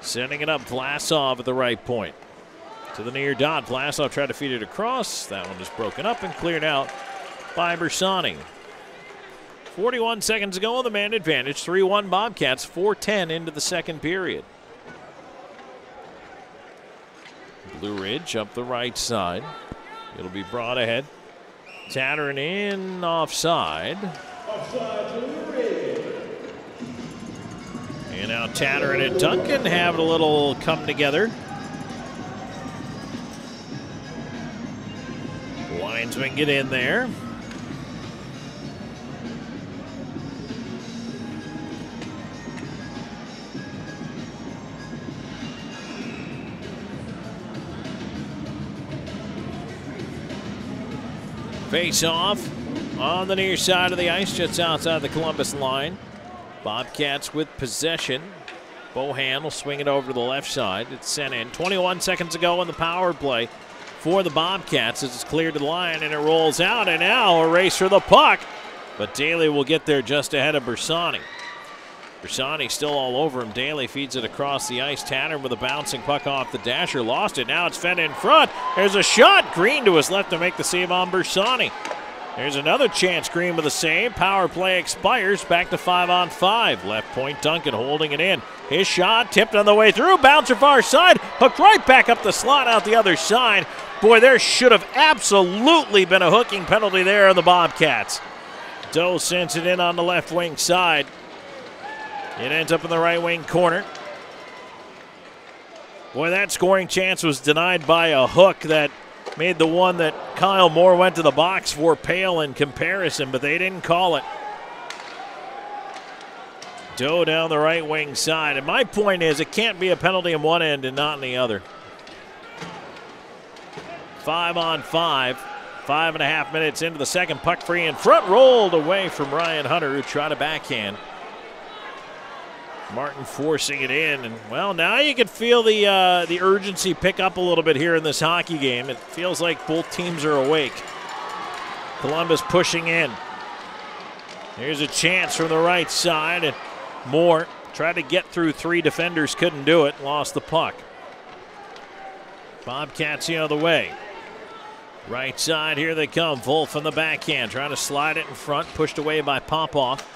sending it up. Vlasov at the right point. To the near dot. Vlasov tried to feed it across. That one just broken up and cleared out by Bersani. 41 seconds ago on the man advantage. 3 1 Bobcats, 4 10 into the second period. Blue Ridge up the right side. It'll be brought ahead. Tatterin in offside. And now Tatterin and Duncan have a little come together. Linesman get in there. Face off on the near side of the ice, just outside the Columbus line. Bobcats with possession. Bohan will swing it over to the left side. It's sent in. 21 seconds ago in the power play for the Bobcats as it's cleared to the line and it rolls out. And now a race for the puck. But Daly will get there just ahead of Bersani. Bersani still all over him. Daly feeds it across the ice. Tanner with a bouncing puck off the dasher. Lost it. Now it's fed in front. There's a shot. Green to his left to make the save on Bersani. There's another chance. Green with a save. Power play expires. Back to five on five. Left point Duncan holding it in. His shot tipped on the way through. Bouncer far side. Hooked right back up the slot out the other side. Boy, there should have absolutely been a hooking penalty there on the Bobcats. Doe sends it in on the left wing side. It ends up in the right wing corner. Boy, that scoring chance was denied by a hook that made the one that Kyle Moore went to the box for pale in comparison, but they didn't call it. Doe down the right wing side. And my point is, it can't be a penalty in one end and not in the other. Five on five. Five and a half minutes into the second. Puck free in front, rolled away from Ryan Hunter, who tried a backhand. Martin forcing it in, and well, now you can feel the uh, the urgency pick up a little bit here in this hockey game. It feels like both teams are awake. Columbus pushing in. Here's a chance from the right side, and Moore tried to get through three defenders, couldn't do it, lost the puck. Bobcats the other way. Right side, here they come. Wolf on the backhand, trying to slide it in front, pushed away by Popoff.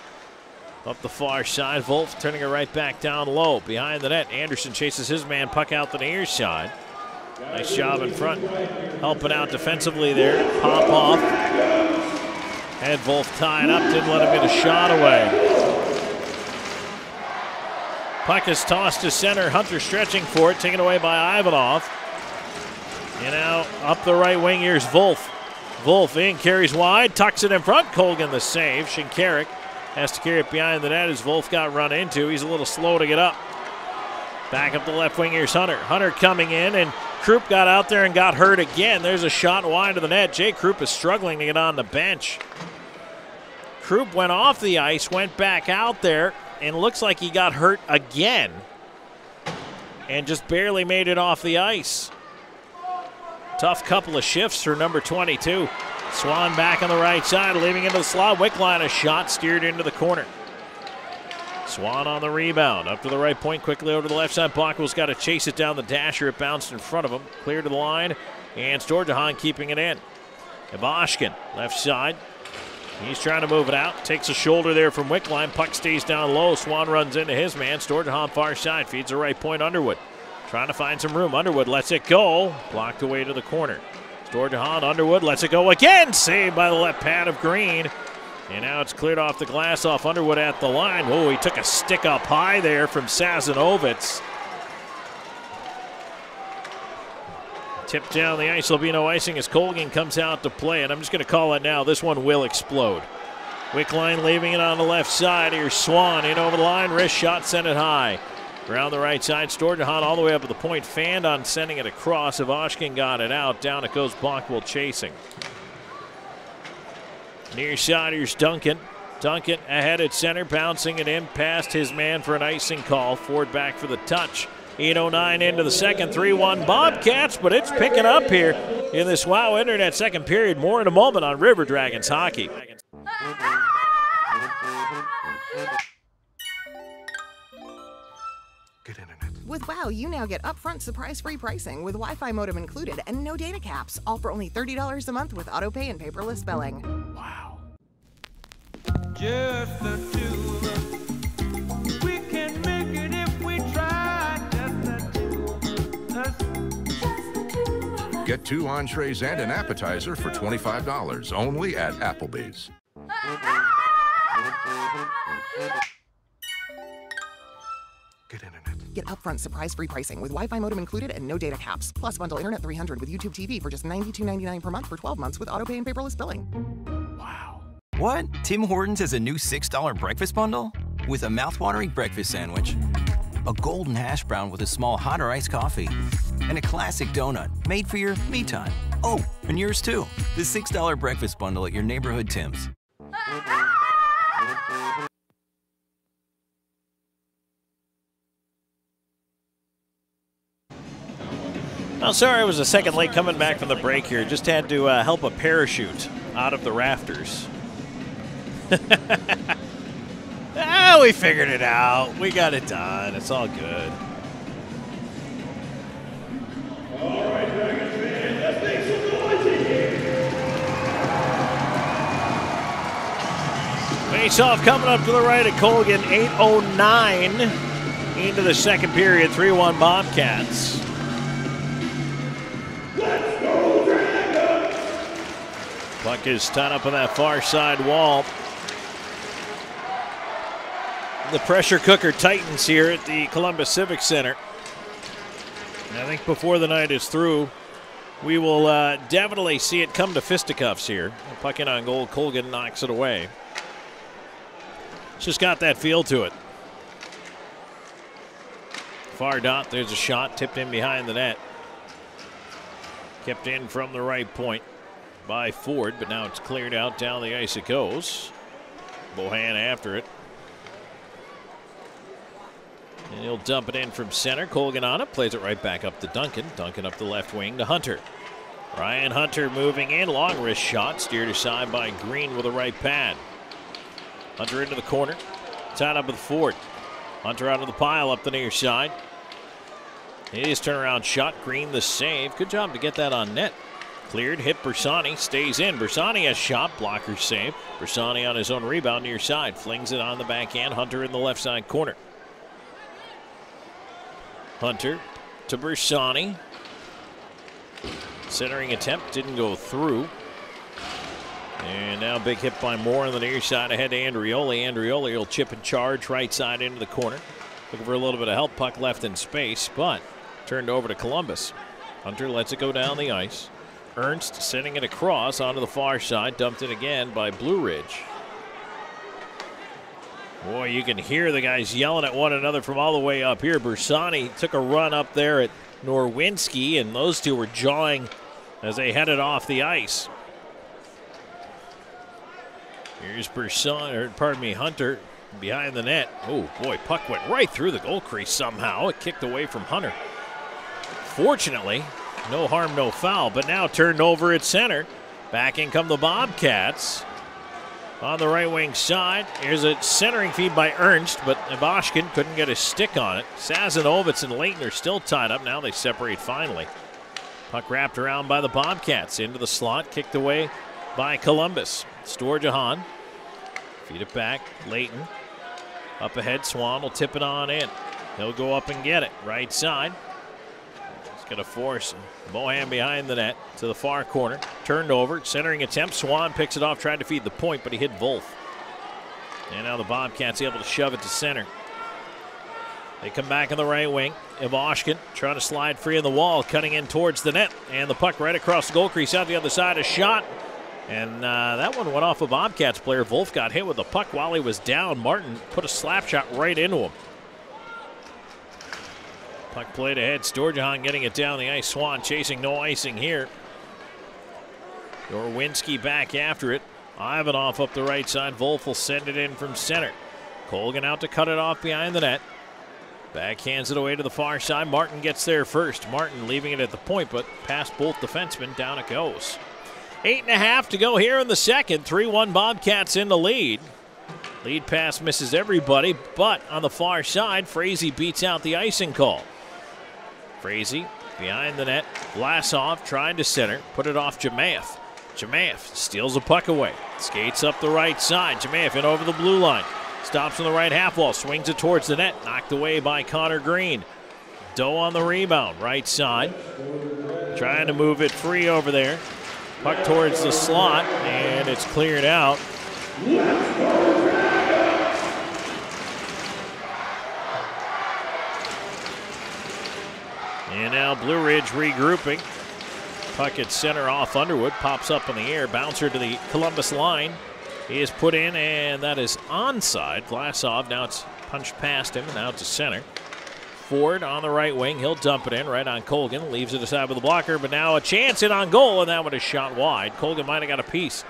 Up the far side, Wolf turning it right back down low. Behind the net, Anderson chases his man, puck out the near side. Nice job in front, helping out defensively there. Popoff. Had Wolf tied up, didn't let him get a shot away. Puck is tossed to center. Hunter stretching for it, taken away by Ivanov. And now up the right wing, here's Wolf. Wolf in, carries wide, tucks it in front. Colgan the save. Shinkarik has to carry it behind the net as Wolf got run into. He's a little slow to get up. Back up the left wing, here's Hunter. Hunter coming in, and Croup got out there and got hurt again. There's a shot wide of the net. Jay Croup is struggling to get on the bench. Croup went off the ice, went back out there, and looks like he got hurt again and just barely made it off the ice. Tough couple of shifts for number 22. Swan back on the right side, leaving into the slot. Wickline, a shot steered into the corner. Swan on the rebound. Up to the right point, quickly over to the left side. Bockwell's got to chase it down the dasher. It bounced in front of him. Clear to the line. And Storjahan keeping it in. Ivashkin, left side. He's trying to move it out. Takes a shoulder there from Wickline. Puck stays down low. Swan runs into his man. Storjahan far side. Feeds the right point Underwood. Trying to find some room. Underwood lets it go. Blocked away to the corner. Storjahan Underwood lets it go again. Saved by the left pad of Green. And now it's cleared off the glass off Underwood at the line. Oh, he took a stick up high there from Sazanovitz. Tipped down the ice. There'll be no icing as Colgan comes out to play. And I'm just going to call it now. This one will explode. Wickline leaving it on the left side. Here's Swan in over the line. Wrist shot, sent it high. Around the right side, Storjahan all the way up at the point. Fanned on sending it across. Ivashkin got it out. Down it goes Bockwell chasing. Near side, here's Duncan. Duncan ahead at center, bouncing it in past his man for an icing call. Ford back for the touch. 8.09 into the second, 3 1 Bobcats, but it's picking up here in this Wow Internet second period. More in a moment on River Dragons Hockey. Ah! With WOW, you now get upfront surprise free pricing with Wi Fi modem included and no data caps, all for only $30 a month with auto pay and paperless billing. Wow. Just the two of us. We can make it if we try. Just the two of us. Get two entrees and an appetizer for $25 only at Applebee's. Get upfront surprise free pricing with Wi Fi modem included and no data caps. Plus, bundle Internet 300 with YouTube TV for just $92.99 per month for 12 months with auto pay and paperless billing. Wow. What? Tim Hortons has a new $6 breakfast bundle? With a mouthwatering breakfast sandwich, a golden hash brown with a small hot or iced coffee, and a classic donut made for your me time. Oh, and yours too. The $6 breakfast bundle at your neighborhood Tim's. Well, sorry I was a second late coming back from the break here. Just had to uh, help a parachute out of the rafters. [laughs] ah, we figured it out. We got it done. It's all good. Face off coming up to the right at Colgan. 8.09 into the second period. 3 1 Bobcats. Puck is tied up on that far side wall. The pressure cooker tightens here at the Columbus Civic Center. And I think before the night is through, we will uh, definitely see it come to fisticuffs here. Puck in on goal, Colgan knocks it away. It's just got that feel to it. Far dot, there's a shot tipped in behind the net. Kept in from the right point by Ford, but now it's cleared out down the ice it goes. Bohan after it. And he'll dump it in from center. Colgan on it, plays it right back up to Duncan. Duncan up the left wing to Hunter. Ryan Hunter moving in, long wrist shot, steered aside by Green with a right pad. Hunter into the corner, tied up with Ford. Hunter out of the pile up the near side. His turnaround shot, Green the save. Good job to get that on net. Cleared, hit Bersani, stays in. Bersani has shot, blocker save. Bersani on his own rebound near side, flings it on the backhand. Hunter in the left side corner. Hunter to Bersani. Centering attempt didn't go through. And now big hit by Moore on the near side ahead to Andrioli. Andrioli will chip and charge right side into the corner. Looking for a little bit of help. Puck left in space, but turned over to Columbus. Hunter lets it go down the ice. Ernst sending it across onto the far side. Dumped it again by Blue Ridge. Boy, you can hear the guys yelling at one another from all the way up here. Bersani took a run up there at Norwinski, and those two were jawing as they headed off the ice. Here's Brisson, or pardon me, Hunter behind the net. Oh boy, puck went right through the goal crease somehow. It kicked away from Hunter. Fortunately, no harm, no foul, but now turned over at center. Back in come the Bobcats. On the right wing side, here's a centering feed by Ernst, but Ivashkin couldn't get a stick on it. Sazanovitz and Leighton are still tied up. Now they separate finally. Puck wrapped around by the Bobcats into the slot, kicked away by Columbus. Storjahan. Feed it back. Leighton. Up ahead, Swan will tip it on in. He'll go up and get it. Right side. Going to force Mohan behind the net to the far corner. Turned over. Centering attempt. Swan picks it off, tried to feed the point, but he hit Wolf. And now the Bobcats able to shove it to center. They come back on the right wing. Ivashkin trying to slide free on the wall, cutting in towards the net. And the puck right across the goal crease out the other side. A shot and uh, that one went off a Bobcats player. Wolf got hit with the puck while he was down. Martin put a slap shot right into him. Puck played ahead. Storjahan getting it down the ice. Swan chasing, no icing here. Norwinski back after it. Ivanov up the right side. Wolf will send it in from center. Colgan out to cut it off behind the net. Backhands it away to the far side. Martin gets there first. Martin leaving it at the point, but past both defensemen, down it goes. Eight and a half to go here in the second. 3 1 Bobcats in the lead. Lead pass misses everybody, but on the far side, Frazee beats out the icing call. Frazee behind the net. Vlasov trying to center, put it off Jamaev. Jamaev steals a puck away, skates up the right side. Jamaev in over the blue line. Stops on the right half wall, swings it towards the net, knocked away by Connor Green. Doe on the rebound, right side. Trying to move it free over there. Puck towards the slot, and it's cleared out. And now Blue Ridge regrouping. Puck at center off Underwood, pops up in the air, bouncer to the Columbus line. He is put in, and that is onside. Vlasov, now it's punched past him and out to center. Ford on the right wing. He'll dump it in right on Colgan. Leaves it aside with the blocker, but now a chance in on goal, and that one is shot wide. Colgan might have got a piece.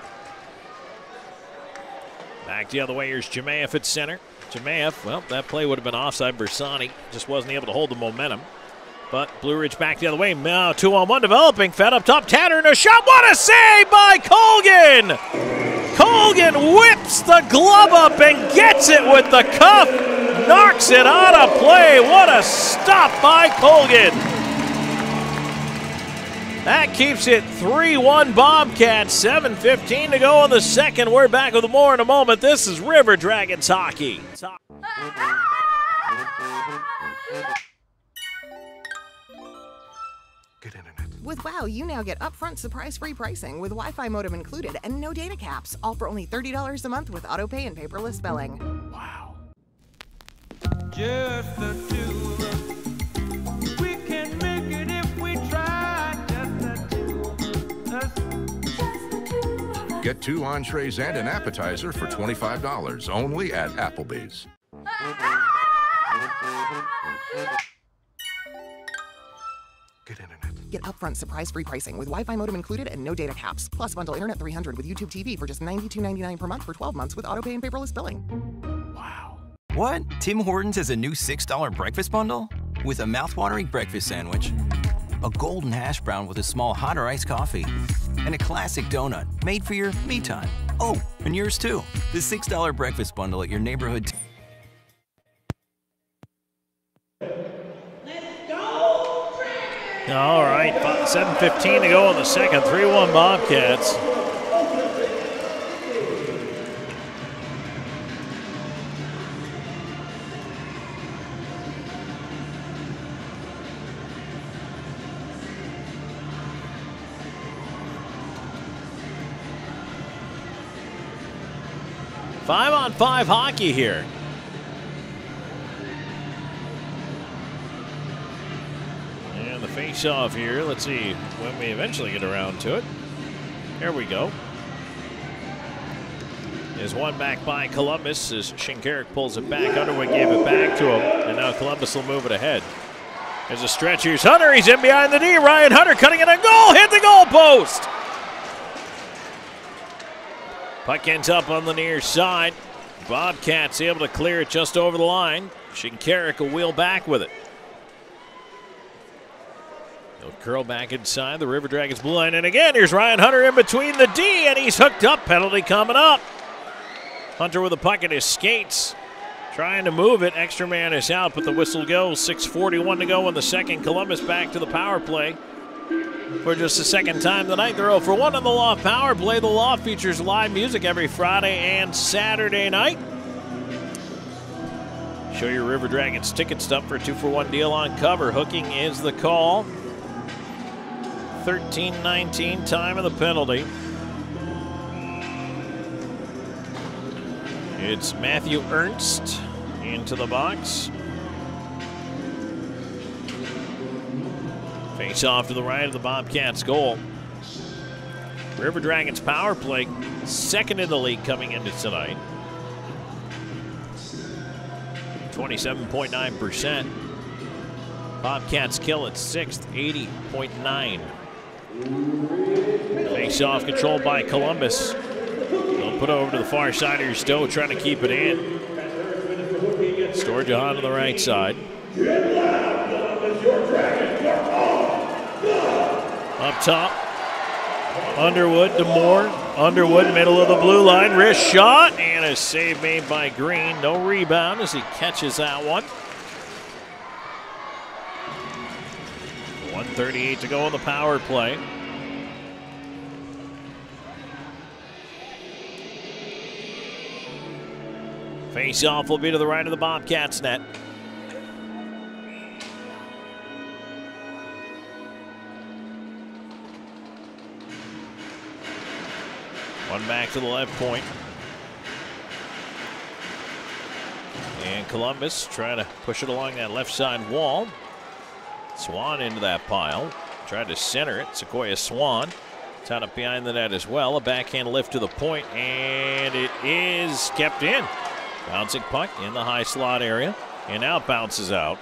Back the other way. Here's Jamaev at center. Jamaev, well, that play would have been offside. Bersani just wasn't able to hold the momentum. But Blue Ridge back the other way. Now two on one developing. Fed up top. Tanner a shot. What a save by Colgan! Colgan whips the glove up and gets it with the cuff knocks it out of play. What a stop by Colgan. That keeps it 3 1 Bobcats. 7.15 to go in the second. We're back with more in a moment. This is River Dragons hockey. [laughs] With WOW, you now get upfront surprise free pricing with Wi Fi modem included and no data caps, all for only $30 a month with auto pay and paperless billing. Wow. Just the two of us. We can make it if we try. Just the two of us. Get two entrees and an appetizer for $25 only at Applebee's. [laughs] Get upfront surprise free pricing with Wi Fi modem included and no data caps. Plus, bundle Internet 300 with YouTube TV for just $92.99 per month for 12 months with auto pay and paperless billing. Wow. What? Tim Hortons has a new $6 breakfast bundle? With a mouthwatering breakfast sandwich, a golden hash brown with a small hot or iced coffee, and a classic donut made for your me time. Oh, and yours too. The $6 breakfast bundle at your neighborhood. All right, 7.15 to go in the second. 3 1 Bobcats. Five on five hockey here. And the face off here. Let's see when we eventually get around to it. There we go. Is one back by Columbus as Shinkarik pulls it back. Underwood gave it back to him, and now Columbus will move it ahead. There's a stretch. Here's Hunter. He's in behind the D. Ryan Hunter cutting it a goal. Hit the goal post. Puck ends up on the near side. Bobcats able to clear it just over the line. Shinkarik will wheel back with it. They'll curl back inside the River Dragons blue line. And again, here's Ryan Hunter in between the D, and he's hooked up. Penalty coming up. Hunter with a puck at his skates. Trying to move it. Extra man is out, but the whistle goes. 6.41 to go in the second. Columbus back to the power play for just the second time tonight. They're 0 for 1 on the Loft Power Play. The Loft features live music every Friday and Saturday night. Show your River Dragons ticket stub for a 2 for 1 deal on cover. Hooking is the call. 13 19, time of the penalty. It's Matthew Ernst into the box. Face off to the right of the Bobcats' goal. River Dragons power play, second in the league coming into tonight. 27.9%. Bobcats kill at sixth, 80.9. Face off controlled by Columbus. They'll put it over to the far side. Here's Stowe trying to keep it in. Storjahan on the right side. Up top. Underwood to Moore. Underwood, middle of the blue line. Wrist shot and a save made by Green. No rebound as he catches that one. 138 to go on the power play. Face off will be to the right of the Bobcats net. One back to the left point. And Columbus trying to push it along that left side wall. Swan into that pile. Tried to center it. Sequoia Swan tied up behind the net as well. A backhand lift to the point, and it is kept in. Bouncing puck in the high slot area, and now bounces out.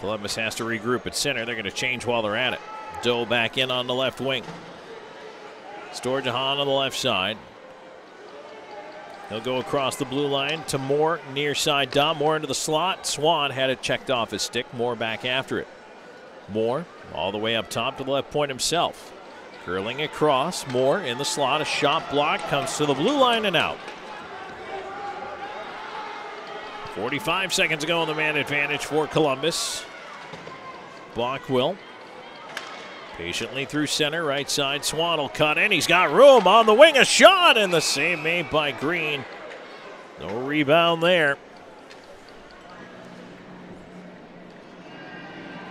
Columbus has to regroup at center. They're going to change while they're at it. Doe back in on the left wing. Storjahan on the left side. He'll go across the blue line to Moore, near side Dom. Moore into the slot. Swan had it checked off his stick. Moore back after it. Moore all the way up top to the left point himself. Curling across. Moore in the slot. A shot block comes to the blue line and out. 45 seconds ago on the man advantage for Columbus. Block will Patiently through center, right side. Swan will cut in. He's got room on the wing. A shot, and the save made by Green. No rebound there.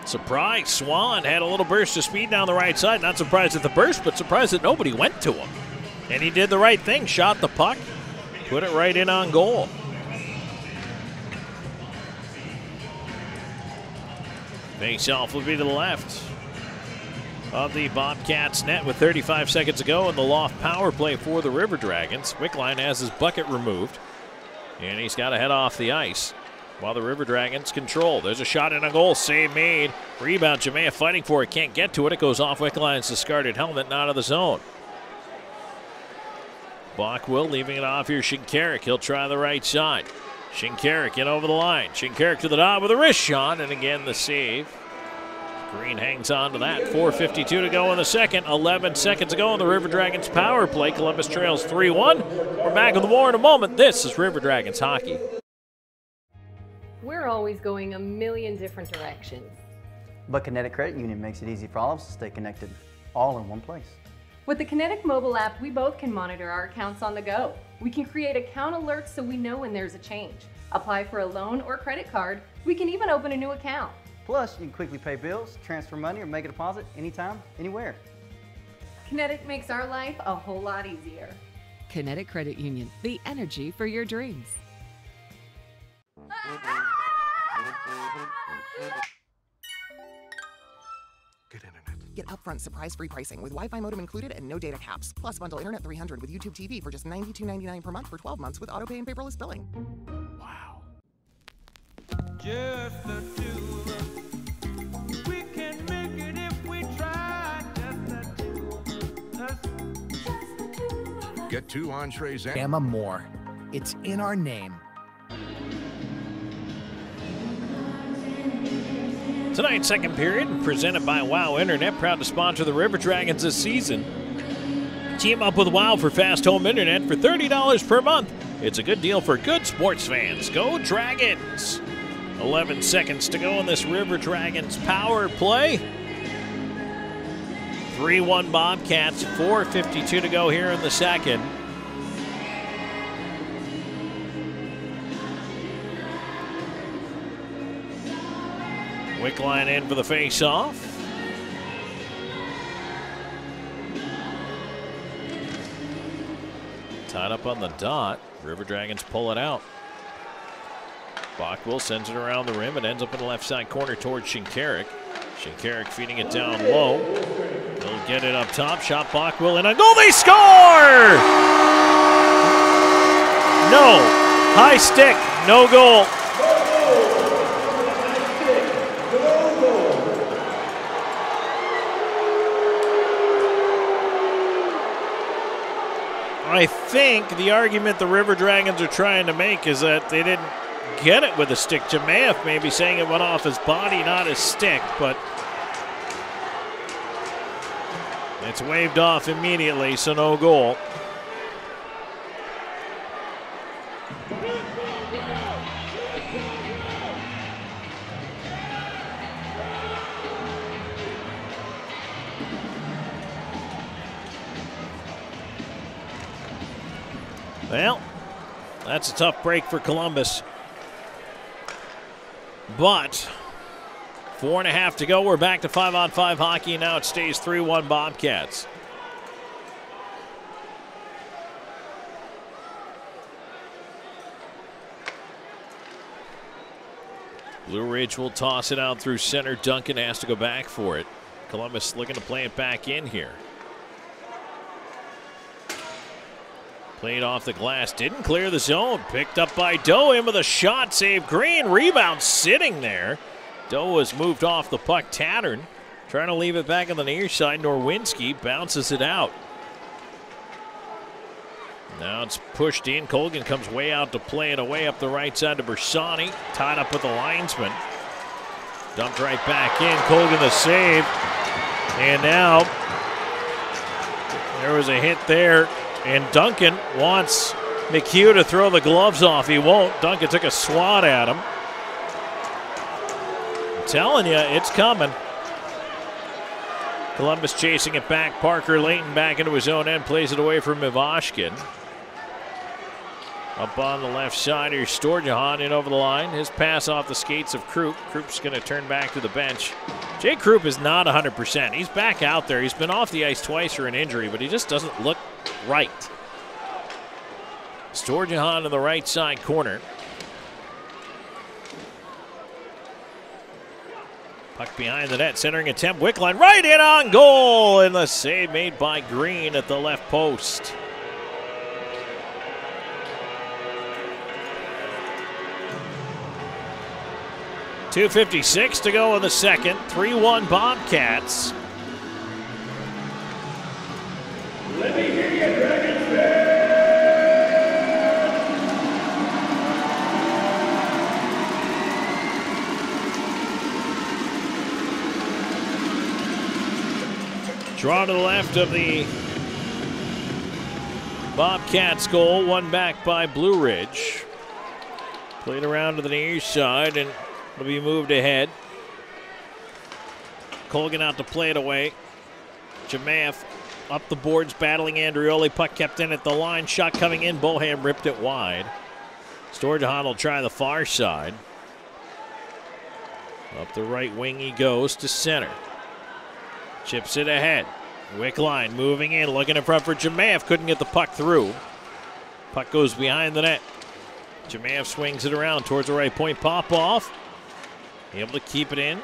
Surprise, Swan had a little burst of speed down the right side. Not surprised at the burst, but surprised that nobody went to him. And he did the right thing, shot the puck, put it right in on goal. Face off will be to the left of the Bobcats net with 35 seconds to go in the loft power play for the River Dragons. Wickline has his bucket removed, and he's got to head off the ice while the River Dragons control. There's a shot and a goal, save made. Rebound, Jamea fighting for it, can't get to it. It goes off Wickline's discarded helmet, not out of the zone. Bockwell leaving it off here. Shinkarik, he'll try the right side. Shinkarik in over the line. Shinkarik to the dot with a wrist shot, and again the save. Green hangs on to that. 4.52 to go in the second. 11 seconds to go on the River Dragons power play. Columbus trails 3 1. We're back with the war in a moment. This is River Dragons hockey. We're always going a million different directions. But Kinetic Credit Union makes it easy for all of us to stay connected, all in one place. With the Kinetic mobile app, we both can monitor our accounts on the go. We can create account alerts so we know when there's a change. Apply for a loan or credit card. We can even open a new account. Plus, you can quickly pay bills, transfer money, or make a deposit anytime, anywhere. Kinetic makes our life a whole lot easier. Kinetic Credit Union, the energy for your dreams. Good internet. Get upfront surprise free pricing with Wi Fi modem included and no data caps. Plus, bundle Internet 300 with YouTube TV for just $92.99 per month for 12 months with autopay and paperless billing. Just the two of us. We can make it if we try. Just the two of us. Get two entrees and Bama more. It's in our name. Tonight's second period, presented by WOW Internet, proud to sponsor the River Dragons this season. Team up with WOW for fast home internet for $30 per month. It's a good deal for good sports fans. Go Dragons! 11 seconds to go in this River Dragons power play. 3 1 Bobcats, 4.52 to go here in the second. Wickline in for the face-off. Tied up on the dot. River Dragons pull it out. Bockwell sends it around the rim. It ends up in the left side corner towards Shinkarik. Shinkarik feeding it down low. He'll get it up top. Shot Bockwell and a goal. They score! No. High stick. No goal. I think the argument the River Dragons are trying to make is that they didn't get it with a stick. Jamaev maybe saying it went off his body, not his stick, but it's waved off immediately, so no goal. Well, that's a tough break for Columbus. But four and a half to go. We're back to five on five hockey. Now it stays 3 1 Bobcats. Blue Ridge will toss it out through center. Duncan has to go back for it. Columbus looking to play it back in here. Played off the glass, didn't clear the zone. Picked up by Doe in with a shot, save Green. Rebound sitting there. Doe was moved off the puck. Tattern trying to leave it back on the near side. Norwinski bounces it out. Now it's pushed in. Colgan comes way out to play it away up the right side to Bersani. Tied up with the linesman. Dumped right back in. Colgan the save. And now there was a hit there. And Duncan wants McHugh to throw the gloves off. He won't. Duncan took a swat at him. I'm telling you, it's coming. Columbus chasing it back. Parker Layton back into his own end, plays it away from Ivashkin. Up on the left side, here's Storjahan in over the line. His pass off the skates of Croup. Croup's going to turn back to the bench. Jay Croup is not 100%. He's back out there. He's been off the ice twice for an injury, but he just doesn't look right. Storjahan in the right side corner. Puck behind the net, centering attempt. Wickline right in on goal, and the save made by Green at the left post. Two fifty-six to go in the second. Three-one Bobcats. Let me hear you, Dragons Draw to the left of the Bobcats goal, one back by Blue Ridge. Played around to the near side and will be moved ahead. Colgan out to play it away. Jamath up the boards, battling Andrioli. Puck kept in at the line. Shot coming in. Bohan ripped it wide. Storjahan will try the far side. Up the right wing he goes to center. Chips it ahead. Wickline moving in, looking in front for Jamaev. Couldn't get the puck through. Puck goes behind the net. Jamaev swings it around towards the right point. Popoff. Able to keep it in.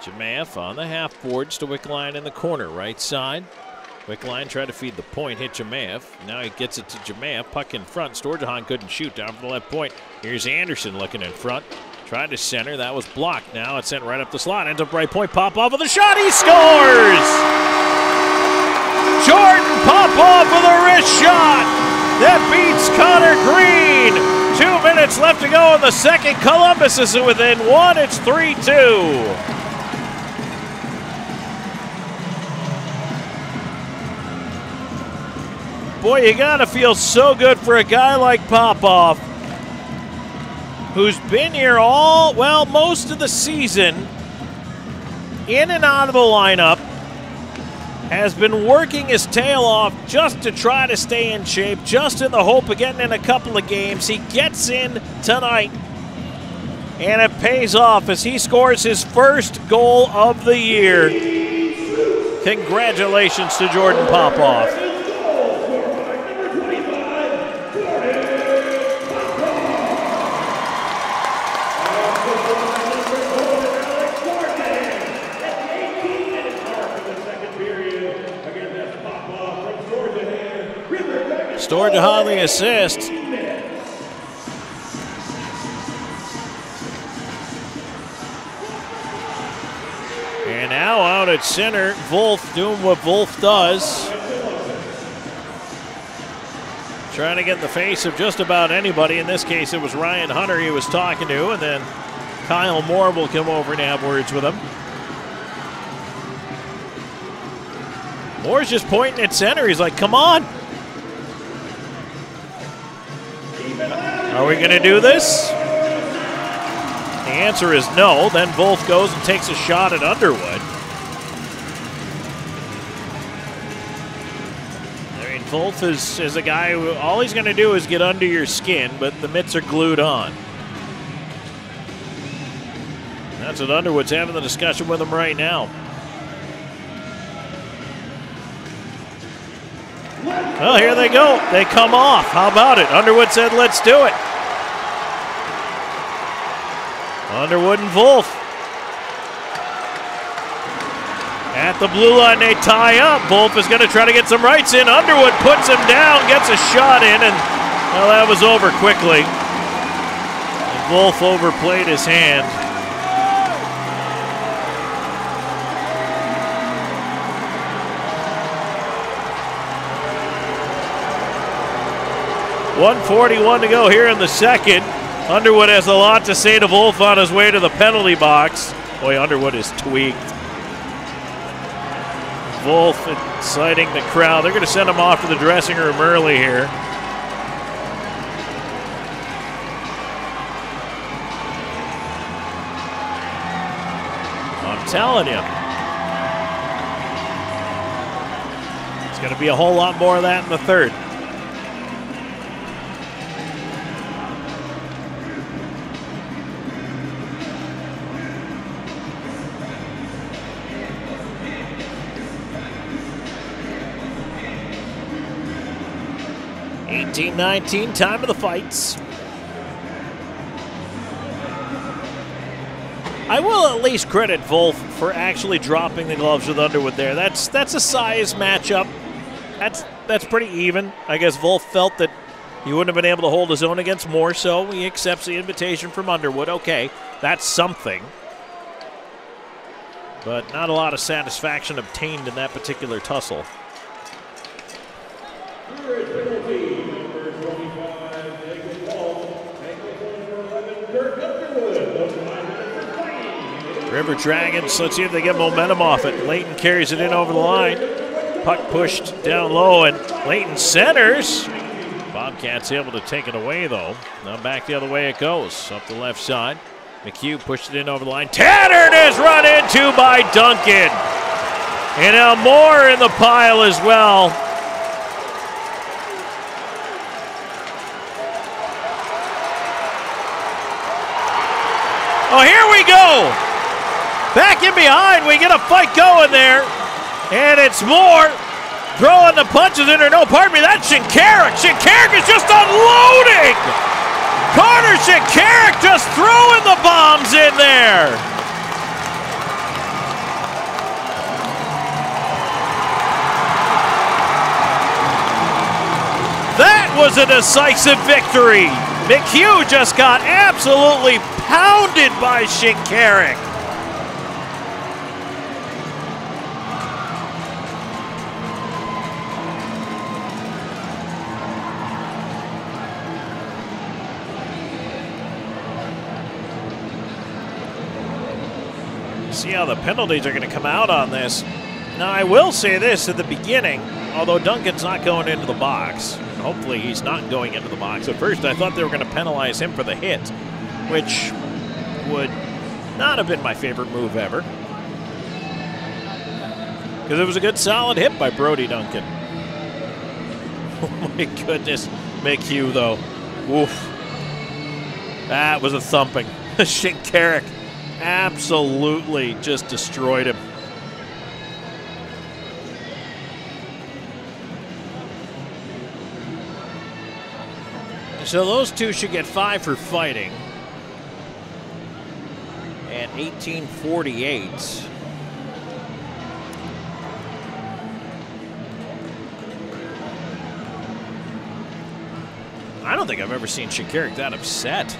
Jamaev on the half boards to Wickline in the corner, right side. Wickline tried to feed the point, hit Jamaev. Now he gets it to Jamaev. Puck in front. Storjahan couldn't shoot down from the left point. Here's Anderson looking in front. Tried to center. That was blocked. Now it's sent right up the slot. Ends up right point. Popoff with a shot. He scores! Jordan Popoff with a wrist shot. That beats Connor Green. Two minutes left to go in the second. Columbus is within one. It's 3 2. Boy, you gotta feel so good for a guy like Popoff, who's been here all, well, most of the season, in and out of the lineup, has been working his tail off just to try to stay in shape, just in the hope of getting in a couple of games. He gets in tonight, and it pays off as he scores his first goal of the year. Congratulations to Jordan Popoff. Storr Hadley assist. And now out at center, Wolf doing what Wolf does. Trying to get in the face of just about anybody. In this case, it was Ryan Hunter he was talking to, and then Kyle Moore will come over and have words with him. Moore's just pointing at center. He's like, come on. Are we going to do this? The answer is no. Then Wolf goes and takes a shot at Underwood. I mean, Wolf is, is a guy who all he's going to do is get under your skin, but the mitts are glued on. That's what Underwood's having the discussion with him right now. Well, here they go. They come off. How about it? Underwood said, let's do it. Underwood and Wolf. At the blue line, they tie up. Wolf is going to try to get some rights in. Underwood puts him down, gets a shot in, and well, that was over quickly. And Wolf overplayed his hand. One forty-one to go here in the second. Underwood has a lot to say to Wolf on his way to the penalty box. Boy, Underwood is tweaked. Wolf inciting the crowd. They're going to send him off to the dressing room early here. I'm telling you. It's going to be a whole lot more of that in the third. Eighteen, nineteen, time of the fights. I will at least credit Wolf for actually dropping the gloves with Underwood there. That's that's a size matchup. That's that's pretty even. I guess Wolf felt that he wouldn't have been able to hold his own against Moore, so he accepts the invitation from Underwood. Okay, that's something. But not a lot of satisfaction obtained in that particular tussle. River Dragons, let's see if they get momentum off it. Layton carries it in over the line. Puck pushed down low, and Layton centers. Bobcats able to take it away, though. Now back the other way it goes, up the left side. McHugh pushed it in over the line. Tattern is run into by Duncan. And now Moore in the pile as well. Oh, here we go. Back in behind, we get a fight going there. And it's Moore throwing the punches in there. No, pardon me, that's Shinkarik. Shinkarik is just unloading. Carter Shinkarik just throwing the bombs in there. That was a decisive victory. McHugh just got absolutely pounded by Shinkarik. See how the penalties are going to come out on this. Now, I will say this at the beginning, although Duncan's not going into the box, hopefully he's not going into the box. At first, I thought they were going to penalize him for the hit, which would not have been my favorite move ever. Because it was a good solid hit by Brody Duncan. [laughs] Oh my goodness. McHugh, though. Woof. That was a thumping. [laughs] Shinkarik absolutely just destroyed him. So those two should get five for fighting. And 1848. I don't think I've ever seen Shinkarik that upset,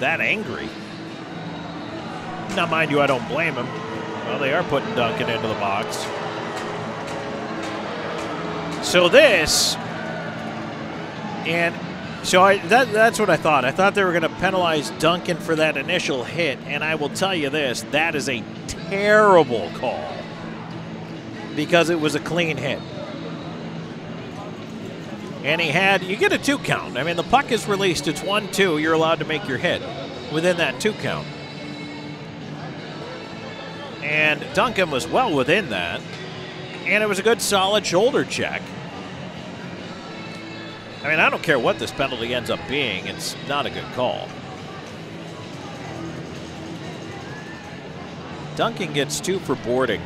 that angry. Now, mind you, I don't blame him. Well, they are putting Duncan into the box. So this, and so I, that, that's what I thought. I thought they were going to penalize Duncan for that initial hit, and I will tell you this: that is a terrible call because it was a clean hit. And he had, you get a two count. I mean, the puck is released, it's 1 2. You're allowed to make your hit within that two count. And Duncan was well within that. And it was a good solid shoulder check. I mean, I don't care what this penalty ends up being, it's not a good call. Duncan gets two for boarding.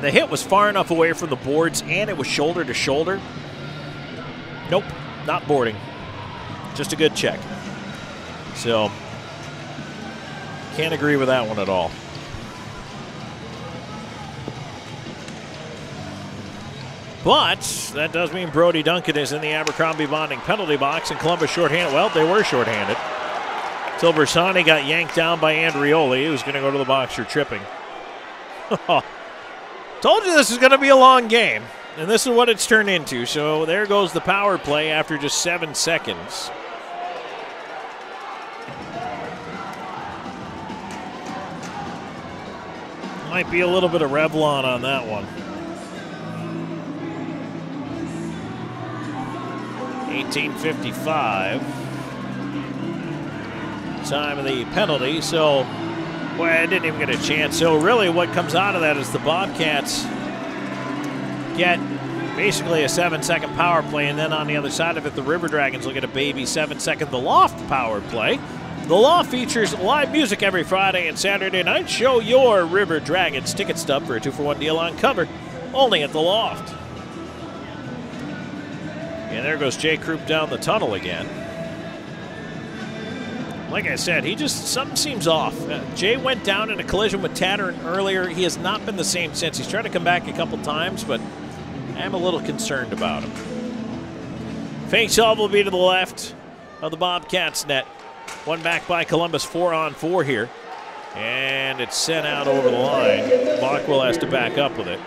The hit was far enough away from the boards and it was shoulder to shoulder. Nope, not boarding. Just a good check. So, can't agree with that one at all. But that does mean Brody Duncan is in the Abercrombie bonding penalty box and Columbus shorthanded. Well, they were shorthanded. Tilbersani got yanked down by Andrioli, who's going to go to the box for tripping. [laughs] Told you this is going to be a long game, and this is what it's turned into. So there goes the power play after just seven seconds. Might be a little bit of Revlon on that one. 1855. Time of the penalty. So, boy, I didn't even get a chance. So, really, what comes out of that is the Bobcats get basically a seven second power play, and then on the other side of it, the River Dragons will get a baby seven second The Loft power play. The Loft features live music every Friday and Saturday night. Show your River Dragons ticket stub for a two for one deal on cover, only at The Loft. And there goes Jay Croup down the tunnel again. Like I said, he just, something seems off. Uh, Jay went down in a collision with Tattern earlier. He has not been the same since. He's tried to come back a couple times, but I'm a little concerned about him. Faceoff will be to the left of the Bobcats net. One back by Columbus, four on four here. And it's sent out over the line. Bockwell has to back up with it.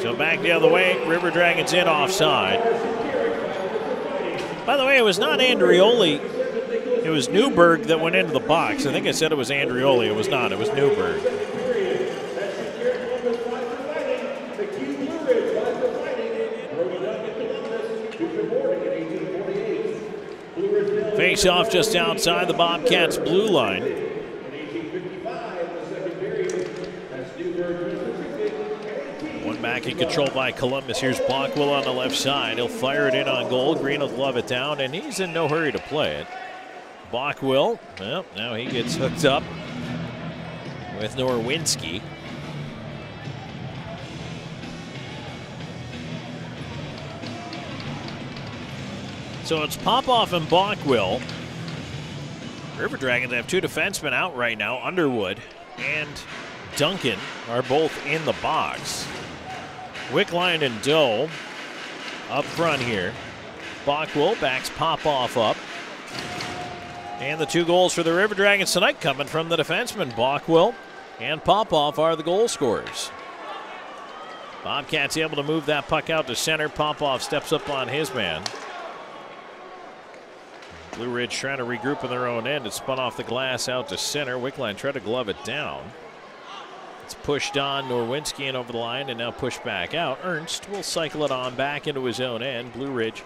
So back the other way, River Dragons in offside. By the way, it was not Andrioli. It was Newberg that went into the box. I think I said it was Andrioli. It was not. It was Newberg. Face off just outside the Bobcats' blue line. One back in control by Columbus. Here's Bockwell on the left side. He'll fire it in on goal. Green will glove it down, and he's in no hurry to play it. Bockwell, well, now he gets hooked up with Norwinski. So it's Popoff and Bockwell. River Dragons have two defensemen out right now. Underwood and Duncan are both in the box. Wickline and Doe up front here. Bockwell backs Popoff up. And the two goals for the River Dragons tonight coming from the defensemen. Bockwell and Popoff are the goal scorers. Bobcats able to move that puck out to center. Popoff steps up on his man. Blue Ridge trying to regroup in their own end. It spun off the glass out to center. Wickline tried to glove it down. It's pushed on Norwinski and over the line and now pushed back out. Ernst will cycle it on back into his own end. Blue Ridge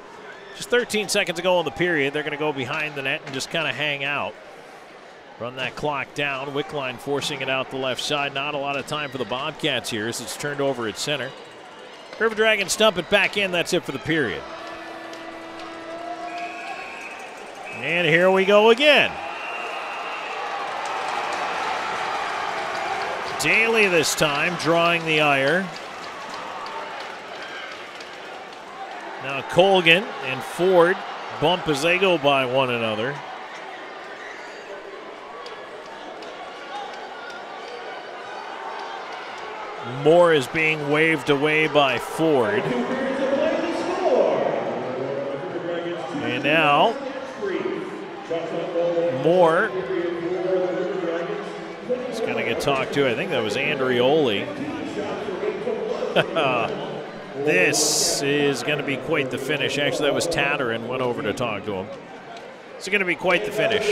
just 13 seconds ago in the period. They're going to go behind the net and just kind of hang out. Run that clock down. Wickline forcing it out the left side. Not a lot of time for the Bobcats here as it's turned over at center. River Dragons stump it back in. That's it for the period. And here we go again. Daly this time drawing the ire. Now Colgan and Ford bump as they go by one another. Moore is being waved away by Ford. And now Moore is going to get talked to. I think that was Andrioli. [laughs] this is going to be quite the finish. Actually, that was Tatter and went over to talk to him. It's going to be quite the finish.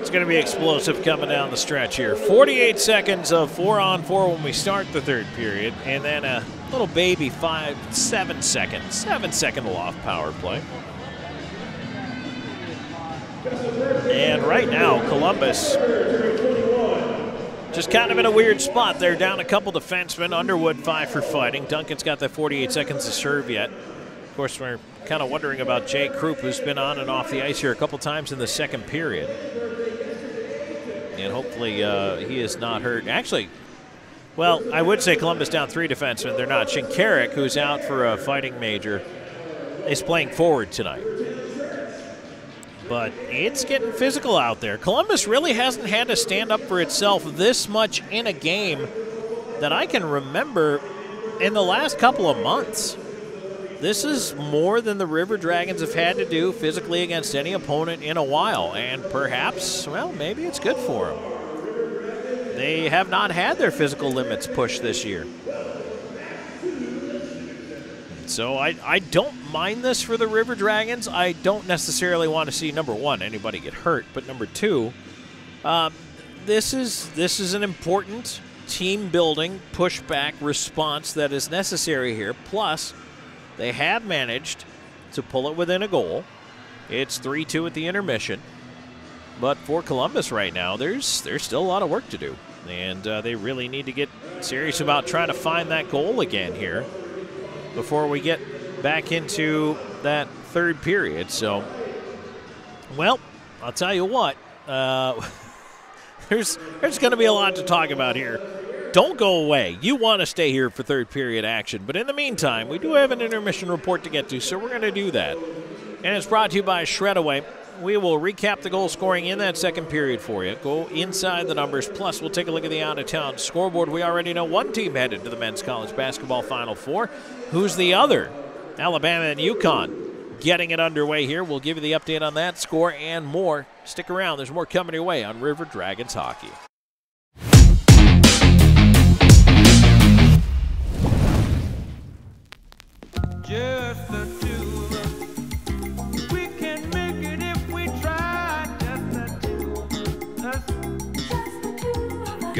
It's going to be explosive coming down the stretch here. 48 seconds of four on four when we start the third period, and then a little baby five, seven seconds, seven second off power play. And right now, Columbus just kind of in a weird spot. They're down a couple defensemen. Underwood five for fighting. Duncan's got that 48 seconds to serve yet. Of course, we're kind of wondering about Jay Croup, who's been on and off the ice here a couple times in the second period. And hopefully uh, he is not hurt. Actually, well, I would say Columbus down three defensemen. They're not. Shinkarik, who's out for a fighting major, is playing forward tonight but it's getting physical out there. Columbus really hasn't had to stand up for itself this much in a game that I can remember in the last couple of months. This is more than the River Dragons have had to do physically against any opponent in a while, and perhaps, well, maybe it's good for them. They have not had their physical limits pushed this year. So I, I don't mind this for the River Dragons. I don't necessarily want to see number one anybody get hurt, but number two, um, this is this is an important team building pushback response that is necessary here. Plus, they have managed to pull it within a goal. It's three two at the intermission, but for Columbus right now, there's there's still a lot of work to do, and uh, they really need to get serious about trying to find that goal again here before we get back into that third period. So, well, I'll tell you what, uh, [laughs] there's there's going to be a lot to talk about here. Don't go away. You want to stay here for third period action. But in the meantime, we do have an intermission report to get to, so we're going to do that. And it's brought to you by Shredaway. We will recap the goal scoring in that second period for you. Go inside the numbers. Plus, we'll take a look at the out of town scoreboard. We already know one team headed to the men's college basketball final four. Who's the other? Alabama and UConn getting it underway here. We'll give you the update on that score and more. Stick around. There's more coming your way on River Dragons Hockey. Just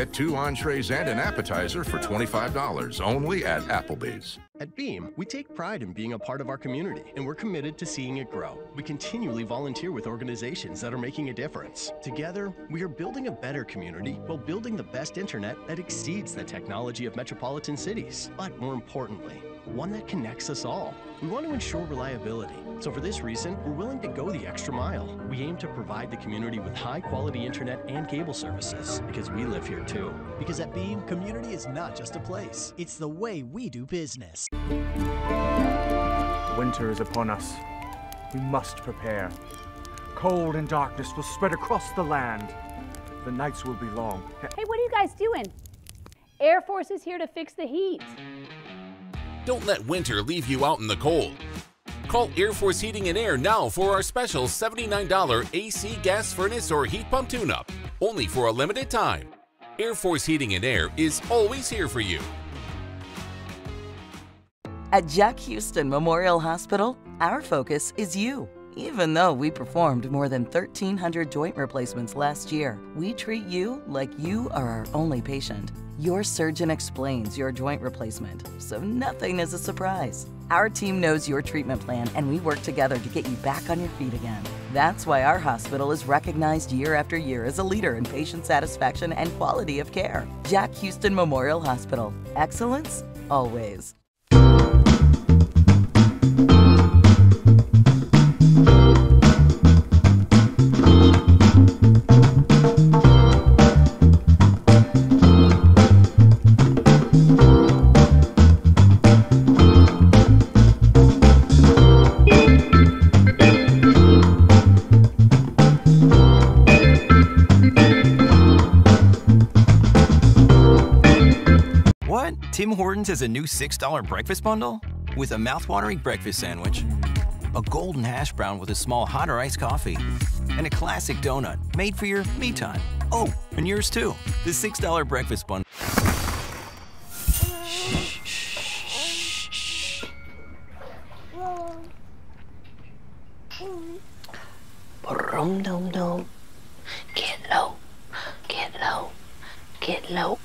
Get two entrees and an appetizer for $25 only at Applebee's. At Beam, we take pride in being a part of our community, and we're committed to seeing it grow. We continually volunteer with organizations that are making a difference. Together, we are building a better community while building the best internet that exceeds the technology of metropolitan cities. But more importantly, one that connects us all. We want to ensure reliability. So for this reason, we're willing to go the extra mile. We aim to provide the community with high quality internet and cable services because we live here too. Because at Beam, community is not just a place, it's the way we do business. Winter is upon us. We must prepare. Cold and darkness will spread across the land. The nights will be long. Hey, what are you guys doing? Air Force is here to fix the heat. Don't let winter leave you out in the cold. Call Air Force Heating and Air now for our special $79 AC gas furnace or heat pump tune-up, only for a limited time. Air Force Heating and Air is always here for you. At Jack Hughston Memorial Hospital, our focus is you. Even though we performed more than 1,300 joint replacements last year, we treat you like you are our only patient. Your surgeon explains your joint replacement, so nothing is a surprise. Our team knows your treatment plan and we work together to get you back on your feet again. That's why our hospital is recognized year after year as a leader in patient satisfaction and quality of care. Jack Hughston Memorial Hospital. Excellence, always. Hortons has a new $6 breakfast bundle? With a mouthwatering breakfast sandwich, a golden hash brown with a small hot or iced coffee, and a classic donut made for your me time. Oh, and yours too. The $6 breakfast bundle. Boom, dum, dum. Get low, get low, get low.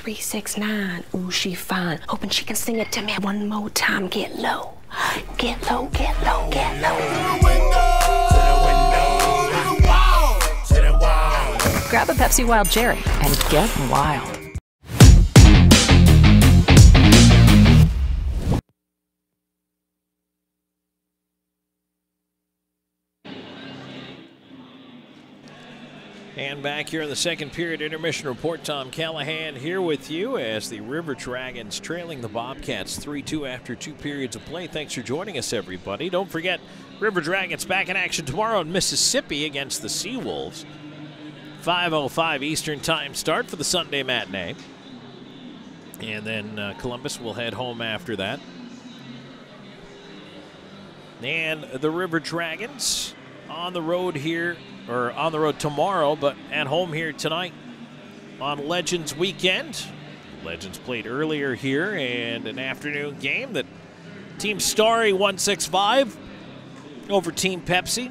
369, ooh, she fine. Hoping she can sing it to me one more time. Get low, get low, get low, get low. To the window to the wild grab a Pepsi Wild Cherry and get wild. And back here in the second period intermission report, Tom Callahan here with you as the River Dragons trailing the Bobcats 3 2 after two periods of play. Thanks for joining us, everybody. Don't forget, River Dragons back in action tomorrow in Mississippi against the Seawolves. 5.05 Eastern Time start for the Sunday matinee. And then uh, Columbus will head home after that. And the River Dragons on the road here, or on the road tomorrow, but at home here tonight on Legends weekend. Legends played earlier here and an afternoon game that Team Starry 165 over Team Pepsi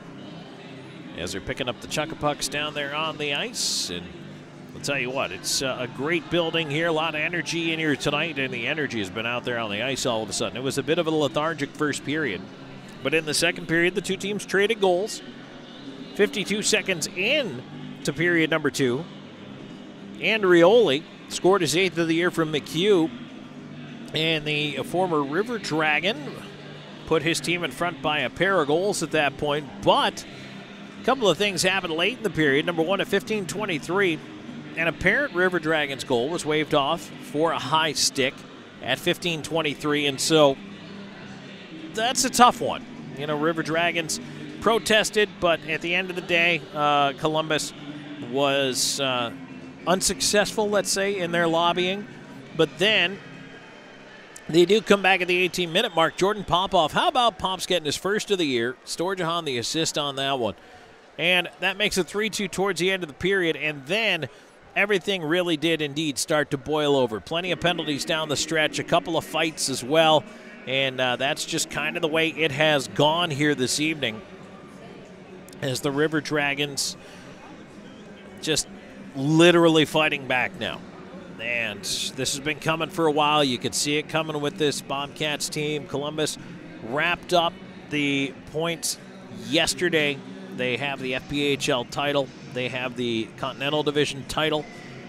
as they're picking up the Chuckapucks down there on the ice. And I'll tell you what, it's uh, a great building here, a lot of energy in here tonight, and the energy has been out there on the ice all of a sudden. It was a bit of a lethargic first period. But in the second period, the two teams traded goals. 52 seconds in to period number two. Andrioli scored his eighth of the year from McHugh. And the former River Dragon put his team in front by a pair of goals at that point. But a couple of things happened late in the period. Number one, at 15 23, an apparent River Dragons goal was waved off for a high stick at 15 23. And so that's a tough one. You know, River Dragons protested, but at the end of the day, uh, Columbus was uh, unsuccessful, let's say, in their lobbying. But then they do come back at the 18 minute mark. Jordan Popoff, how about Pops getting his first of the year? Storjahan the assist on that one. And that makes it 3 2 towards the end of the period. And then everything really did indeed start to boil over. Plenty of penalties down the stretch, a couple of fights as well. And uh, that's just kind of the way it has gone here this evening as the River Dragons just literally fighting back now. And this has been coming for a while. You could see it coming with this Bobcats team. Columbus wrapped up the points yesterday. They have the FPHL title, they have the Continental Division title.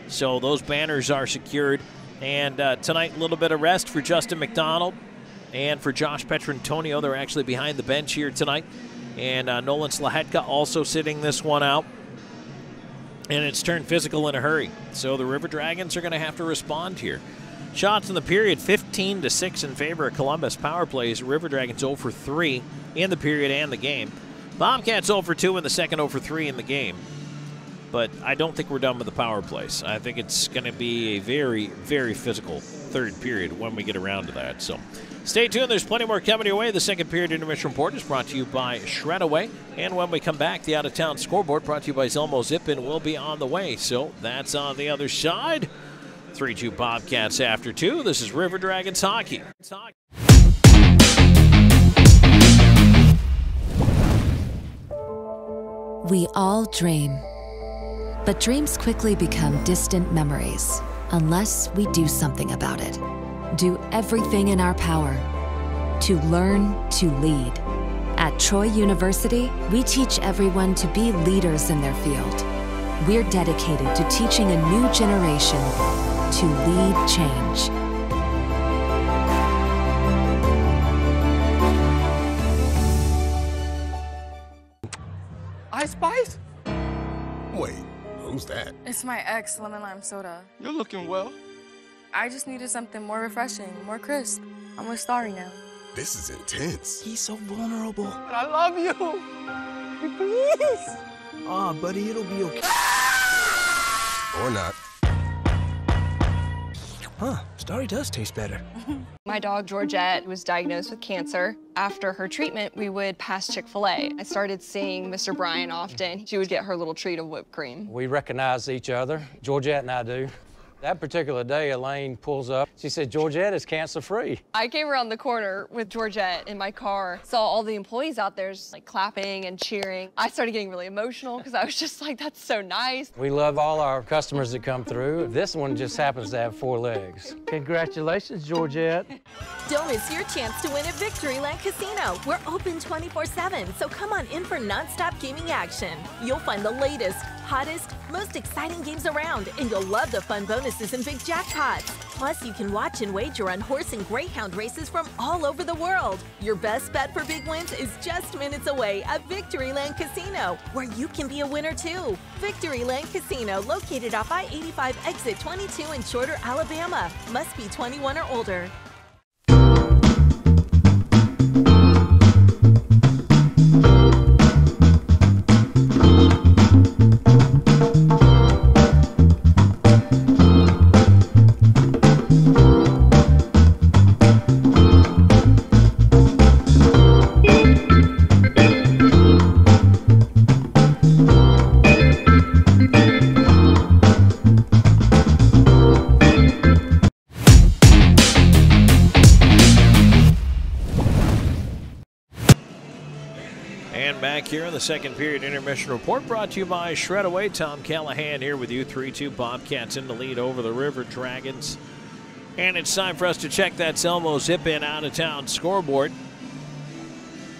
So those banners are secured. And uh, tonight, a little bit of rest for Justin McDonald and for Josh Petrantonio. They're actually behind the bench here tonight. And uh, Nolan Slachetka also sitting this one out. And it's turned physical in a hurry. So the River Dragons are going to have to respond here. Shots in the period 15 to 6 in favor of Columbus. Power plays River Dragons 0 for 3 in the period and the game. Bobcats 0 for 2 in the second, 0 for 3 in the game. But I don't think we're done with the power plays. I think it's going to be a very, very physical third period when we get around to that. So stay tuned. There's plenty more coming your way. The second period intermission report is brought to you by Shredaway. And when we come back, the out of town scoreboard brought to you by Zelmo Zip In will be on the way. So that's on the other side. 3 2 Bobcats after two. This is River Dragons Hockey. We all dream. But dreams quickly become distant memories unless we do something about it. Do everything in our power to learn to lead. At Troy University, we teach everyone to be leaders in their field. We're dedicated to teaching a new generation to lead change. I Spice? Wait, who's that? It's my ex, lemon lime soda. You're looking well. I just needed something more refreshing, more crisp. I'm with Starry now. This is intense. He's so vulnerable. But I love you. Please. Aw, oh, buddy, it'll be okay. or not. Huh, Starry does taste better. [laughs] My dog Georgette was diagnosed with cancer. After her treatment, we would pass Chick-fil-A. I started seeing Mr. Bryan often. She would get her little treat of whipped cream. We recognize each other, Georgette and I do. That particular day, Elaine pulls up. She said, Georgette is cancer-free. I came around the corner with Georgette in my car, saw all the employees out there just like clapping and cheering. I started getting really emotional because I was just like, that's so nice. We love all our customers that come through. This one just happens to have four legs. Congratulations, Georgette. Don't miss your chance to win at Victoryland Casino. We're open 24-7, so come on in for nonstop gaming action. You'll find the latest, hottest, most exciting games around, and you'll love the fun bonuses and big jackpots. Plus, you can watch and wager on horse and greyhound races from all over the world. Your best bet for big wins is just minutes away at Victory Victoryland Casino, where you can be a winner too. Victory Victoryland Casino, located off I-85 exit 22 in Shorter, Alabama. Must be 21 or older. Here in the second period intermission report brought to you by Shredaway. Tom Callahan here with you. 3 2 Bobcats in the lead over the River Dragons. And it's time for us to check that Zelmo Zip In out of town scoreboard.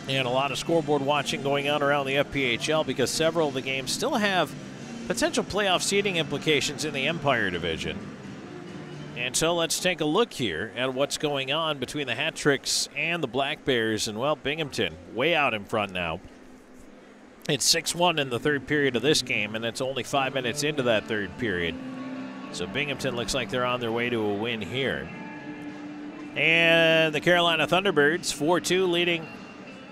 And a lot of scoreboard watching going on around the FPHL because several of the games still have potential playoff seeding implications in the Empire Division. And so let's take a look here at what's going on between the Hat Tricks and the Black Bears. And, well, Binghamton way out in front now. It's 6 1 in the third period of this game, and it's only five minutes into that third period. So Binghamton looks like they're on their way to a win here. And the Carolina Thunderbirds, 4 2, leading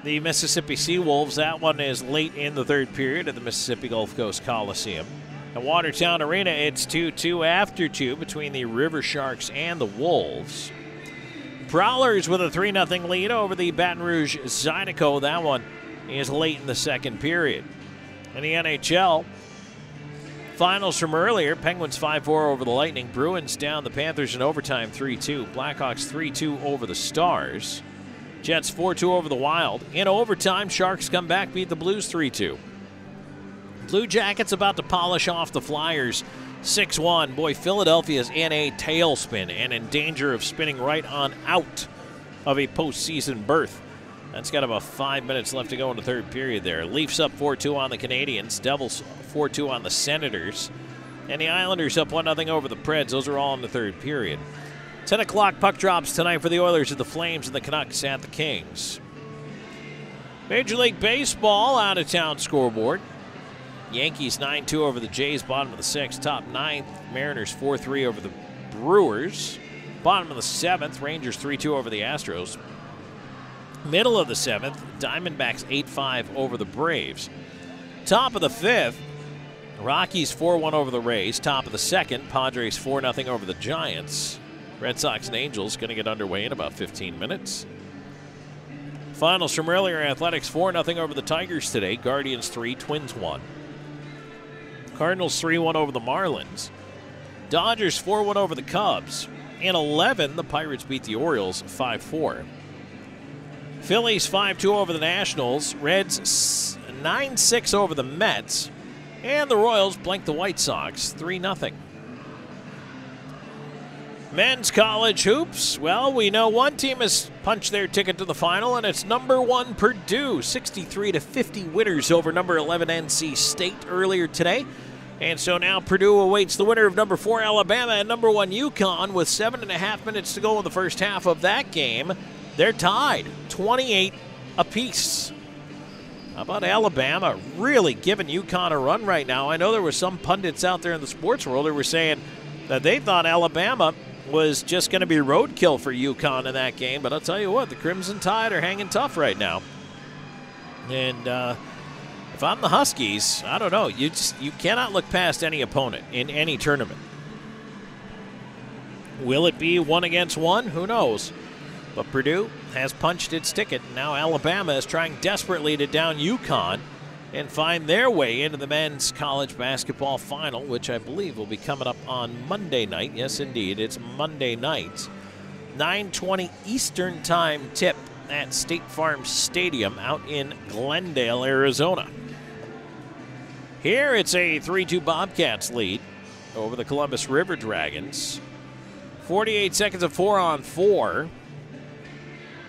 the Mississippi Seawolves. That one is late in the third period at the Mississippi Gulf Coast Coliseum. At Watertown Arena, it's 2 2 after 2 between the River Sharks and the Wolves. Prowlers with a 3 0 lead over the Baton Rouge Zydeco. That one is late in the second period. In the NHL, finals from earlier Penguins 5 4 over the Lightning, Bruins down the Panthers in overtime 3 2, Blackhawks 3 2 over the Stars, Jets 4 2 over the Wild. In overtime, Sharks come back, beat the Blues 3 2. Blue Jackets about to polish off the Flyers 6 1. Boy, Philadelphia's in a tailspin and in danger of spinning right on out of a postseason berth. That's got about five minutes left to go in the third period there. Leafs up 4 2 on the Canadiens. Devils 4 2 on the Senators. And the Islanders up 1 0 over the Preds. Those are all in the third period. 10 o'clock puck drops tonight for the Oilers at the Flames and the Canucks at the Kings. Major League Baseball out of town scoreboard. Yankees 9 2 over the Jays, bottom of the sixth. Top ninth, Mariners 4 3 over the Brewers. Bottom of the seventh, Rangers 3 2 over the Astros. Middle of the seventh, Diamondbacks 8 5 over the Braves. Top of the fifth, Rockies 4 1 over the Rays, top of the second. Padres 4 0 over the Giants. Red Sox and Angels going to get underway in about 15 minutes. Finals from earlier Athletics 4 0 over the Tigers today. Guardians 3, Twins 1. Cardinals 3 1 over the Marlins. Dodgers 4 1 over the Cubs. In 11, the Pirates beat the Orioles 5 4. Phillies 5 2 over the Nationals. Reds 9 6 over the Mets. And the Royals blanked the White Sox 3 0. Men's college hoops. Well, we know one team has punched their ticket to the final, and it's number one Purdue, 63 to 50 winners over number 11 NC State earlier today. And so now Purdue awaits the winner of number four Alabama and number one UConn with seven and a half minutes to go in the first half of that game. They're tied, 28 apiece. How about Alabama really giving UConn a run right now? I know there were some pundits out there in the sports world who were saying that they thought Alabama was just going to be roadkill for UConn in that game, but I'll tell you what, the Crimson Tide are hanging tough right now. And uh, if I'm the Huskies, I don't know. You just you cannot look past any opponent in any tournament. Will it be one against one? Who knows? But Purdue has punched its ticket. Now Alabama is trying desperately to down UConn and find their way into the men's college basketball final, which I believe will be coming up on Monday night. Yes, indeed, it's Monday night. 9:20 Eastern Time tip at State Farm Stadium out in Glendale, Arizona. Here it's a 3 2 Bobcats lead over the Columbus River Dragons. 48 seconds of four on four.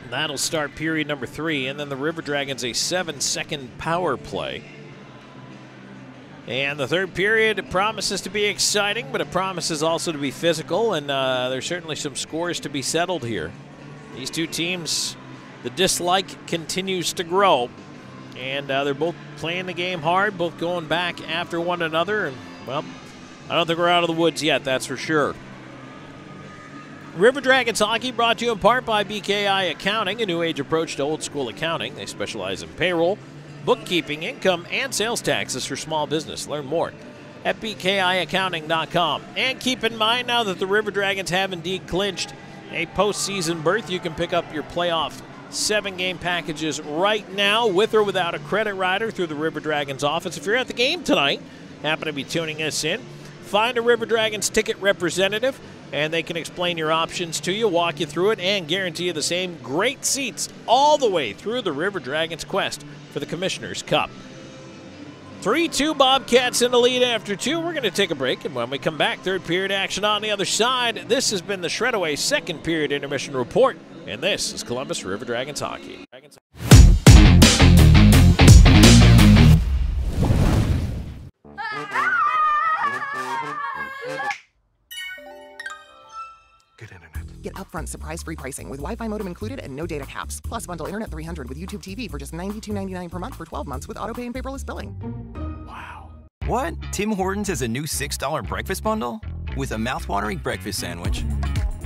That'll start period number three, and then the River Dragons a seven second power play. And the third period promises to be exciting, but it promises also to be physical, and uh, there's certainly some scores to be settled here. These two teams, the dislike continues to grow, and uh, they're both playing the game hard, both going back after one another, and, well, I don't think we're out of the woods yet, that's for sure. River Dragons Hockey brought to you in part by BKI Accounting, a new age approach to old school accounting. They specialize in payroll, bookkeeping, income, and sales taxes for small business. Learn more at bkiaccounting.com. And keep in mind now that the River Dragons have indeed clinched a postseason berth, you can pick up your playoff seven game packages right now with or without a credit rider through the River Dragons office. If you're at the game tonight, happen to be tuning us in, find a River Dragons ticket representative and they can explain your options to you, walk you through it, and guarantee you the same great seats all the way through the River Dragons quest for the Commissioner's Cup. 3 2 Bobcats in the lead after two. We're going to take a break, and when we come back, third period action on the other side. This has been the Shredaway second period intermission report, and this is Columbus River Dragons Hockey. Get upfront surprise free pricing with Wi Fi modem included and no data caps. Plus, bundle Internet 300 with YouTube TV for just $92.99 per month for 12 months with autopay and paperless billing. Wow. What? Tim Hortons has a new $6 breakfast bundle? With a mouthwatering breakfast sandwich,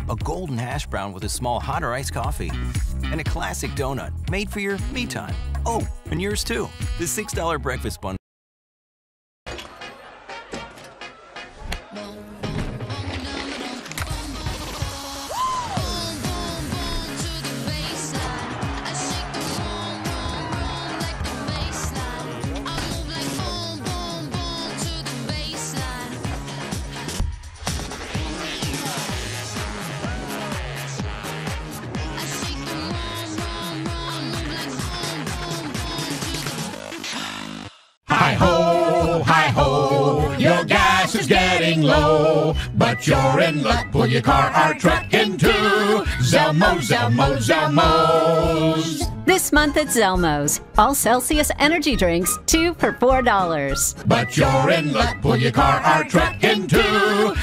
a golden hash brown with a small hot or iced coffee, and a classic donut made for your me time. Oh, and yours too. The $6 breakfast bundle. Low. But you're in luck, pull your car or truck into Zelmo, Zelmo, Zelmo's. This month at Zelmo's, all Celsius energy drinks, two for $4. But you're in luck, pull your car or truck into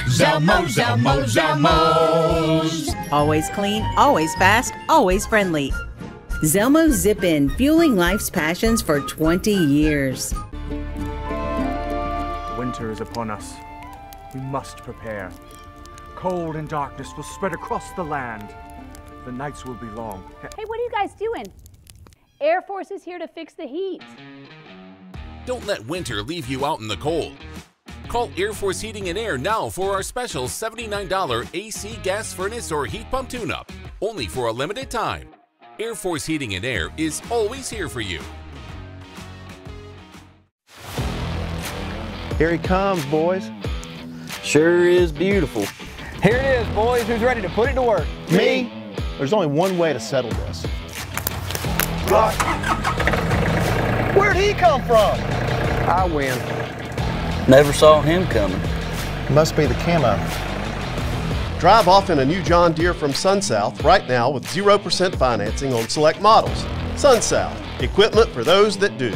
Zelmo, Zelmo, Zelmo's. Always clean, always fast, always friendly. Zelmo Zip In, fueling life's passions for 20 years. Winter is upon us. We must prepare. Cold and darkness will spread across the land. The nights will be long. Hey, what are you guys doing? Air Force is here to fix the heat. Don't let winter leave you out in the cold. Call Air Force Heating and Air now for our special $79 AC gas furnace or heat pump tune up, only for a limited time. Air Force Heating and Air is always here for you. Here he comes, boys. Sure is beautiful. Here it is, boys. Who's ready to put it to work? Me? There's only one way to settle this. Block. Where'd he come from? I win. Never saw him coming. Must be the camo. Drive off in a new John Deere from SunSouth right now with 0% financing on select models. SunSouth, equipment for those that do.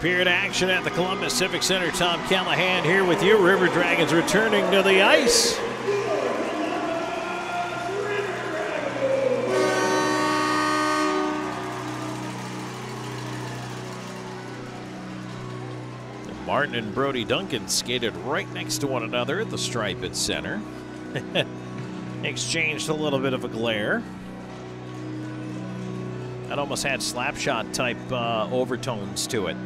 Period action at the Columbus Civic Center. Tom Callahan here with you. River Dragons returning to the ice. Martin and Brody Duncan skated right next to one another at the stripe at center. [laughs] Exchanged a little bit of a glare. That almost had slapshot type uh, overtones to it.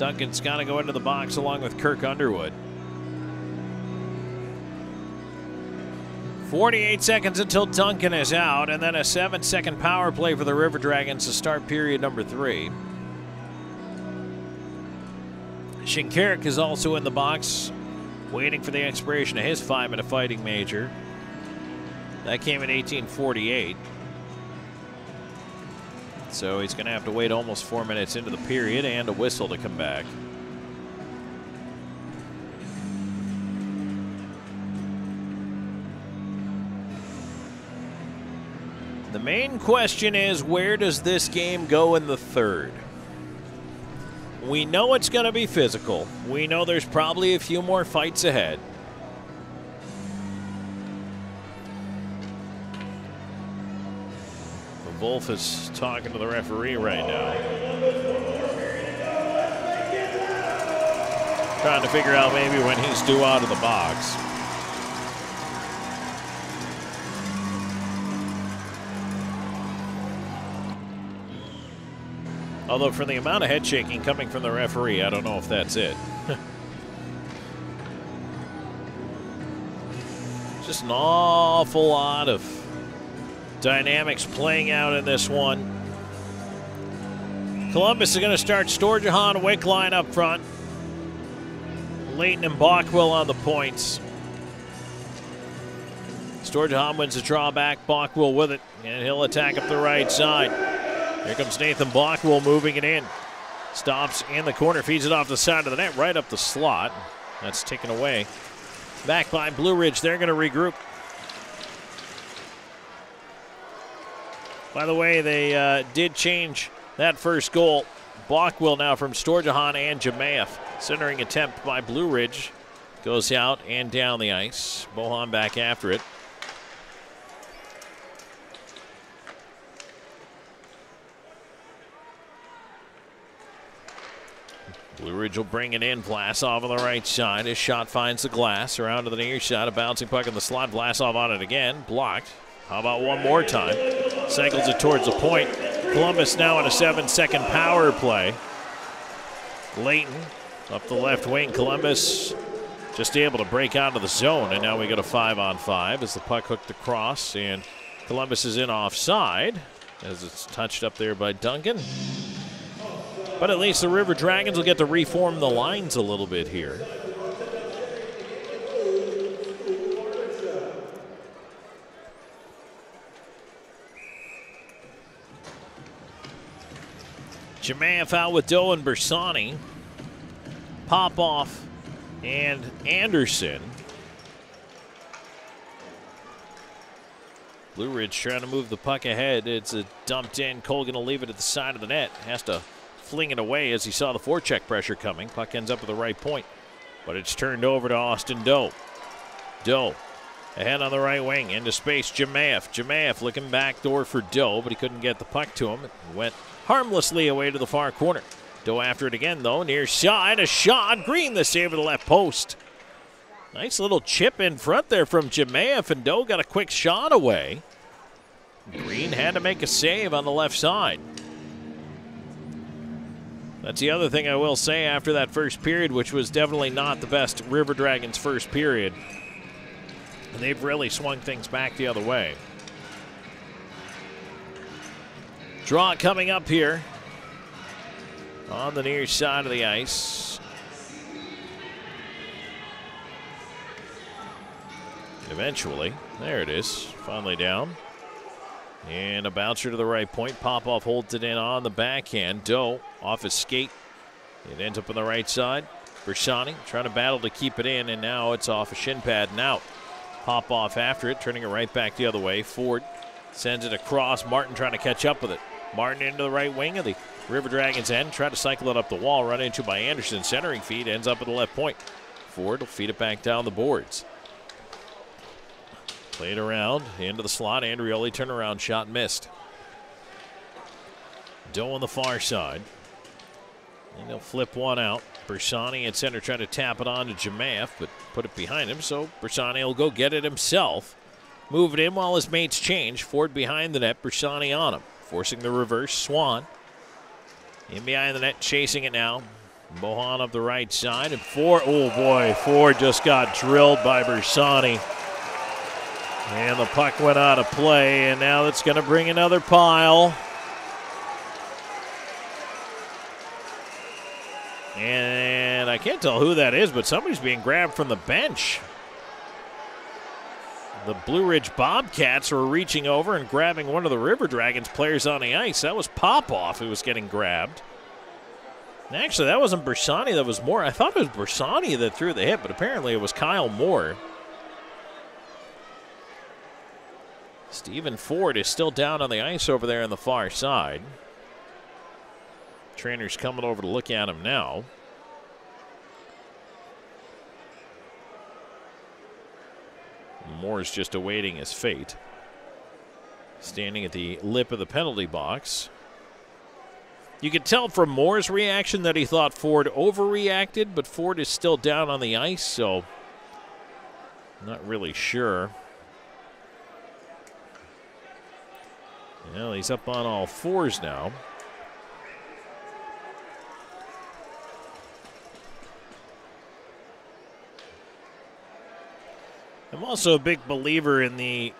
Duncan's got to go into the box along with Kirk Underwood. 48 seconds until Duncan is out, and then a seven second power play for the River Dragons to start period number three. Shinkarik is also in the box, waiting for the expiration of his five minute fighting major. That came in 1848. So he's going to have to wait almost four minutes into the period and a whistle to come back. The main question is where does this game go in the third? We know it's going to be physical. We know there's probably a few more fights ahead. Wolf is talking to the referee right now. Trying to figure out maybe when he's due out of the box. Although, for the amount of head shaking coming from the referee, I don't know if that's it. [laughs] Just an awful lot of dynamics playing out in this one. Columbus is going to start Storjahan, Wickline up front. Leighton and Bockwell on the points. Storjahan wins the drawback. Bockwell with it, and he'll attack up the right side. Here comes Nathan Bockwell moving it in. Stops in the corner, feeds it off the side of the net, right up the slot. That's taken away. Back by Blue Ridge. They're going to regroup. By the way, they uh, did change that first goal. Bockwell now from Storjahan and Jemayev. Centering attempt by Blue Ridge goes out and down the ice. Bohan back after it. Blue Ridge will bring it in. Vlasov on the right side. His shot finds the glass. Around to the near side. A bouncing puck in the slot. Vlasov on it again. Blocked. How about one more time? Cycles it towards the point. Columbus now on a seven second power play. Layton up the left wing. Columbus just able to break out of the zone. And now we got a five on five as the puck hooked across. And Columbus is in offside as it's touched up there by Duncan. But at least the River Dragons will get to reform the lines a little bit here. Jemayev out with Doe and Bersani. Popoff and Anderson. Blue Ridge trying to move the puck ahead. It's a dumped in. Cole going to leave it at the side of the net. Has to fling it away as he saw the forecheck pressure coming. Puck ends up at the right point, but it's turned over to Austin Doe. Doe ahead on the right wing into space. Jemayev. Jemayev looking back door for Doe, but he couldn't get the puck to him. It went harmlessly away to the far corner. Doe after it again though. Near side, a shot. Green the save of the left post. Nice little chip in front there from Jemayev, and Doe got a quick shot away. Green had to make a save on the left side. That's the other thing I will say after that first period, which was definitely not the best River Dragons first period. And they've really swung things back the other way. Draw coming up here on the near side of the ice. Eventually, there it is, finally down. And a bouncer to the right point. Popoff holds it in on the backhand. Doe off his skate. It ends up on the right side. Bersani trying to battle to keep it in, and now it's off a shin pad and out. Popoff after it, turning it right back the other way. Ford sends it across. Martin trying to catch up with it. Martin into the right wing of the River Dragons end. Try to cycle it up the wall. Run into by Anderson. Centering feed ends up at the left point. Ford will feed it back down the boards. Played around into the slot. Andrioli turnaround shot missed. Doe on the far side. And they'll flip one out. Bersani at center trying to tap it on to Jemayev, but put it behind him. So Bersani will go get it himself. Move it in while his mates change. Ford behind the net. Bersani on him. Forcing the reverse. Swan. In behind the net, chasing it now. Bohan up the right side. And Ford, oh boy, Ford just got drilled by Bersani. And the puck went out of play, and now that's going to bring another pile. And I can't tell who that is, but somebody's being grabbed from the bench. The Blue Ridge Bobcats were reaching over and grabbing one of the River Dragons players on the ice. That was Popoff who was getting grabbed. And actually, that wasn't Bersani. That was Moore. I thought it was Bersani that threw the hit, but apparently it was Kyle Moore. Stephen Ford is still down on the ice over there on the far side. Trainer's coming over to look at him now. Moore's just awaiting his fate. Standing at the lip of the penalty box. You could tell from Moore's reaction that he thought Ford overreacted, but Ford is still down on the ice, so not really sure. Well, he's up on all fours now. I'm also a big believer in the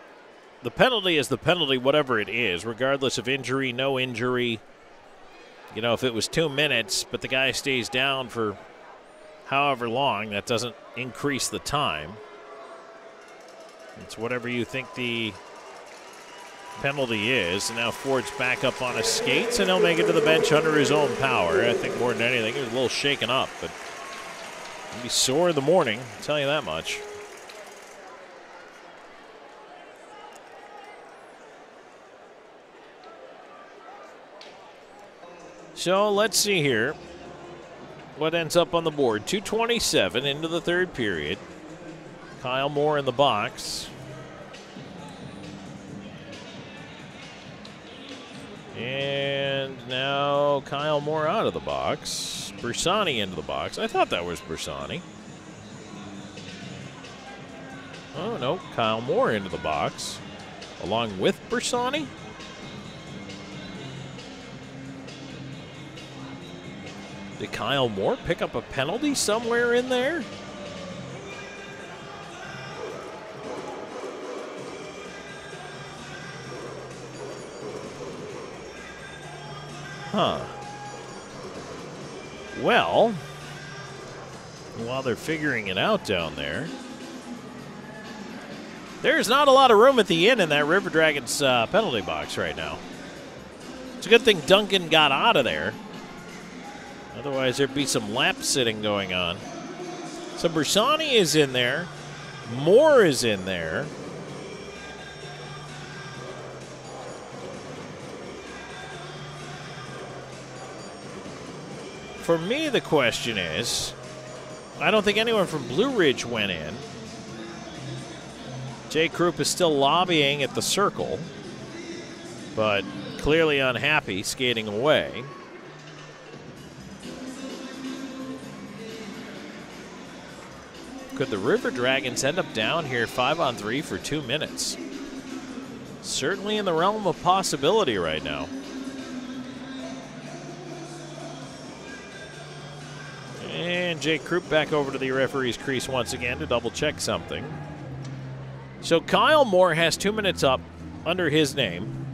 the penalty is the penalty, whatever it is, regardless of injury, no injury. You know, if it was two minutes, but the guy stays down for however long, that doesn't increase the time. It's whatever you think the penalty is. And now Ford's back up on his skates, and he'll make it to the bench under his own power. I think more than anything, he was a little shaken up, but he'll be sore in the morning, I'll tell you that much. So let's see here what ends up on the board. 227 into the third period. Kyle Moore in the box. And now Kyle Moore out of the box. Bersani into the box. I thought that was Bersani. Oh, no. Kyle Moore into the box. Along with Bersani. Did Kyle Moore pick up a penalty somewhere in there? Huh. Well, while they're figuring it out down there, there's not a lot of room at the end in that River Dragons uh, penalty box right now. It's a good thing Duncan got out of there. Otherwise, there'd be some lap sitting going on. So Bersani is in there. Moore is in there. For me, the question is I don't think anyone from Blue Ridge went in. Jay Croup is still lobbying at the circle, but clearly unhappy skating away. Could the River Dragons end up down here five on three for two minutes? Certainly in the realm of possibility right now. And Jake Croup back over to the referee's crease once again to double check something. So Kyle Moore has two minutes up under his name.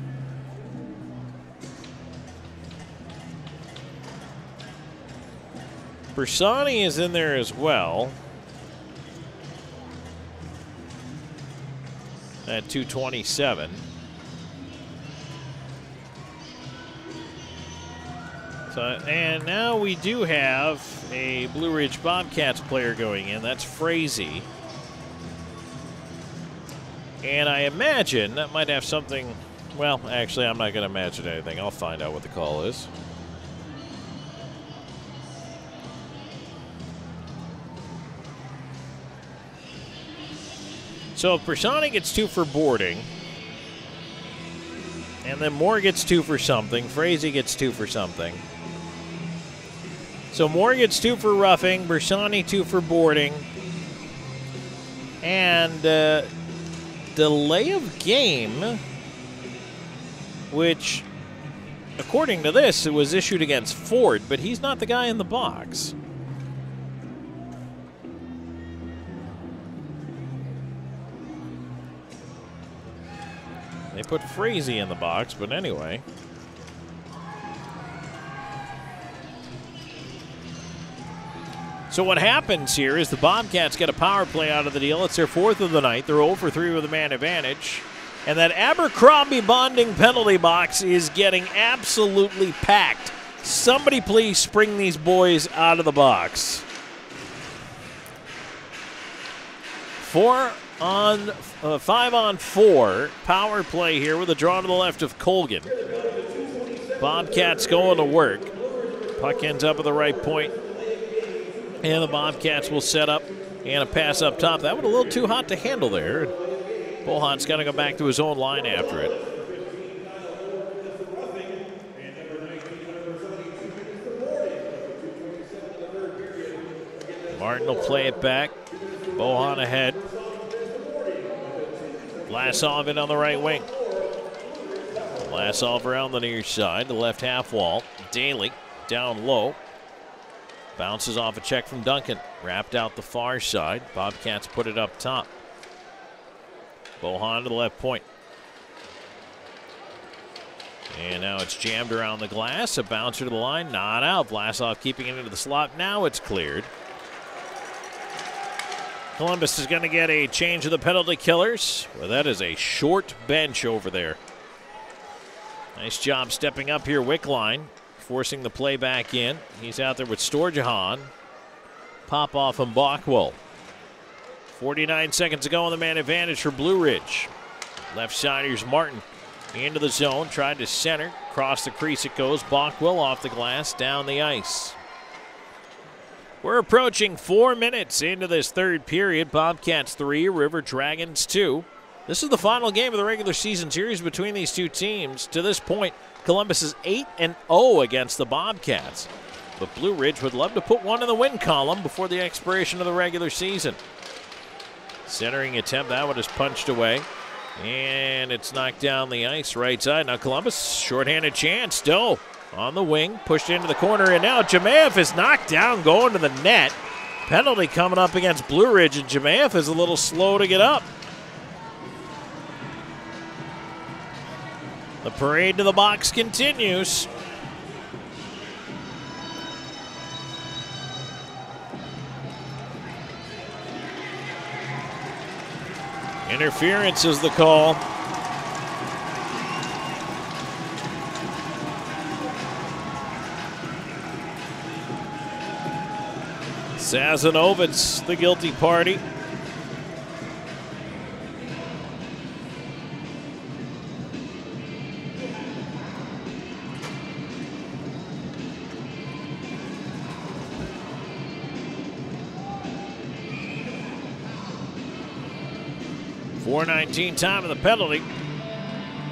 Bersani is in there as well. At 227. So, and now we do have a Blue Ridge Bobcats player going in. That's Frazee. And I imagine that might have something. Well, actually, I'm not going to imagine anything. I'll find out what the call is. So if Bersani gets two for boarding, and then Moore gets two for something, Frazee gets two for something. So Moore gets two for roughing, Bersani two for boarding, and uh, delay of game, which, according to this, it was issued against Ford, but he's not the guy in the box. They put Frazee in the box, but anyway. So what happens here is the Bobcats get a power play out of the deal. It's their fourth of the night. They're 0 for 3 with a man advantage. And that Abercrombie bonding penalty box is getting absolutely packed. Somebody please spring these boys out of the box. Four on uh, five on four power play here with a draw to the left of Colgan. Bobcats going to work. Puck ends up at the right point. and the Bobcats will set up and a pass up top. That one a little too hot to handle there. Bullhot's got to go back to his own line after it. Martin will play it back. Bohan ahead. Vlasov in on the right wing. Vlasov around the near side, the left half wall. Daly down low. Bounces off a check from Duncan. Wrapped out the far side. Bobcats put it up top. Bohan to the left point. And now it's jammed around the glass. A bouncer to the line, not out. Vlasov keeping it into the slot. Now it's cleared. Columbus is going to get a change of the penalty killers. Well, that is a short bench over there. Nice job stepping up here, Wickline, forcing the play back in. He's out there with Storjahan. Popoff and Bockwell. 49 seconds to go on the man advantage for Blue Ridge. Left side, here's Martin into the zone, tried to center. Across the crease it goes. Bockwell off the glass, down the ice. We're approaching four minutes into this third period. Bobcats three, River Dragons two. This is the final game of the regular season series between these two teams. To this point, Columbus is 8 and 0 against the Bobcats. But Blue Ridge would love to put one in the win column before the expiration of the regular season. Centering attempt, that one is punched away. And it's knocked down the ice right side. Now Columbus, shorthanded chance. Doe on the wing, pushed into the corner, and now Jemayev is knocked down going to the net. Penalty coming up against Blue Ridge, and Jemayev is a little slow to get up. The parade to the box continues. Interference is the call. Sazanovitz, the guilty party. Four nineteen time of the penalty.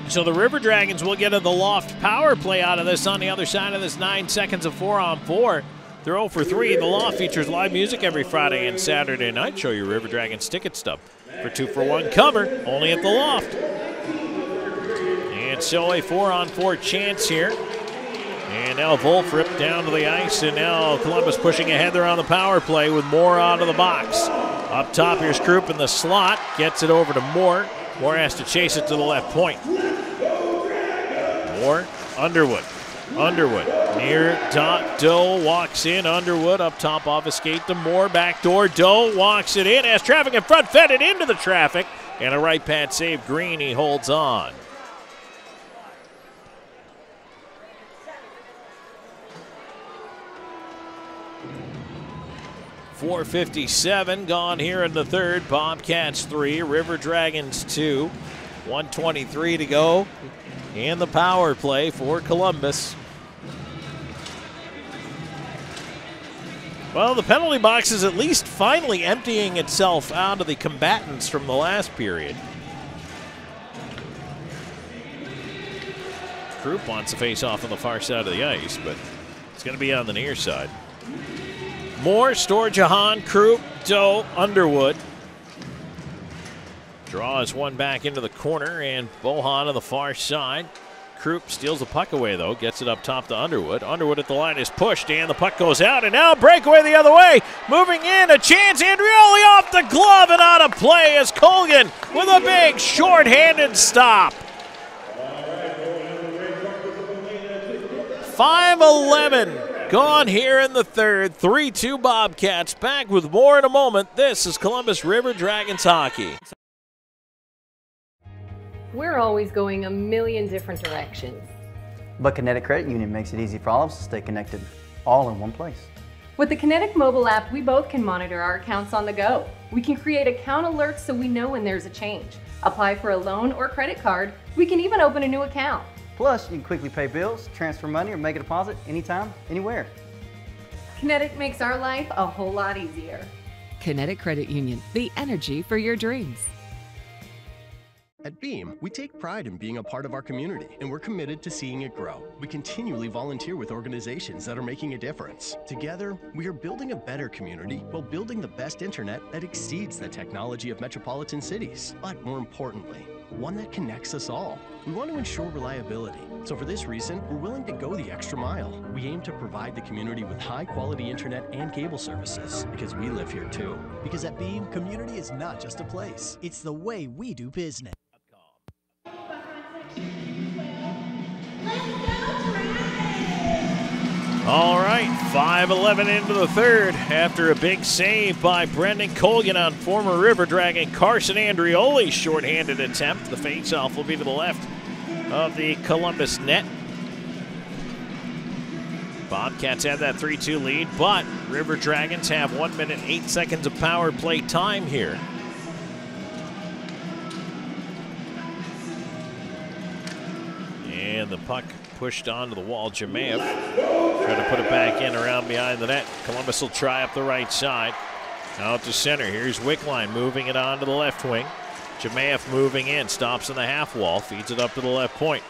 So the River Dragons will get a the loft power play out of this on the other side of this nine seconds of four on four. They're 0 for 3. The Loft features live music every Friday and Saturday night. Show your River Dragons ticket stub for two for one cover only at the Loft. And so a four on four chance here. And now Wolf ripped down to the ice, and now Columbus pushing ahead there on the power play with Moore out of the box. Up top, here's Croup in the slot, gets it over to Moore. Moore has to chase it to the left point. Moore, Underwood. Underwood near dot. Doe walks in. Underwood up top skate to Moore. Back door. Doe walks it in. Has traffic in front. Fed it into the traffic. And a right pad save. Green. He holds on. Four fifty-seven gone here in the third. Bobcats three, River Dragons two. 123 to go in the power play for Columbus. Well, the penalty box is at least finally emptying itself out of the combatants from the last period. Croup wants to face off on the far side of the ice, but it's going to be on the near side. Moore, Storjahan, Croup, Doe, Underwood. Draws one back into the corner, and Bohan on the far side. Croup steals the puck away, though. Gets it up top to Underwood. Underwood at the line is pushed, and the puck goes out. And now breakaway the other way. Moving in, a chance. Andrioli off the glove and out of play as Colgan with a big short-handed stop. 5-11 gone here in the third. 3-2 Bobcats. Back with more in a moment. This is Columbus River Dragons hockey. We're always going a million different directions. But Kinetic Credit Union makes it easy for all of us to stay connected, all in one place. With the Kinetic mobile app, we both can monitor our accounts on the go. We can create account alerts so we know when there's a change. Apply for a loan or credit card. We can even open a new account. Plus, you can quickly pay bills, transfer money, or make a deposit anytime, anywhere. Kinetic makes our life a whole lot easier. Kinetic Credit Union, the energy for your dreams. At Beam, we take pride in being a part of our community, and we're committed to seeing it grow. We continually volunteer with organizations that are making a difference. Together, we are building a better community while building the best internet that exceeds the technology of metropolitan cities. But more importantly, one that connects us all. We want to ensure reliability. So for this reason, we're willing to go the extra mile. We aim to provide the community with high quality internet and cable services because we live here too. Because at Beam, community is not just a place, it's the way we do business. All right, 5-11 into the third after a big save by Brendan Colgan on former River Dragon Carson Andrioli's shorthanded attempt. The faceoff will be to the left of the Columbus net. Bobcats have that 3-2 lead, but River Dragons have 1 minute 8 seconds of power play time here. And the puck pushed onto the wall. Jemayev trying to put it back in around behind the net. Columbus will try up the right side. Out to center. Here's Wickline moving it on to the left wing. Jemayev moving in, stops in the half wall, feeds it up to the left point.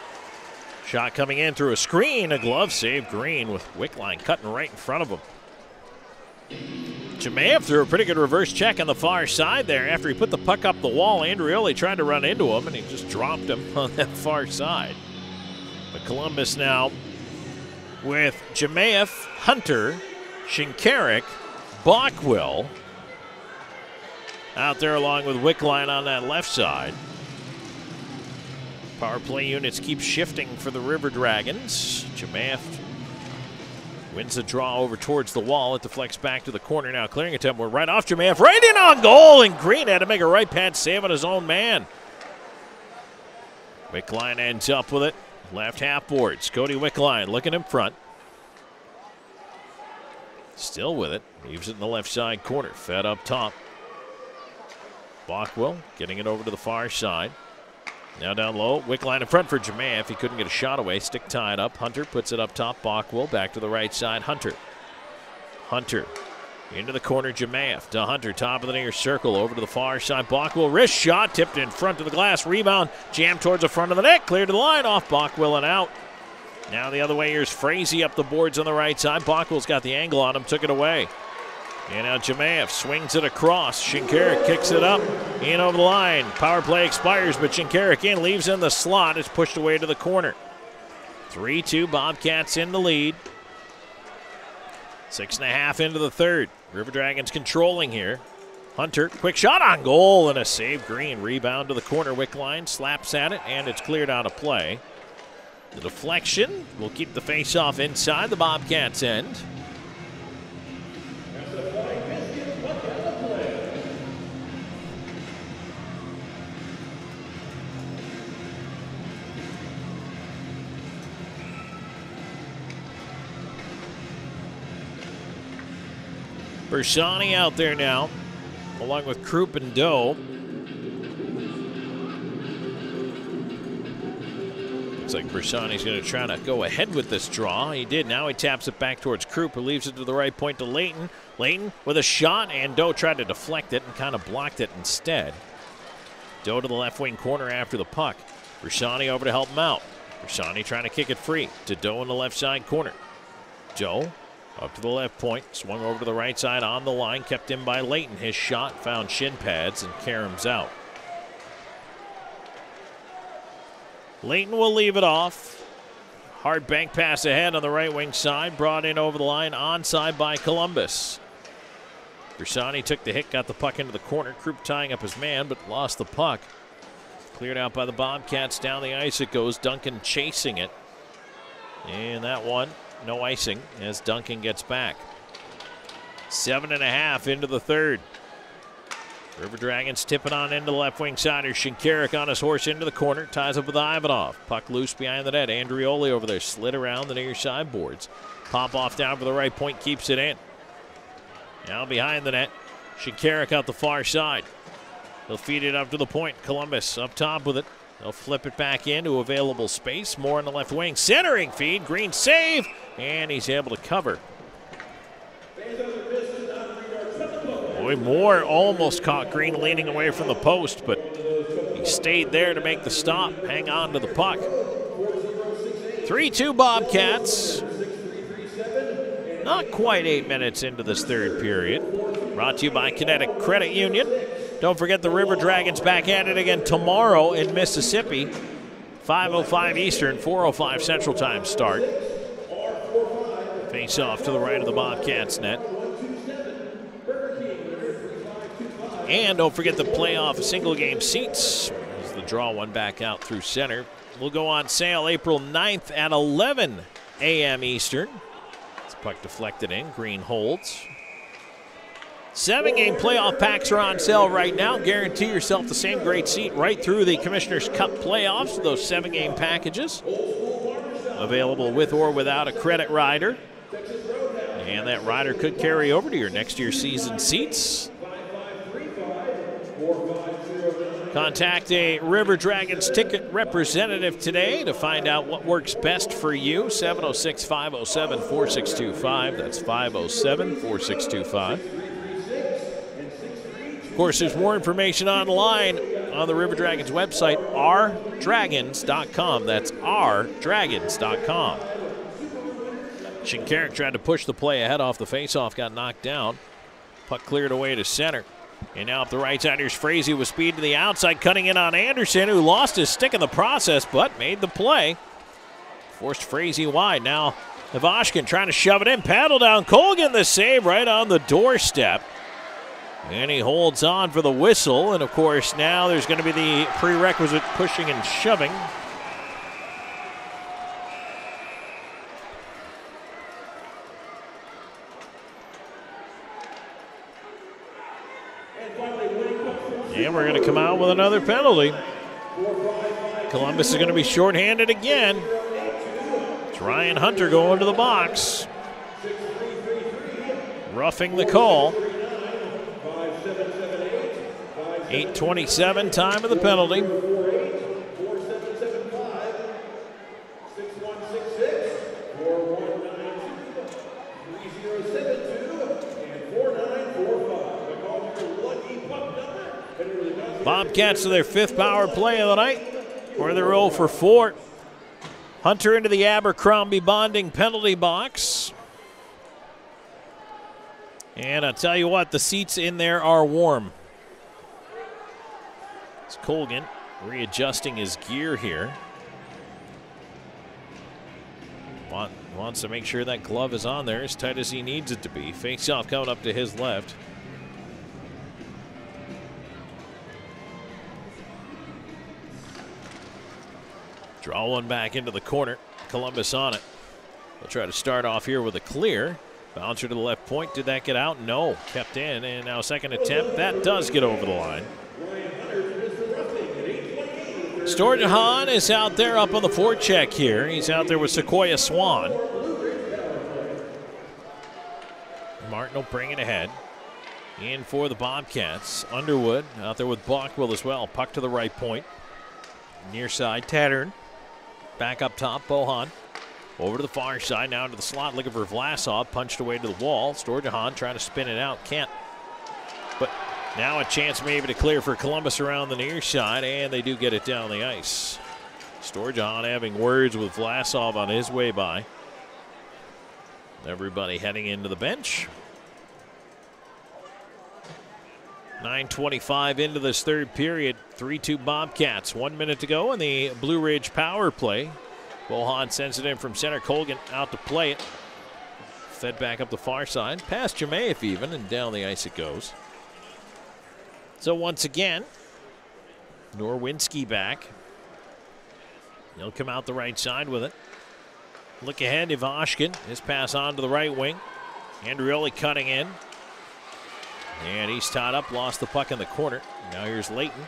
Shot coming in through a screen, a glove save. Green with Wickline cutting right in front of him. Jemayev threw a pretty good reverse check on the far side there. After he put the puck up the wall, Andrioli tried to run into him, and he just dropped him [laughs] on that far side. Columbus now with Jemayev, Hunter, Shinkarik, Bockwell out there along with Wickline on that left side. Power play units keep shifting for the River Dragons. Jemayev wins the draw over towards the wall. It deflects back to the corner now. Clearing attempt. We're right off Jemayev. Right in on goal, and Green had to make a right pad save on his own man. Wickline ends up with it. Left half boards. Cody Wickline looking in front. Still with it. Leaves it in the left side corner. Fed up top. Bockwell getting it over to the far side. Now down low. Wickline in front for Jemayev. He couldn't get a shot away. Stick tied up. Hunter puts it up top. Bockwell back to the right side. Hunter. Hunter Into the corner, Jemayev to Hunter, top of the near circle, over to the far side. Bockwell wrist shot, tipped in front of the glass, rebound, jammed towards the front of the net, cleared to the line, off Bockwell and out. Now the other way, here's Frazee up the boards on the right side. Bockwell's got the angle on him, took it away. And now Jemayev swings it across. Shinkarik kicks it up, in over the line. Power play expires, but Shinkarik in, leaves in the slot, is pushed away to the corner. 3 2, Bobcats in the lead. Six and a half into the third. River Dragons controlling here. Hunter, quick shot on goal and a save. Green rebound to the corner. Wickline slaps at it and it's cleared out of play. The deflection will keep the face off inside the Bobcats end. Bersani out there now, along with Croup and Doe. Looks like Bersani's going to try to go ahead with this draw. He did. Now he taps it back towards Croup, who leaves it to the right point to Layton. Layton with a shot, and Doe tried to deflect it and kind of blocked it instead. Doe to the left wing corner after the puck. Bersani over to help him out. Bersani trying to kick it free to Doe in the left side corner. Doe up to the left point, swung over to the right side on the line, kept in by Layton. His shot found shin pads and Karam's out. Layton will leave it off. Hard bank pass ahead on the right wing side, brought in over the line, onside by Columbus. Bersani took the hit, got the puck into the corner. Croup tying up his man, but lost the puck. Cleared out by the Bobcats. Down the ice it goes. Duncan chasing it. And that one no icing as Duncan gets back. Seven and a half into the third. River Dragons tipping on into the left wing side. Here's Shinkarik on his horse into the corner. Ties up with Ivanov. Puck loose behind the net. Andrioli over there slid around the near side boards. Popoff down for the right point. Keeps it in. Now behind the net. Shinkarik out the far side. He'll feed it up to the point. Columbus up top with it. They'll flip it back into available space. More on the left wing. Centering feed. Green save. And he's able to cover. Boy, Moore almost caught Green leaning away from the post, but he stayed there to make the stop. Hang on to the puck. 3 2 Bobcats. Not quite eight minutes into this third period. Brought to you by Kinetic Credit Union. Don't forget the River Dragons back at it again tomorrow in Mississippi. 5.05 Eastern, 4.05 Central Time start. Face off to the right of the Bobcats net. And don't forget the playoff single game seats as the draw one back out through center. We'll go on sale April 9th at 11 a.m. Eastern. This puck deflected in. Green holds. Seven game playoff packs are on sale right now. Guarantee yourself the same great seat right through the Commissioner's Cup playoffs, those seven game packages. Available with or without a credit rider. And that rider could carry over to your next year's season seats. Contact a River Dragons ticket representative today to find out what works best for you. 706 507 4625. That's 507 4625. Of course, there's more information online on the River Dragons website, rdragons.com. That's rdragons.com. Shinkarik tried to push the play ahead off the faceoff, got knocked down. Puck cleared away to center. And now up the right side, here's Frazee with speed to the outside, cutting in on Anderson, who lost his stick in the process, but made the play. Forced Frazee wide. Now Ivashkin trying to shove it in. Paddle down. Colgan the save right on the doorstep. And he holds on for the whistle. And of course, now there's going to be the prerequisite pushing and shoving. And we're going to come out with another penalty. Columbus is going to be shorthanded again. It's Ryan Hunter going to the box. Roughing the call. 8.27 time of the penalty. Bobcats to their fifth power play of the night, where they're 0 for 4. Hunter into the Abercrombie bonding penalty box. And I'll tell you what, the seats in there are warm. It's Colgan readjusting his gear here. Want, wants to make sure that glove is on there as tight as he needs it to be. Face off coming up to his left. Draw one back into the corner. Columbus on it. They'll try to start off here with a clear. Bouncer to the left point. Did that get out? No. Kept in. And now second attempt. That does get over the line. Storjahan is out there up on the forecheck here. He's out there with Sequoia Swan. Martin will bring it ahead. In for the Bobcats. Underwood out there with Bockwell as well. Puck to the right point. Near side, Tattern. Back up top, Bohan. Over to the far side, now into the slot, looking for Vlasov. Punched away to the wall. Storjahan trying to spin it out. Can't. But now a chance maybe to clear for Columbus around the near side, and they do get it down the ice. Storjahan having words with Vlasov on his way by. Everybody heading into the bench. 9.25 into this third period. 3 2 Bobcats. One minute to go in the Blue Ridge power play. Bohan sends it in from center. Colgan out to play it. Fed back up the far side. Past Jemayev even, and down the ice it goes. So once again, Norwinski back. He'll come out the right side with it. Look ahead, Ivashkin. His pass on to the right wing. Andrioli cutting in. And he's tied up, lost the puck in the corner. Now here's Leighton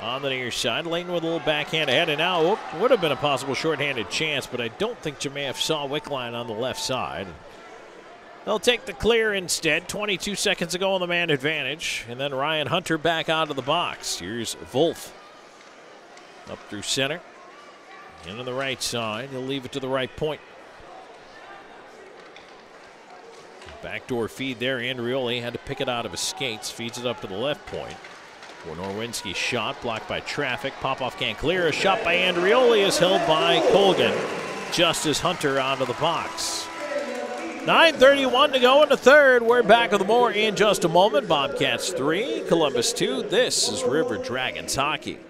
on the near side. Leighton with a little backhand ahead, and now oh, would have been a possible shorthanded chance, but I don't think Jemayev saw Wickline on the left side. They'll take the clear instead. 22 seconds ago on the man advantage. And then Ryan Hunter back out of the box. Here's Wolf up through center. Into the right side. He'll leave it to the right point. Backdoor feed there. Andrioli had to pick it out of his skates. Feeds it up to the left point. For Norwinski shot blocked by traffic. Popoff can't clear. A shot by Andrioli is held by Colgan. Justice Hunter onto the box. 9.31 to go in the third. We're back with more in just a moment. Bobcats 3, Columbus 2. This is River Dragons Hockey.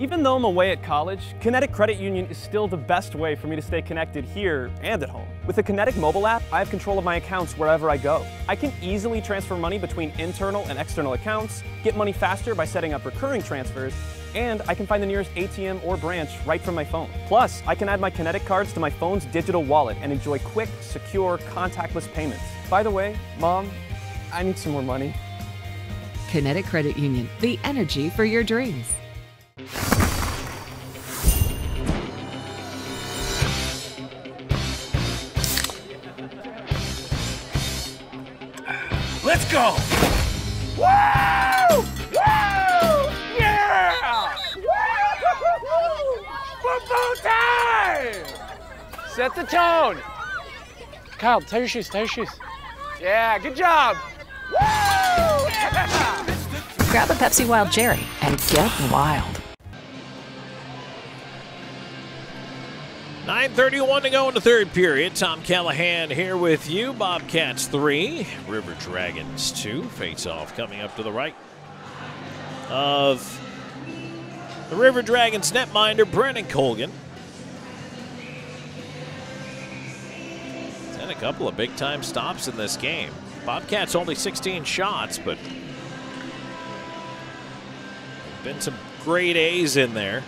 Even though I'm away at college, Kinetic Credit Union is still the best way for me to stay connected here and at home. With the Kinetic mobile app, I have control of my accounts wherever I go. I can easily transfer money between internal and external accounts, get money faster by setting up recurring transfers, and I can find the nearest ATM or branch right from my phone. Plus, I can add my Kinetic cards to my phone's digital wallet and enjoy quick, secure, contactless payments. By the way, Mom, I need some more money. Kinetic Credit Union, the energy for your dreams. Let's go! Woo! Woo! Yeah! Football time! Set the tone. Kyle, tie your shoes, tie your shoes. Yeah, good job. Woo! Yeah! Grab a Pepsi Wild Cherry and get wild. 9.31 to go in the third period. Tom Callahan here with you. Bobcats 3, River Dragons 2. Face off coming up to the right of the River Dragons netminder, Brennan Colgan. And a couple of big time stops in this game. Bobcats only 16 shots, but been some great A's in there.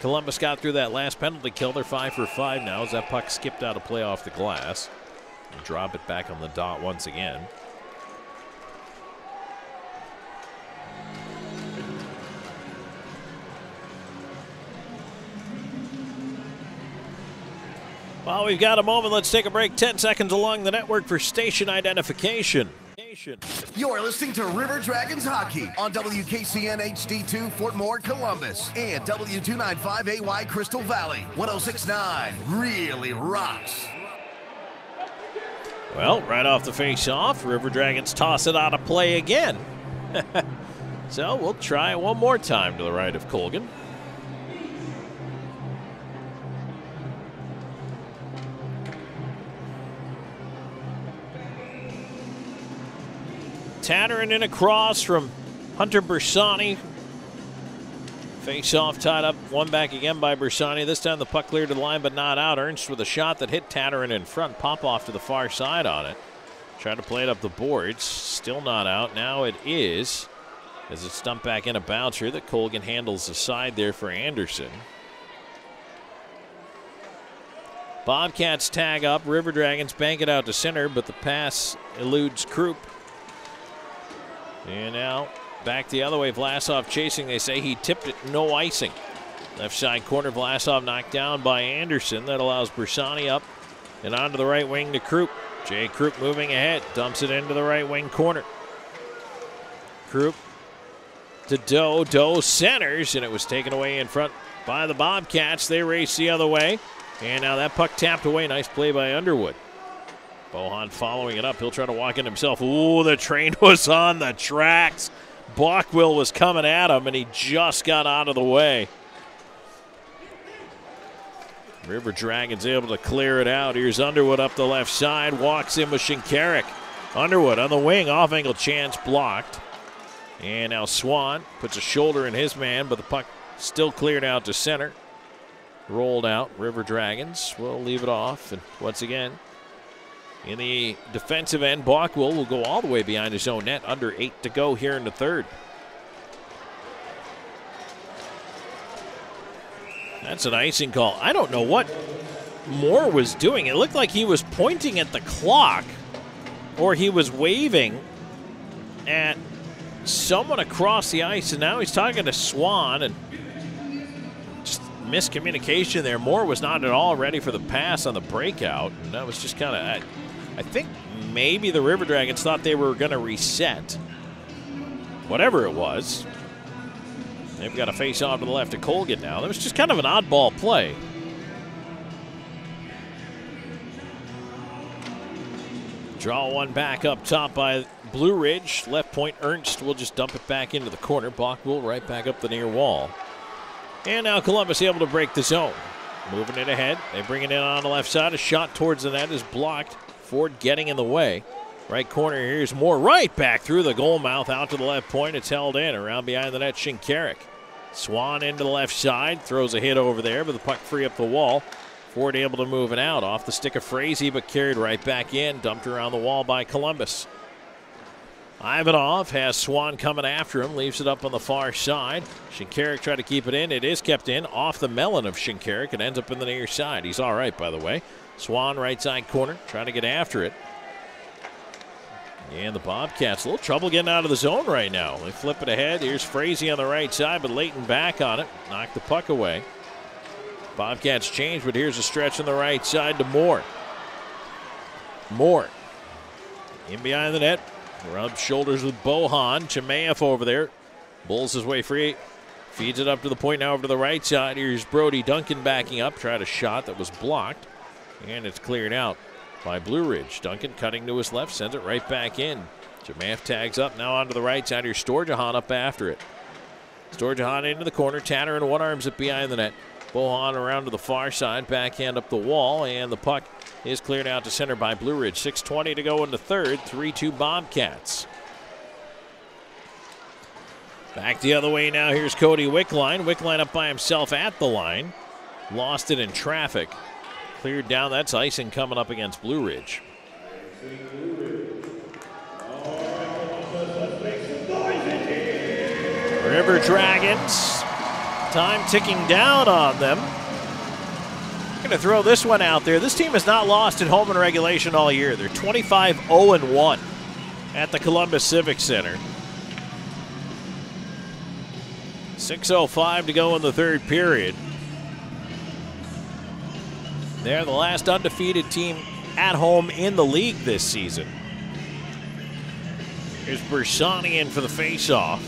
Columbus got through that last penalty kill. They're five for five now as that puck skipped out of play off the glass. And drop it back on the dot once again. While we've got a moment, let's take a break. 10 seconds along the network for station identification. You're listening to River Dragons Hockey on WKCN HD2 Fort Moore, Columbus, and W295AY Crystal Valley. 1069 really rocks. Well, right off the face-off, River Dragons toss it out of play again. [laughs] so we'll try it one more time to the right of Colgan. Tannerin in across from Hunter Bersani. Face off, tied up, one back again by Bersani. This time the puck cleared to the line, but not out. Ernst with a shot that hit Tannerin in front. Popoff to the far side on it. Trying to play it up the boards. Still not out. Now it is. As it's dumped back in a bouncer that Colgan handles the side there for Anderson. Bobcats tag up. River Dragons bank it out to center, but the pass eludes Croup. And now back the other way. Vlasov chasing. They say he tipped it. No icing. Left side corner. Vlasov knocked down by Anderson. That allows Bersani up and onto the right wing to Croup. Jay Croup moving ahead. Dumps it into the right wing corner. Croup to Doe. Doe centers, and it was taken away in front by the Bobcats. They race the other way. And now that puck tapped away. Nice play by Underwood. Bohan following it up. He'll try to walk in himself. Ooh, the train [laughs] was on the tracks. Bockwell was coming at him, and he just got out of the way. River Dragons able to clear it out. Here's Underwood up the left side. Walks in with Shinkarik. Underwood on the wing. Off angle chance blocked. And now Swan puts a shoulder in his man, but the puck still cleared out to center. Rolled out. River Dragons will leave it off. And once again, in the defensive end, Bockwell will go all the way behind his own net. Under eight to go here in the third. That's an icing call. I don't know what Moore was doing. It looked like he was pointing at the clock or he was waving at someone across the ice, and now he's talking to Swan and just miscommunication there. Moore was not at all ready for the pass on the breakout, and that was just kind of. I, think maybe the River Dragons thought they were going to reset. Whatever it was. They've got a face off to the left of Colgan now. That was just kind of an oddball play. Draw one back up top by Blue Ridge. Left point, Ernst will just dump it back into the corner. Bockwell right back up the near wall. And now Columbus able to break the zone. Moving it ahead. They bring it in on the left side. A shot towards the net is blocked. Ford getting in the way. Right corner, here's more right back through the goal mouth out to the left point. It's held in around behind the net. Shinkarik. Swan into the left side, throws a hit over there, but the puck free up the wall. Ford able to move it out off the stick of Frazee, but carried right back in, dumped around the wall by Columbus. Ivanov has Swan coming after him, leaves it up on the far side. Shinkarik tried to keep it in. It is kept in off the melon of Shinkarik. It ends up in the near side. He's all right, by the way. Swan right side corner, trying to get after it. And the Bobcats, a little trouble getting out of the zone right now. They flip it ahead. Here's Frazee on the right side, but Leighton back on it. Knocked the puck away. Bobcats change, but here's a stretch on the right side to Moore. Moore in behind the net. Rub shoulders with Bohan. Chimaev over there. Bulls his way free. Feeds it up to the point now over to the right side. Here's Brody Duncan backing up. Tried a shot that was blocked. And it's cleared out by Blue Ridge. Duncan cutting to his left, sends it right back in. Jamath tags up now onto the right side. Here's Storjahan up after it. Storjahan into the corner. Tanner and one arms it behind the net. Bohan around to the far side, backhand up the wall, and the puck is cleared out to center by Blue Ridge. 6.20 to go in the third. 3 2 Bobcats. Back the other way now. Here's Cody Wickline. Wickline up by himself at the line. Lost it in traffic. Cleared down. That's icing coming up against Blue Ridge. River Dragons. Time ticking down on them. Going to throw this one out there. This team has not lost at home in regulation all year. They're 25 0 1 at the Columbus Civic Center. 6.05 to go in the third period. They're the last undefeated team at home in the league this season. Here's Bersani in for the faceoff.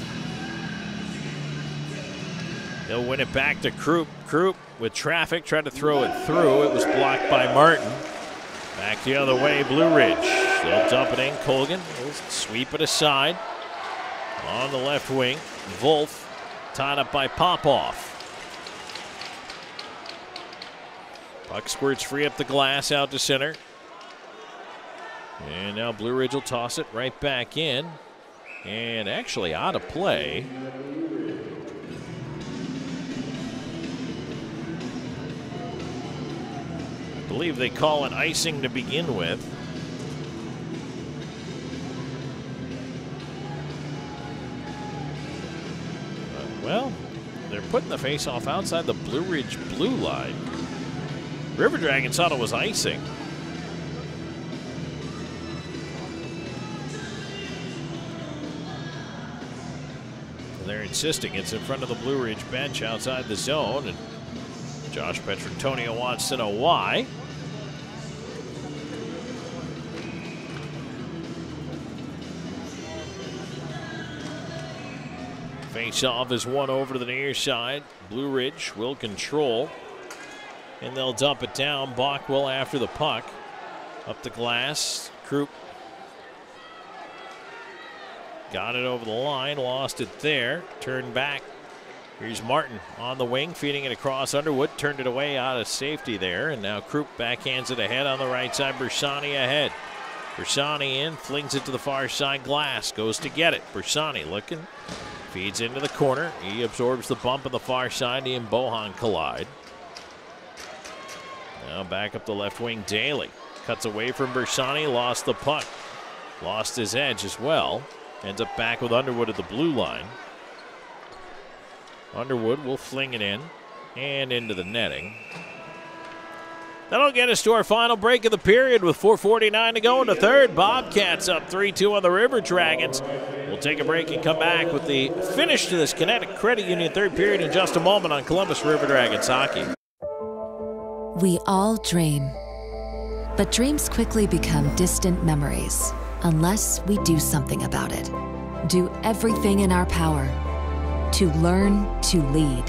They'll win it back to Croup. Croup with traffic tried to throw it through. It was blocked by Martin. Back the other way, Blue Ridge. They'll dump it in. Colgan will sweep it aside. On the left wing, Wolf tied up by Popoff. Puck squirts free up the glass out to center. And now Blue Ridge will toss it right back in. And actually out of play. I believe they call it icing to begin with. Well, they're putting the face off outside the Blue Ridge blue line. River Dragons thought it was icing. They're insisting it's in front of the Blue Ridge bench outside the zone, and Josh Petrantonio wants to know why. Face off is one over to the near side. Blue Ridge will control. And they'll dump it down. Bockwell after the puck. Up the glass. Croup got it over the line, lost it there, turned back. Here's Martin on the wing, feeding it across Underwood, turned it away out of safety there, and now Croup backhands it ahead on the right side. Bersani ahead. Bersani in, flings it to the far side glass, goes to get it. Bersani looking, feeds into the corner. He absorbs the bump on the far side. He and Bohan collide. Now back up the left wing, Daly. Cuts away from Bersani, lost the puck. Lost his edge as well. Ends up back with Underwood at the blue line. Underwood will fling it in and into the netting. That'll get us to our final break of the period with 4.49 to go in the third. Bobcats up 3 2 on the River Dragons. We'll take a break and come back with the finish to this Kinetic Credit Union third period in just a moment on Columbus River Dragons hockey. We all dream, but dreams quickly become distant memories unless we do something about it. Do everything in our power to learn to lead.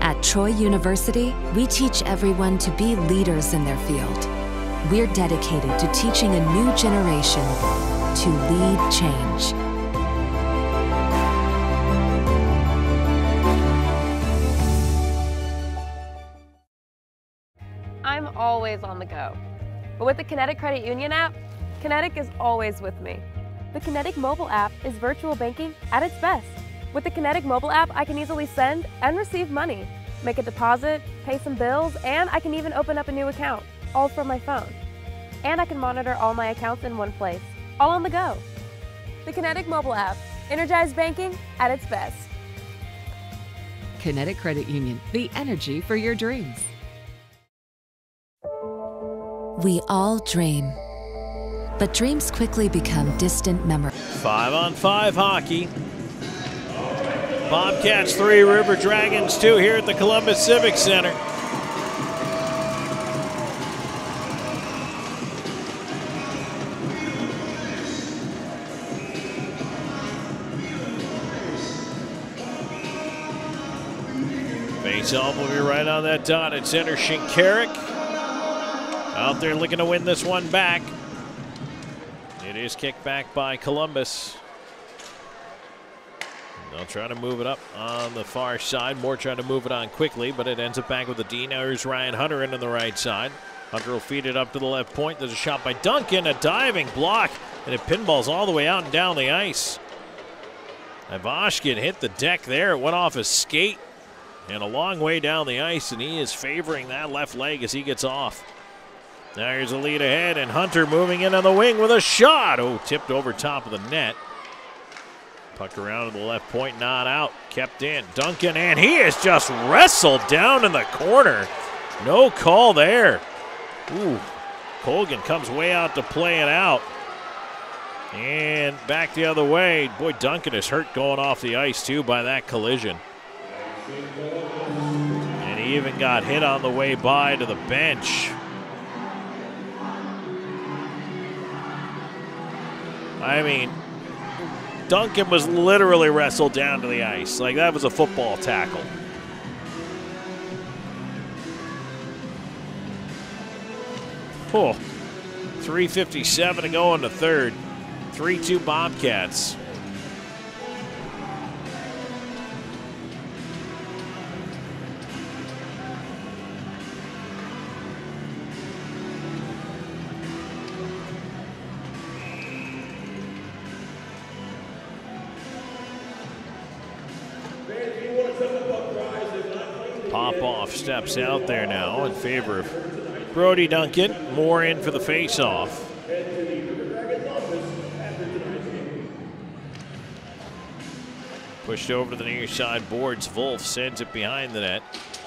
At Troy University, we teach everyone to be leaders in their field. We're dedicated to teaching a new generation to lead change. I'm always on the go. But with the Kinetic Credit Union app, Kinetic is always with me. The Kinetic mobile app is virtual banking at its best. With the Kinetic mobile app, I can easily send and receive money, make a deposit, pay some bills, and I can even open up a new account, all from my phone. And I can monitor all my accounts in one place, all on the go. The Kinetic mobile app, energized banking at its best. Kinetic Credit Union, the energy for your dreams. We all dream, but dreams quickly become distant memories. Five on five hockey. Bobcats three, River Dragons two here at the Columbus Civic Center. Face off will be right on that dot at center. Shinkarik out there looking to win this one back. It is kicked back by Columbus. They'll try to move it up on the far side. More trying to move it on quickly, but it ends up back with the D. Now here's Ryan Hunter in on the right side. Hunter will feed it up to the left point. There's a shot by Duncan, a diving block, and it pinballs all the way out and down the ice. Ivashkin hit the deck there. It went off his skate and a long way down the ice, and he is favoring that left leg as he gets off. Now here's a lead ahead, and Hunter moving in on the wing with a shot. Oh, tipped over top of the net. Puck around to the left point, not out. Kept in. Duncan, and he is just wrestled down in the corner. No call there. Ooh. Colgan comes way out to play it out. And back the other way. Boy, Duncan is hurt going off the ice, too, by that collision. And he even got hit on the way by to the bench. I mean, Duncan was literally wrestled down to the ice. Like that was a football tackle. Oh, 3.57 to go in the third. 3 2 Bobcats. Steps out there now in favor of Brody Duncan. More in for the face-off. Pushed over to the near side boards. Wolf sends it behind the net.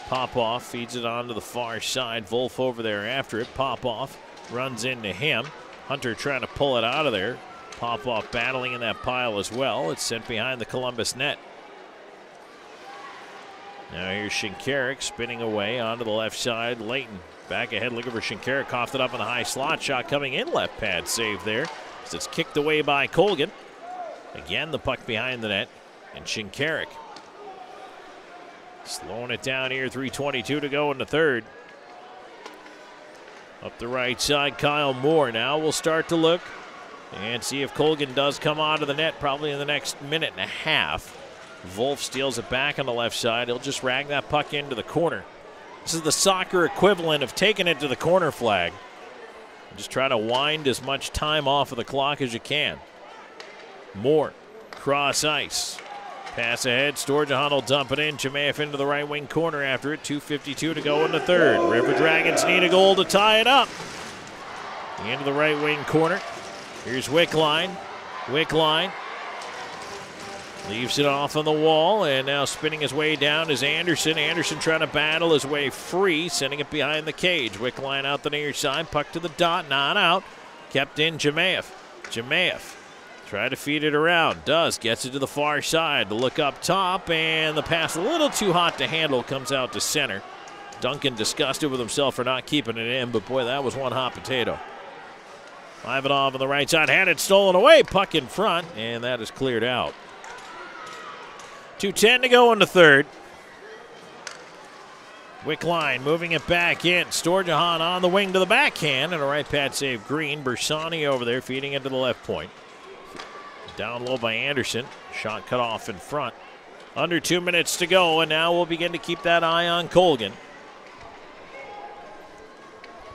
Popoff feeds it onto the far side. Wolf over there after it. Popoff runs into him. Hunter trying to pull it out of there. Popoff battling in that pile as well. It's sent behind the Columbus net. Now here's Shinkarik spinning away onto the left side. Layton back ahead looking for Shinkarik. Coughed it up in a high slot shot coming in. Left pad save there. As it's kicked away by Colgan. Again, the puck behind the net. And Shinkarik slowing it down here. 3.22 to go in the third. Up the right side, Kyle Moore now will start to look and see if Colgan does come onto the net probably in the next minute and a half. Wolf steals it back on the left side. He'll just rag that puck into the corner. This is the soccer equivalent of taking it to the corner flag. Just try to wind as much time off of the clock as you can. Moore, cross ice. Pass ahead. Storjahan will dump it in. Jemayev into the right wing corner after it. 2.52 to go in the third. River Dragons need a goal to tie it up. Into the right wing corner. Here's Wickline. Wickline Leaves it off on the wall, and now spinning his way down is Anderson. Anderson trying to battle his way free, sending it behind the cage. Wickline out the near side, puck to the dot, not out. Kept in Jemayev. Jemayev try to feed it around. Does, gets it to the far side. To look up top, and the pass a little too hot to handle comes out to center. Duncan disgusted with himself for not keeping it in, but boy, that was one hot potato. Ivanov on the right side, had it stolen away, puck in front, and that is cleared out. 2.10 to go in the third. Wickline moving it back in. Storjahan on the wing to the backhand, and a right pad save Green. Bersani over there feeding into the left point. Down low by Anderson. Shot cut off in front. Under two minutes to go, and now we'll begin to keep that eye on Colgan.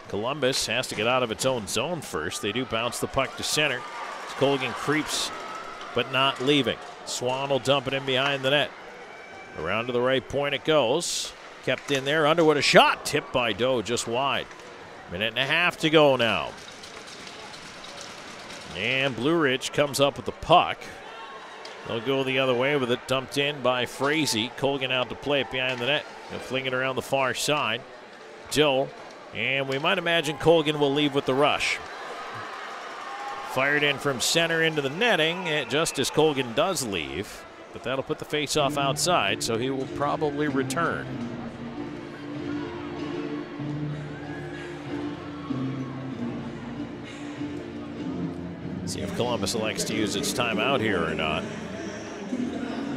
Columbus has to get out of its own zone first. They do bounce the puck to center. Colgan creeps, but not leaving. Swan will dump it in behind the net. Around to the right point it goes. Kept in there. Underwood a shot. Tipped by Doe just wide. Minute and a half to go now. And Blue Ridge comes up with the puck. They'll go the other way with it. Dumped in by Frazee. Colgan out to play it behind the net. And fling it around the far side. Joe. And we might imagine Colgan will leave with the rush. Fired in from center into the netting eh, just as Colgan does leave. But that'll put the faceoff outside, so he will probably return. See if Columbus elects to use its timeout here or not.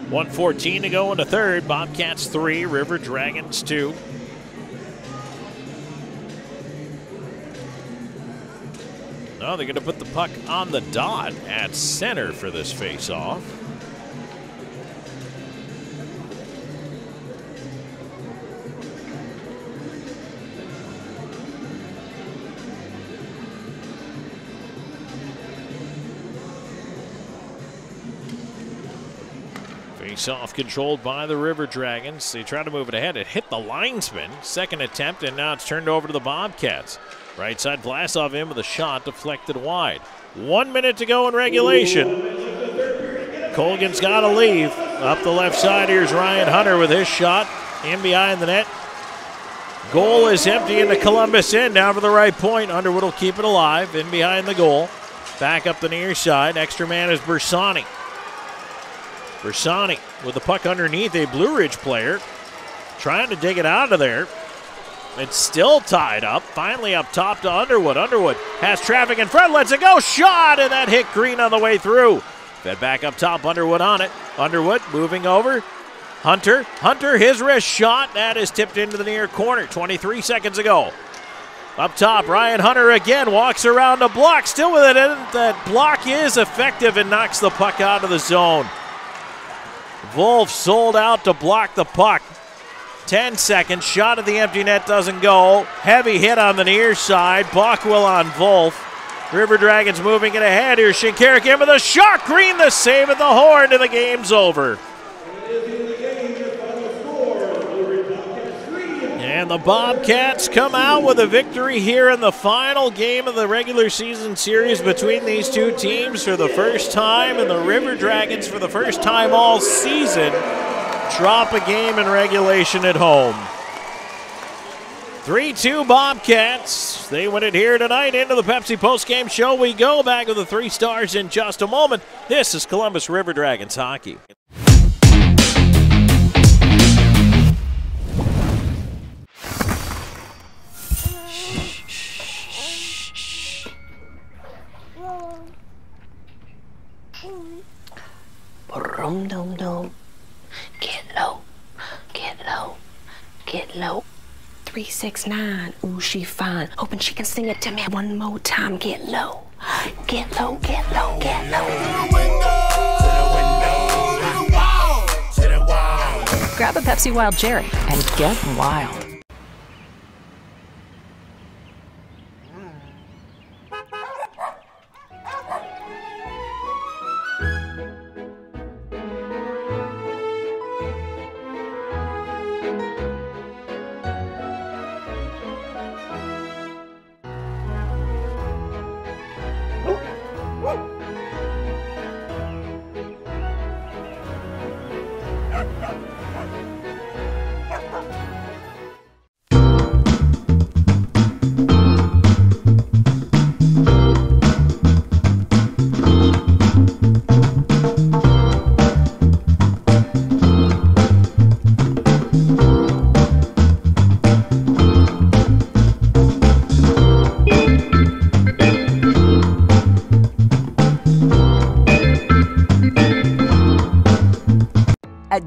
114 to go in the third. Bobcats three, River Dragons two. No, they're going to put the puck on the dot at center for this face-off. Face-off controlled by the River Dragons. They try to move it ahead. It hit the linesman. Second attempt, and now it's turned over to the Bobcats. Right side, Vlasov in with a shot deflected wide. One minute to go in regulation. Colgan's got to leave. Up the left side, here's Ryan Hunter with his shot. In behind the net. Goal is empty into Columbus in. Now for the right point. Underwood will keep it alive. In behind the goal. Back up the near side. Extra man is Bersani. Bersani with the puck underneath a Blue Ridge player. Trying to dig it out of there. It's still tied up. Finally up top to Underwood. Underwood has traffic in front, lets it go. Shot, and that hit Green on the way through. Fed back up top, Underwood on it. Underwood moving over. Hunter, Hunter, his wrist shot. That is tipped into the near corner 23 seconds ago. Up top, Ryan Hunter again walks around a block, still with it. And that block is effective and knocks the puck out of the zone. Wolf sold out to block the puck. 10 seconds, shot at the empty net doesn't go. Heavy hit on the near side. Bockwell on Wolf. River Dragons moving it ahead. Here's Shinkarik in with a shot. Green the save at the horn, and the game's over. And the Bobcats come out with a victory here in the final game of the regular season series between these two teams for the first time, and the River Dragons for the first time all season drop a game in regulation at home. 3 2 Bobcats. They win it here tonight. Into the Pepsi postgame show we go. Back with the three stars in just a moment. This is Columbus River Dragons hockey. Boom, dum, dum. Get low, get low, get low. 369, ooh, she fine. Hoping she can sing it to me one more time. Get low, get low, get low, get low. Grab a Pepsi Wild Cherry and get wild.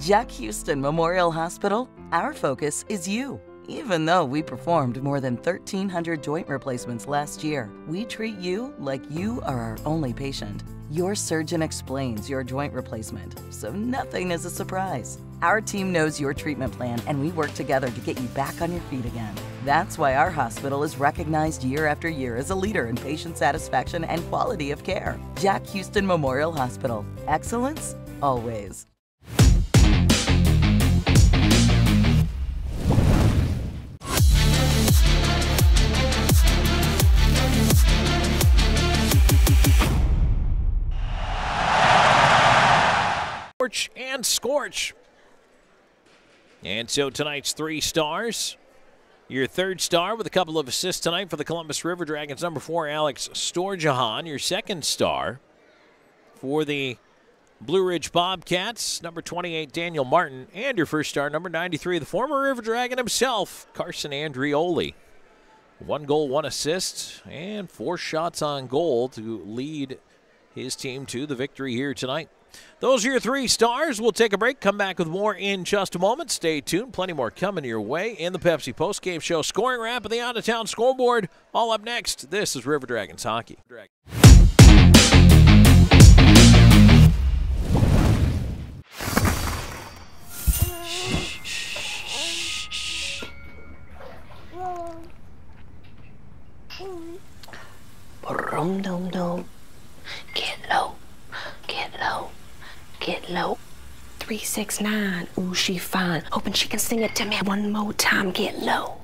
Jack Hughston Memorial Hospital, our focus is you. Even though we performed more than 1,300 joint replacements last year, we treat you like you are our only patient. Your surgeon explains your joint replacement, so nothing is a surprise. Our team knows your treatment plan, and we work together to get you back on your feet again. That's why our hospital is recognized year after year as a leader in patient satisfaction and quality of care. Jack Hughston Memorial Hospital. Excellence, always. Scorch and Scorch. And so tonight's three stars. Your third star with a couple of assists tonight for the Columbus River Dragons. Number four, Alex Storjahan. Your second star for the Blue Ridge Bobcats. Number 28, Daniel Martin. And your first star, number 93, the former River Dragon himself, Carson Andrioli. One goal, one assist, and four shots on goal to lead his team to the victory here tonight. Those are your three stars. We'll take a break, come back with more in just a moment. Stay tuned. Plenty more coming your way in the Pepsi Post Game show. Scoring wrap of the out of town scoreboard. All up next. This is River Dragons Hockey. Boom, dum, dum. Get low, get low, get low. 369, ooh, she fine. Hoping she can sing it to me one more time. Get low,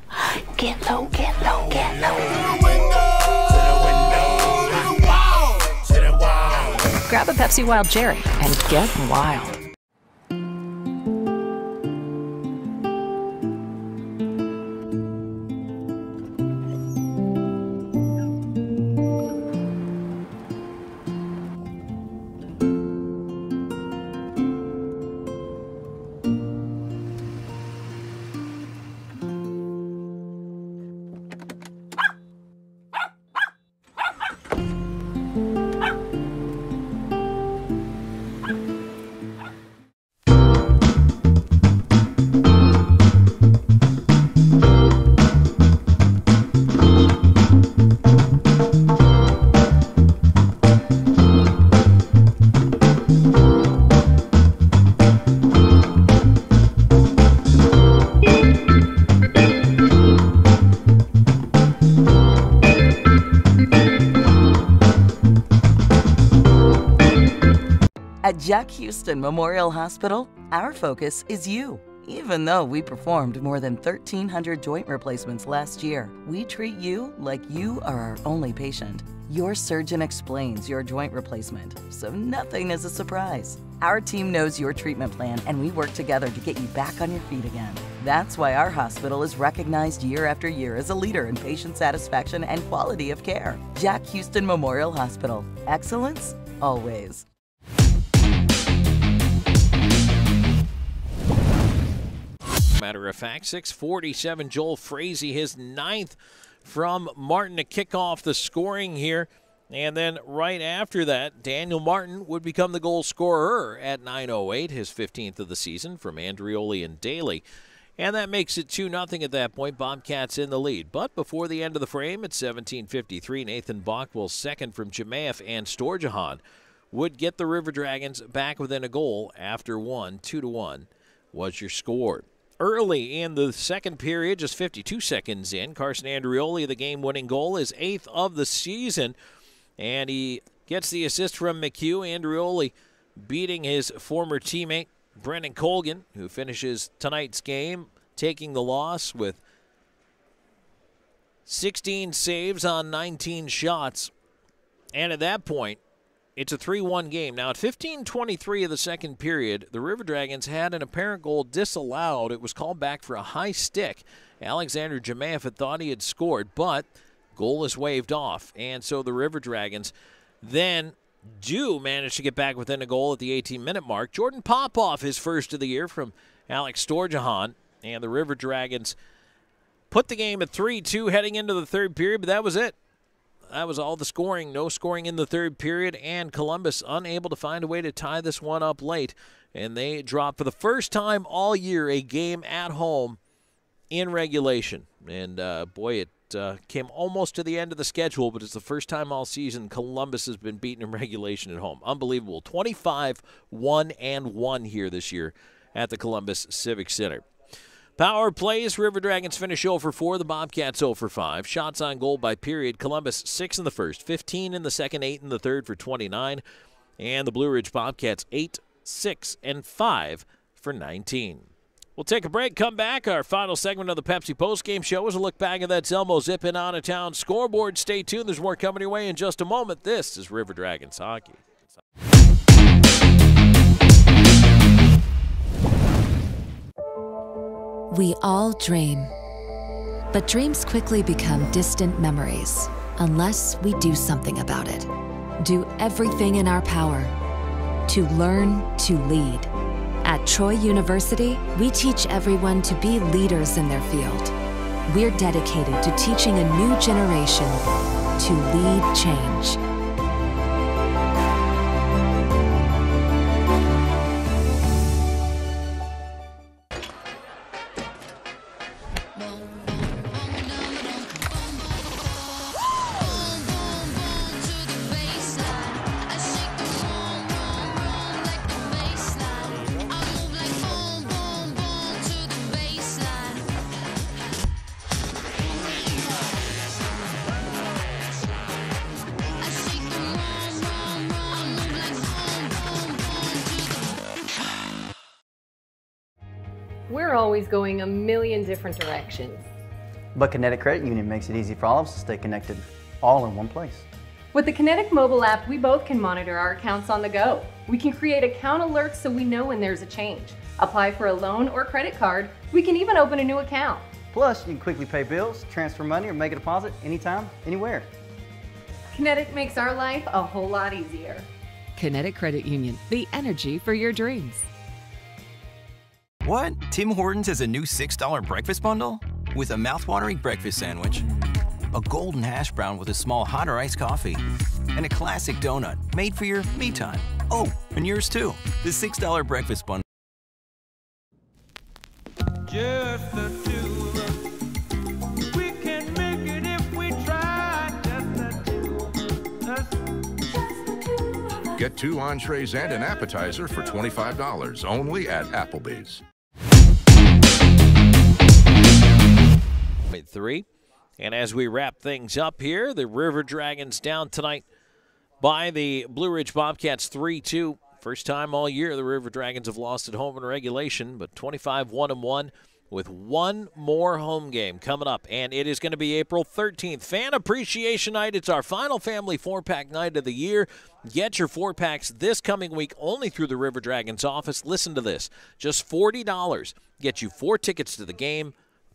get low, get low, get low. Grab a Pepsi Wild Cherry and get wild. Jack Hughston Memorial Hospital, our focus is you. Even though we performed more than 1,300 joint replacements last year, we treat you like you are our only patient. Your surgeon explains your joint replacement, so nothing is a surprise. Our team knows your treatment plan, and we work together to get you back on your feet again. That's why our hospital is recognized year after year as a leader in patient satisfaction and quality of care. Jack Hughston Memorial Hospital. Excellence, always. Matter of fact, 647 Joel Frazee, his ninth from Martin to kick off the scoring here. And then right after that, Daniel Martin would become the goal scorer at 9.08, his 15th of the season from Andrioli and Daly. And that makes it 2 0 at that point. Bobcats in the lead. But before the end of the frame at 17.53, Nathan Bockwell, second from Jemayeff and Storjahan, would get the River Dragons back within a goal after one. 2 to 1 was your score. Early in the second period, just 52 seconds in, Carson Andrioli, the game winning goal, is eighth of the season. And he gets the assist from McHugh. Andrioli beating his former teammate, Brendan Colgan, who finishes tonight's game taking the loss with 16 saves on 19 shots. And at that point, it's a 3 1 game. Now, at 15:23 of the second period, the River Dragons had an apparent goal disallowed. It was called back for a high stick. Alexander Jemayeff had thought he had scored, but goal is waved off. And so the River Dragons then do manage to get back within a goal at the 18 minute mark. Jordan Popoff, his first of the year from Alex Storjahan, and the River Dragons put the game at 3 2 heading into the third period, but that was it that was all the scoring. No scoring in the third period, and Columbus unable to find a way to tie this one up late. And they dropped for the first time all year a game at home in regulation. And uh, boy, it uh, came almost to the end of the schedule, but it's the first time all season Columbus has been beaten in [laughs] regulation at home. Unbelievable. 25 1 and 1 here this year at the Columbus Civic Center. Power plays. River Dragons finish 0 for 4. The Bobcats 0 for 5. Shots on goal by period. Columbus 6 in the first, 15 in the second, 8 in the third for 29. And the Blue Ridge Bobcats 8, 6, and 5 for 19. We'll take a break, come back. Our final segment of the Pepsi postgame show is a look back at that Zelmo Zip in out of town scoreboard. Stay tuned. There's more coming your way in just a moment. This is River Dragons Hockey. We all dream. But dreams quickly become distant memories unless we do something about it. Do everything in our power to learn to lead. At Troy University, we teach everyone to be leaders in their field. We're dedicated to teaching a new generation to lead change. Different directions. But Kinetic Credit Union makes it easy for all of us to stay connected, all in one place. With the Kinetic mobile app, we both can monitor our accounts on the go. We can create account alerts so we know when there's a change. Apply for a loan or credit card. We can even open a new account. Plus, you can quickly pay bills, transfer money, or make a deposit anytime, anywhere. Kinetic makes our life a whole lot easier. Kinetic Credit Union, the energy for your dreams. What? Tim Hortons has a new $6 breakfast bundle? With a mouthwatering breakfast sandwich, a golden hash brown with a small hot or iced coffee, and a classic donut made for your me time. Oh, and yours too. The $6 breakfast bundle. Just the two of us. We can make it if we try. Just the two of us. Get two entrees and an appetizer for $25 only at Applebee's. Three. And as we wrap things up here, the River Dragons down tonight by the Blue Ridge Bobcats 3 2. First time all year the River Dragons have lost at home in regulation, but 25 1 and 1 with one more home game coming up, and it is going to be April 13th. Fan Appreciation Night. It's our final family four pack night of the year. Get your four packs this coming week only through the River Dragons office. Listen to this just $40 get you four tickets to the game,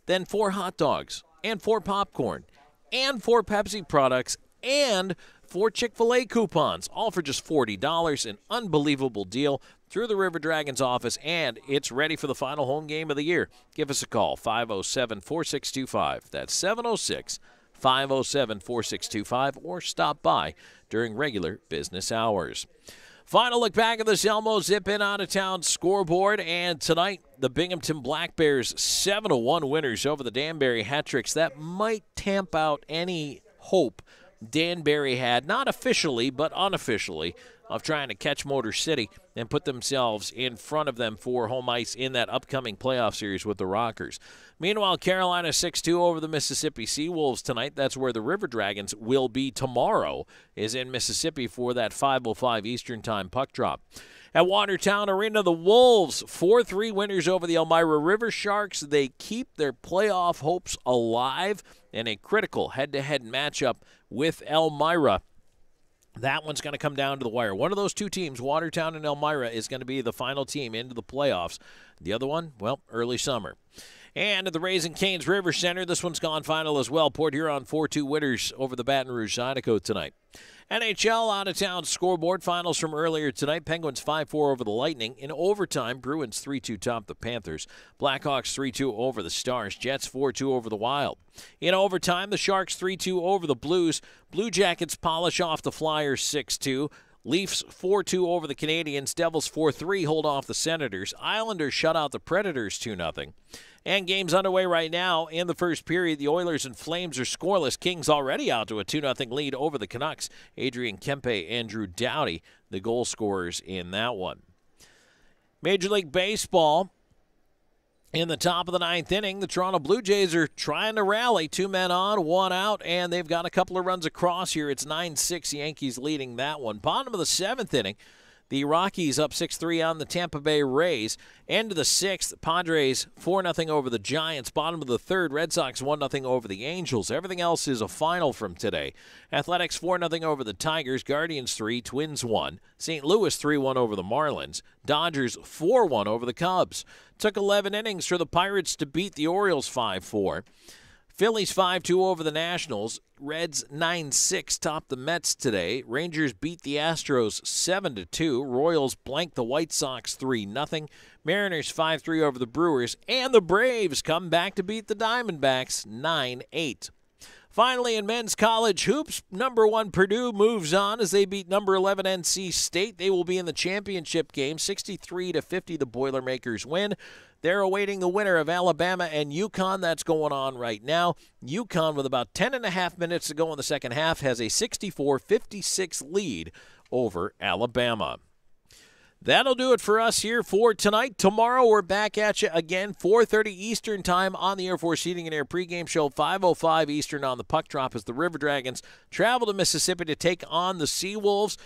then four hot dogs, and four popcorn, and four Pepsi products, and four Chick fil A coupons, all for just $40. An unbelievable deal through the River Dragons office, and it's ready for the final home game of the year. Give us a call, 507 4625. That's 706 507 4625, or stop by during regular business hours. Final look back at the Zelmo Zip In Out of Town scoreboard, and tonight the Binghamton Black Bears 7 1 winners over the Danbury Hat-Tricks. That might tamp out any hope Danbury had, not officially, but unofficially, of trying to catch Motor City and put themselves in front of them for home ice in that upcoming playoff series with the Rockers. Meanwhile, Carolina 6 2 over the Mississippi Seawolves tonight. That's where the River Dragons will be tomorrow, is in Mississippi for that 5.05 Eastern Time puck drop. At Watertown Arena, the Wolves 4 3 winners over the Elmira River Sharks. They keep their playoff hopes alive in a critical head to head matchup with Elmira. That one's going to come down to the wire. One of those two teams, Watertown and Elmira, is going to be the final team into the playoffs. The other one, well, early summer. And at the Raising Canes River Center, this one's gone final as well. Port Huron 4 2 winners over the Baton Rouge Zydeco tonight. NHL out of town scoreboard finals from earlier tonight. Penguins 5 4 over the Lightning. In overtime, Bruins 3 2 top the Panthers. Blackhawks 3 2 over the Stars. Jets 4 2 over the Wild. In overtime, the Sharks 3 2 over the Blues. Blue Jackets polish off the Flyers 6 2. Leafs 4 2 over the Canadiens. Devils 4 3 hold off the Senators. Islanders shut out the Predators 2 0. And games underway right now in the first period. The Oilers and Flames are scoreless. Kings already out to a 2 0 lead over the Canucks. Adrian Kempe, Andrew Doughty, the goal scorers in that one. Major League Baseball. In the top of the ninth inning, the Toronto Blue Jays are trying to rally. Two men on, one out, and they've got a couple of runs across here. It's 9 6 Yankees leading that one. Bottom of the seventh inning, the Rockies up 6 3 on the Tampa Bay Rays. End of the sixth, Padres 4 0 over the Giants. Bottom of the third, Red Sox 1 0 over the Angels. Everything else is a final from today. Athletics 4 0 over the Tigers. Guardians 3, Twins 1. St. Louis 3 1 over the Marlins. Dodgers 4 1 over the Cubs. Took 11 innings for the Pirates to beat the Orioles 5 4. Phillies 5 2 over the Nationals. Reds 9 6 top the Mets today. Rangers beat the Astros 7 2. Royals blank the White Sox 3 0. Mariners 5 3 over the Brewers. And the Braves come back to beat the Diamondbacks 9 8. Finally, in men's college hoops, number one Purdue moves on as they beat number 11 NC State. They will be in the championship game, 63 to 50. The Boilermakers win. They're awaiting the winner of Alabama and UConn. That's going on right now. UConn, with about 10 and a half minutes to go in the second half, has a 64 56 lead over Alabama. That'll do it for us here for tonight. Tomorrow we're back at you again, 4:30 Eastern Time on the Air Force Heating and Air pregame show, 5:05 Eastern on the puck drop as the River Dragons travel to Mississippi to take on the Sea Wolves.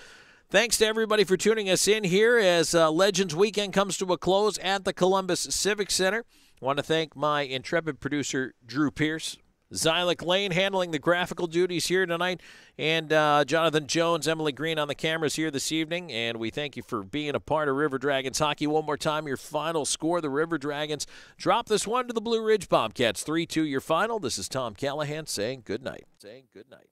Thanks to everybody for tuning us in here as uh, Legends Weekend comes to a close at the Columbus Civic Center. I want to thank my intrepid producer, Drew Pierce, Zylick Lane handling the graphical duties here tonight, and uh, Jonathan Jones, Emily Green on the cameras here this evening. And we thank you for being a part of River Dragons hockey. One more time, your final score: the River Dragons drop this one to the Blue Ridge Bobcats, three-two. Your final. This is Tom Callahan saying good night. Saying good night.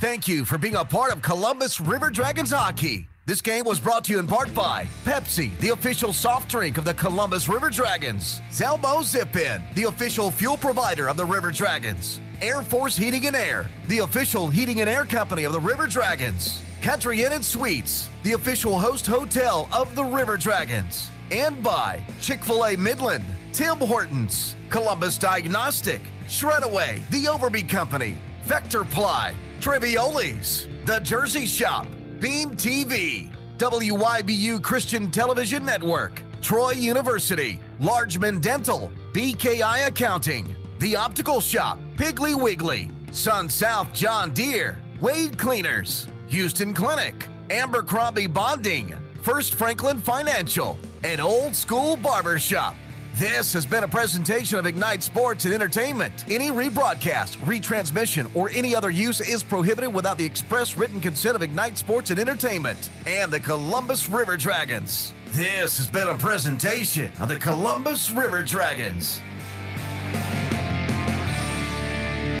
Thank you for being a part of Columbus River Dragons hockey. This game was brought to you in part by Pepsi, the official soft drink of the Columbus River Dragons, Zelmo Zip-In, the official fuel provider of the River Dragons, Air Force Heating and Air, the official heating and air company of the River Dragons, Country Inn and Suites, the official host hotel of the River Dragons, and by Chick-fil-A Midland, Tim Hortons, Columbus Diagnostic, Shredaway, the Overby Company, Vector Ply, Trivioli's, The Jersey Shop, Beam TV, WYBU Christian Television Network, Troy University, Largeman Dental, BKI Accounting, The Optical Shop, Piggly Wiggly, Sun South John Deere, Wade Cleaners, Hughston Clinic, Abercrombie Bonding, First Franklin Financial, and Old School Barber Shop. This has been a presentation of Ignite Sports and Entertainment. Any rebroadcast, retransmission, or any other use is prohibited without the express written consent of Ignite Sports and Entertainment and the Columbus River Dragons. This has been a presentation of the Columbus River Dragons.